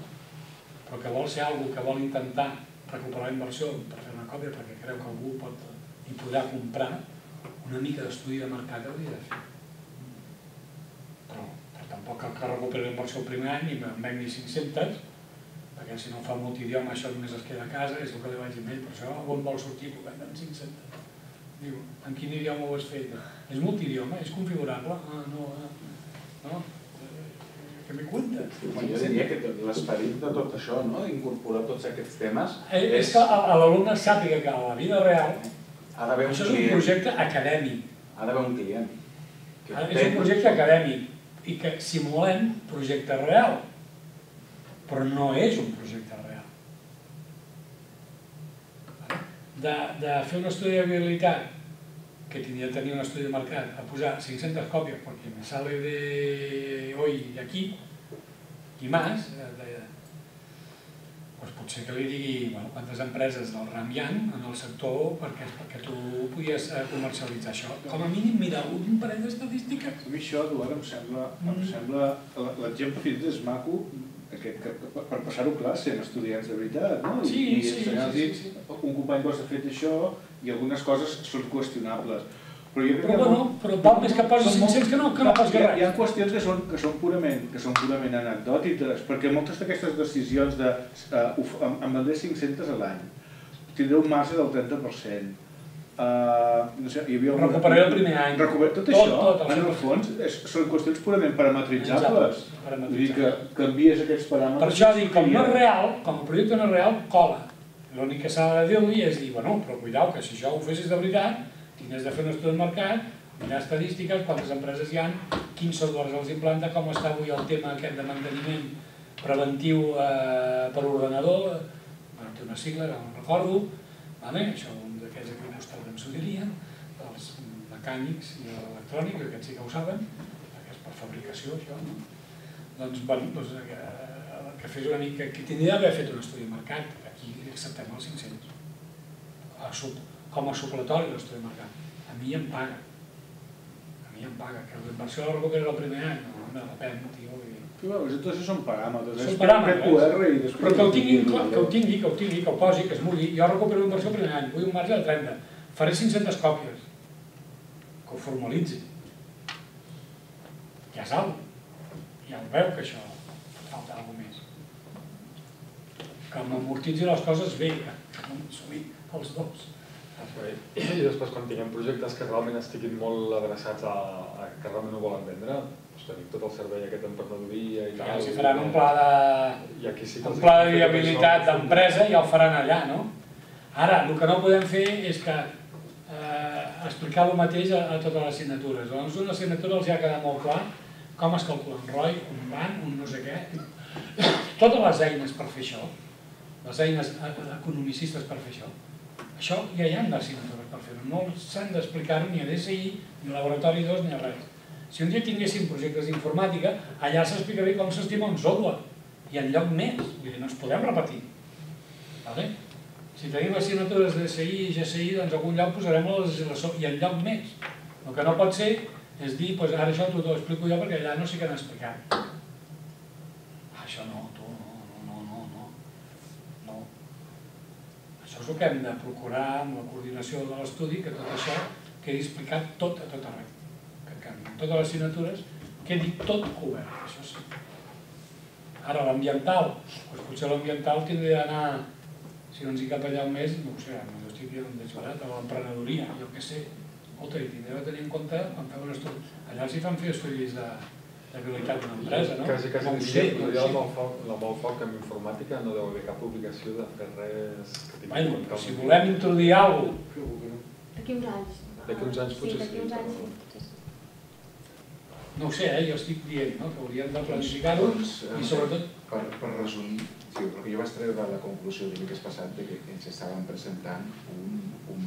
però que vol ser alguna que vol intentar recuperar la inversió per fer una còpia perquè creu que algú pot i podrà comprar, una mica d'estudi de mercat hauria de fer. Tampoc cal que recuperi la inversió el primer any i me'n vengui 500, perquè si no fa multidioma això només es queda a casa, és el que li vaig dir a ell, però això on vol sortir que ho venden 500. Diu, en quin idioma ho has fet? És multidioma, és configurable? Ah, no, ah, no. Eh, Que me cuentes? Jo diria que l'esperit de tot això, no? d'incorporar tots aquests temes, Eh, És que a- a l'alumne sàpiga que a la vida real ha d'haver un això és un projecte acadèmic. Ha d'haver un client. que És té- un projecte acadèmic i que simulem projecte real, però no és un projecte real. De, de fer un estudi de viabilitat, que tindria tenir un estudi de mercat, a posar 500 còpies, perquè me sale de hoy de aquí, i más, de, de, doncs potser que li digui bueno, quantes empreses del RAM hi ha en el sector perquè, perquè tu podies eh, comercialitzar això. Com a mínim, mira, un parell d'estadístiques. A mi això, Eduard, em sembla, em Mm. sembla l'exemple fins és maco, aquest, que, per passar-ho clar, sent estudiants de veritat, no? I- Sí, I, sí, sí, sí, sí. un company vostre ha fet això i algunes coses són qüestionables. Però, jo crec Però que bueno, però val més que molt- 500 que no, que no hi ha, res. hi ha qüestions que són, que són purament, que són purament anecdòtiques, perquè moltes d'aquestes decisions de uh, em, vendré 500 a l'any, tindré un marge del 30%, Uh, no sé, hi havia alguna- Recuperaré el primer any. Recuper... Tot, Tot, això, tot, el en el 100%. fons, és, són qüestions purament parametritzables. Vull dir que canvies aquests paràmetres... Per això dic, com no és real, com el projecte no és real, cola. L'únic que s'ha de dir-li és dir, bueno, però cuidao, que si això ho fessis de veritat, tindries de fer un estudi de mercat, mirar estadístiques, quantes empreses hi ha, quins softwares els implanta, com està avui el tema aquest de manteniment preventiu eh, per ordenador, bueno, té una sigla, no recordo, vale? això un d'aquests aquí no en sudiria, els mecànics i l'electrònic, aquests sí que ho saben, perquè és per fabricació això, no? doncs, bueno, doncs, eh, que fes una mica, que tindria d'haver fet un estudi de mercat, aquí acceptem els 500, a sub, com a supletori de l'estudi de mercat. A mi em paga, a mi em paga, que l'inversió la recupera el primer any, no, la pen, tio, i... Sí, bueno, tot això són paràmetres. Són paràmetres. QR i després... Però que ho tingui, clar, que ho tingui, que ho tingui, que ho posi, que es mulli. Jo recupero la inversió el primer any, vull un marge de 30. Faré 500 còpies. Que ho formalitzi. Ja és alt. Ja ho veu que això falta alguna més. Que m'amortitzi les coses bé, que que no m'assumir els dos. I després quan tinguem projectes que realment estiguin molt adreçats a, a que realment ho volen vendre, doncs tenim tot el servei aquest d'emprenedoria i tal. els hi faran un pla de, I aquí sí que un pla de viabilitat d'empresa i el faran allà, no? Ara, el que no podem fer és que eh, explicar el mateix a, a totes les signatures. Llavors, una assignatura els hi ha quedat molt clar com es calcula un ROI, un BAN, un no sé què. Totes les eines per fer això, les eines eh, economicistes per fer això, això ja hi ha d'assignatures per fer-ho. No s'han d'explicar-ho ni a DSI, ni a Laboratori 2, ni a res. Si un dia tinguéssim projectes d'informàtica, allà s'explicaria com s'estima un software i en lloc més, vull dir, no ens podem repetir. Vale? Si tenim assignatures de DSI i GSI, doncs algun lloc posarem la legislació i en lloc més. El que no pot ser és dir, doncs ara això t'ho explico jo perquè allà no sé què. Ah, això no, no, no, no. no. Això és el que hem de procurar amb la coordinació de l'estudi, que tot això quedi explicat tot a tot arreu. Que, en totes les assignatures quedi tot cobert, això sí. Ara l'ambiental, doncs potser l'ambiental tindria d'anar, si no ens hi cap allà un mes, no ho sé, no estic dient desbarat, a l'emprenedoria, jo què sé. Escolta, i tindreu de tenir en compte quan feu un estudi. Allà els hi fan fer estudis de, de habilitat d'una empresa, no? Quasi, quasi diria, diria ho la. Malfoc, la Malfoc en informàtica no deu haver cap obligació de fer res que tingui Bueno, en compte si volem introduir alguna cosa, D'aquí uns anys. D'aquí uns anys potser sí. D'aquí sí, uns anys però- sí, potser sí. no ho sé, eh? jo estic dient no? que hauríem de planificar-ho Doncs, eh, i sobretot Per, per resumir, sí, perquè jo vaig treure la conclusió dimecres passat de que ens estaven presentant un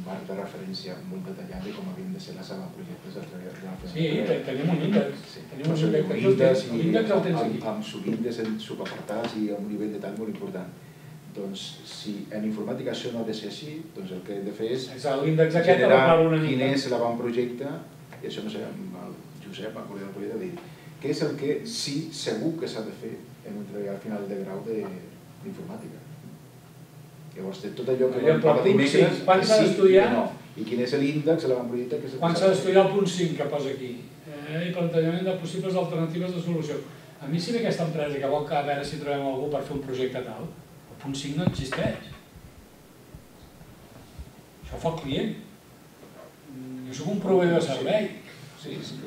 marc de referència molt detallat de com havien de ser les avantprojectes del treball de la Sí, te- tenim un índex. Sí, Tenim un índex. el tens- i el tens amb- aquí. Amb subíndex en subapartats i amb un nivell de detall molt important. Doncs si en informàtica això no ha de ser així, doncs el que hem de fer és l'índex aquest generar una quin és l'avantprojecte, i això no sé, amb el Josep, el coordinador projecte, dir què és el que sí, segur que s'ha de fer en un treball al final de grau de- d'informàtica. Llavors, de tot allò que Per vam punt dimecres, quan s'ha d'estudiar? no. I quin és l'índex, l'avantprojecte Quan que s'ha de d'estudiar el punt 5 que posa aquí? Eh, I plantejament de possibles alternatives de solució. A mi si ve aquesta empresa que vol que a veure si trobem algú per fer un projecte tal, el punt 5 no existeix. Això fa el client. Jo sóc un proveïdor de servei. Sí, sí.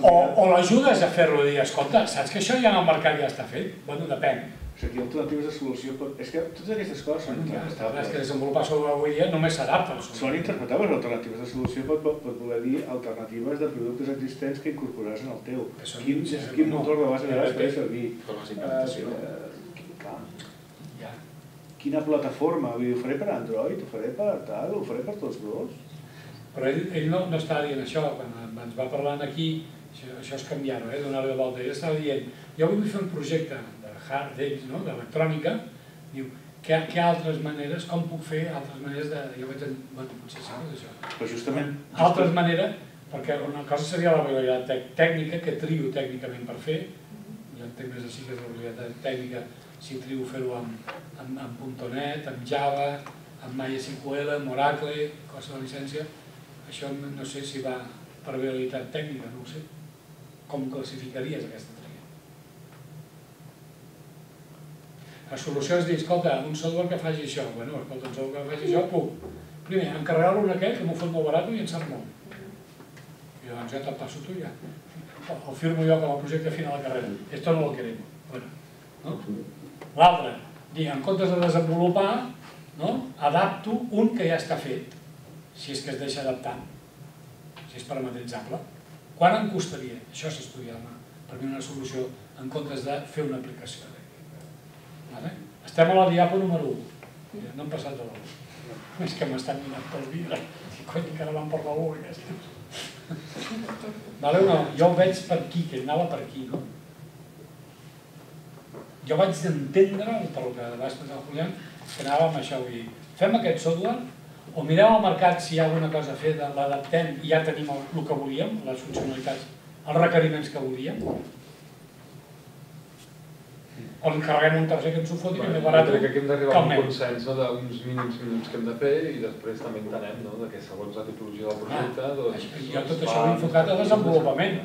O, o l'ajudes a fer-lo i dir, escolta, saps que això ja en el mercat ja està fet? Bueno, depèn. Sigui, alternatives de solució... Pot... És que totes aquestes coses són Ja, és que interpretables. desenvolupar software avui dia només s'adapta Són interpretables, alternatives de solució pot, pot, pot voler dir alternatives de productes existents que incorporaràs en el teu. Són- Quin, quin no. motor de base de dades fer servir? Eh, clar. Ja. Quina plataforma? Vull dir, ho faré per Android, ho faré per tal, ho faré per tots dos. Però ell, ell no, no estava dient això, quan ens va parlant aquí, això, això és canviar-ho, eh, donar-li la volta. Ell estava dient, jo vull fer un projecte hard d'ells, no? d'electrònica, diu, què, què altres maneres, com puc fer altres maneres de... Jo vaig bueno, potser sí, és això. Però justament... Altres maneres, perquè una cosa seria la habilitat tècnica, que trio tècnicament per fer, jo entenc més així que és la habilitat tècnica, si trio fer-ho amb, amb, amb .NET, amb Java, amb MySQL, amb Oracle, cosa de llicència, això no no sé si va per habilitat tècnica, no ho sé. Com classificaries aquesta La solució és dir, escolta, un software que faci això. Bueno, escolta, un software que faci això, puc. Primer, encarregar-lo a aquell que m'ho fot molt barat i en sap molt. I doncs ja te'l passo tu ja. El firmo jo com a projecte final de carrera. Esto no lo queremos. Bueno, no? L'altre, dir, en comptes de desenvolupar, no? adapto un que ja està fet, si és que es deixa adaptar, si és parametritzable. Quan em costaria? Això és estudiar per mi una solució en comptes de fer una aplicació. Vale? Estem a la diapo número 1. Ja no hem passat de l'1. És que m'estan mirant pel vidre. Cony, encara van per la 1 aquests. Vale no? Jo ho veig per aquí, que anava per aquí, no? Jo vaig entendre, per el que va explicar el Julián, que anava amb això, vull dir, fem aquest software, o mirem al mercat si hi ha alguna cosa feta, l'adaptem i ja tenim el, el que volíem, les funcionalitats, els requeriments que volíem, o encarreguem un tercer que ens ho foti, Bueno, més barat crec que aquí hem d'arribar a un consens no, d'uns mínims minuts que hem de fer i després també entenem no, de que segons la tipologia del projecte... Ah, doncs, jo tot això ho he enfocat a desenvolupament.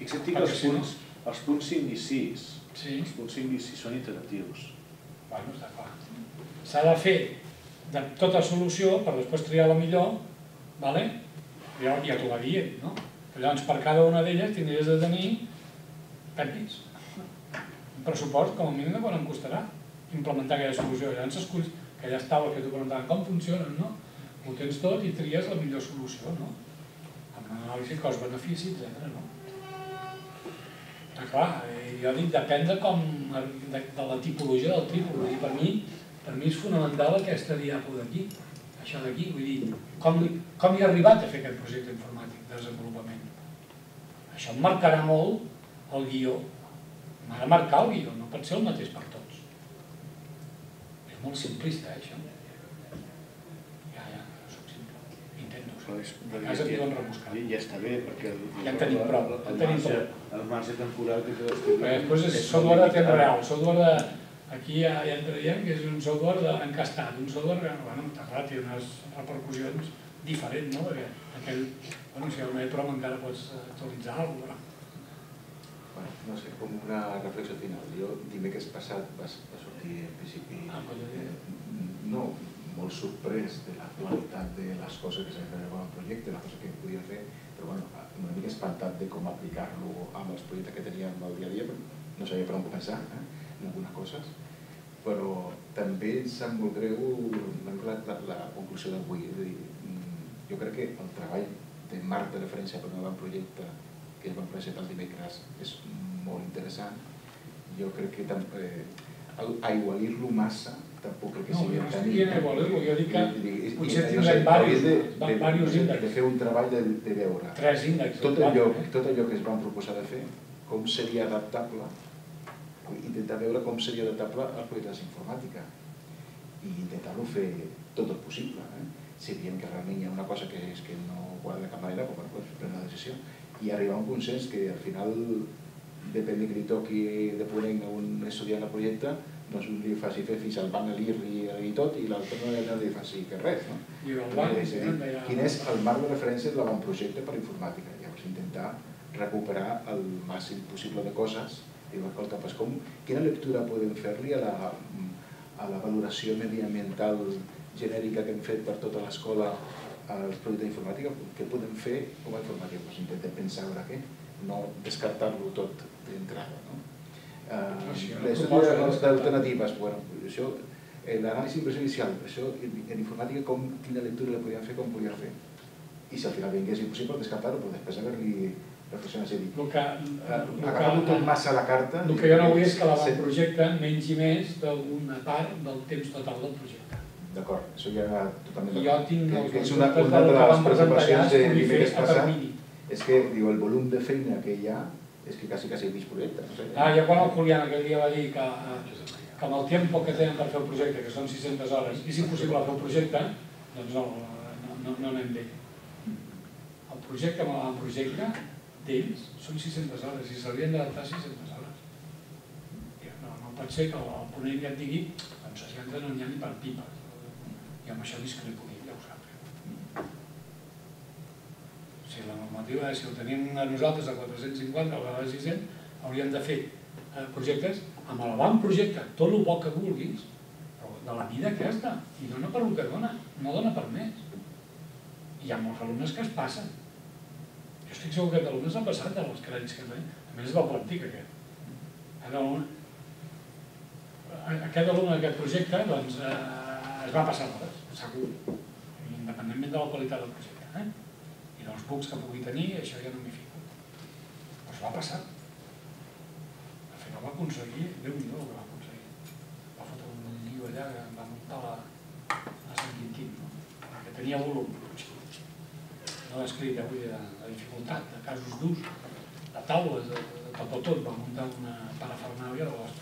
Fixa't que els punts, els punts 5 i 6, Sí, els punts 5 i 6 són iteratius. bueno, està clar. S'ha de fer de tota solució per després triar la millor, vale? ja, ja t'ho va dir, no? Però llavors per cada una d'elles tindries de tenir pepis. Pressupost com a mínim de quan em costarà implementar aquella solució. Llavors esculls aquelles taules que t'ho preguntaven com funcionen, no? Ho tens tot i tries la millor solució, no? Amb una anàlisi cost-benefici, etc. no? Està clar, eh, jo dic, depèn de com, de, de la tipologia del trípode. I per mi, per mi és fonamental aquesta diapo d'aquí, això d'aquí. Vull dir, com, com hi he arribat a fer aquest projecte informàtic de desenvolupament? Això marcarà molt el guió. M'ha de marcar el guió, no pot ser el mateix per tots. És molt simplista, eh, això. Ja, ja, soc simple. Intento Però és, A casa t'hi van rebuscar. Ja està bé, perquè el, Ja en tenim prou, el, en el, tenim marge, el marge temporal que té d'estudi. Perquè després és software de temps real, software de... Aquí ja, ja entraríem que és un software de, encastat, un software que, bueno, clar, té unes repercussions diferents, no? Perquè aquell, bueno, si al metro encara pots actualitzar alguna cosa, Bueno, no sé, com una reflexió final. Jo dimecres passat va, va sortir en principi Ah, eh, no molt sorprès de la qualitat de les coses que s'han fet en el projecte, les coses que podia fer, però bueno, una mica espantat de com aplicar-lo amb els projectes que teníem al dia a dia, però no sabia per on començar eh, en algunes coses. Però també em sap molt greu la, la, la conclusió d'avui. És a dir, mm, jo crec que el treball de marc de referència per un projecte que es va presentar el dimecres és molt interessant. Jo crec que eh, el- aigualir-lo massa tampoc crec que No, sigui jo no estic dient aigualir-lo, jo dic que I- potser tindrem no hauríem de, de, índexs. de fer un treball de, de veure tres índexs. tot allò, tot allò que es van proposar de fer, com seria adaptable, intentar veure com seria adaptable a projectes d'informàtica i intentar-lo fer tot el possible. Eh? Si veiem que realment hi ha una cosa que és que no guarda de cap manera, bueno, doncs prendre una decisió i arribar a un consens que al final depèn de que li toqui de ponent a un estudiant al projecte doncs un li faci fer fins al banc a l'IRRI i tot i l'altre no, li faci fer res. No? I el És eh, quin és el marc de referència de l'avantprojecte per informàtica? Llavors intentar recuperar el màxim possible de coses i dir, escolta, doncs com, quina lectura podem fer-li a la, a la valoració mediambiental genèrica que hem fet per tota l'escola als projectes d'informàtica, què podem fer com a informàtica? Pues intentem pensar ara què, no descartar-lo tot d'entrada. No? Sí, les estudios d'alternatives, bueno, això, eh, l'anàlisi d'inversió inicial, això en, informàtica com, quina lectura le podíem fer, com podíem fer. I si al final vingués impossible descartar-ho, però després haver-li reflexionat, és a dir, El que, eh, agafar-ho tot que, massa a la carta... el que jo no vull és que l'avantprojecte mengi més d'una part del temps total del projecte. D'acord, això ja totalment jo tinc Que- els és una, una de les preocupacions de dimecres passat, és que diu, el volum de feina que hi ha és que quasi quasi mig projecte. No sé. Ah, ja quan el Julián aquell dia va dir que, eh, que amb el temps que tenen per fer el projecte, que són 600 hores, és impossible fer el projecte, doncs no, no, no, no anem bé. El projecte amb l'avantprojecte d'ells són 600 hores i s'haurien d'adaptar 600 hores. No, no pot ser que el ponent ja et digui doncs 60 no n'hi ha ni per pipes. I amb això discrepo, ja ho sap. Si la normativa si ho tenim a nosaltres a 450 o a 600, hauríem de fer eh, projectes amb l'avantprojecte, tot el bo que vulguis, però de la mida aquesta, i dona per el que dona, no dona per més. I hi ha molts alumnes que es passen. Jo estic segur que aquest alumne s'ha passat dels crèdits que tenim, a més és del plantic aquest. Aquest alumne, aquest alumne d'aquest projecte doncs, eh, es va passar hores, segur, independentment de la qualitat del projecte. Eh? I dels bucs que pugui tenir, això ja no m'hi fico. Però es va passar. Al final va aconseguir, Déu-n'hi-do el que va aconseguir. Va fotre un lío allà, va muntar la, la Sant Quintín, no? que tenia volum. No l'ha escrit avui de, de dificultat, de casos durs, de taules, de, de tot, tot, tot, va muntar una parafernàlia de l'hòstia.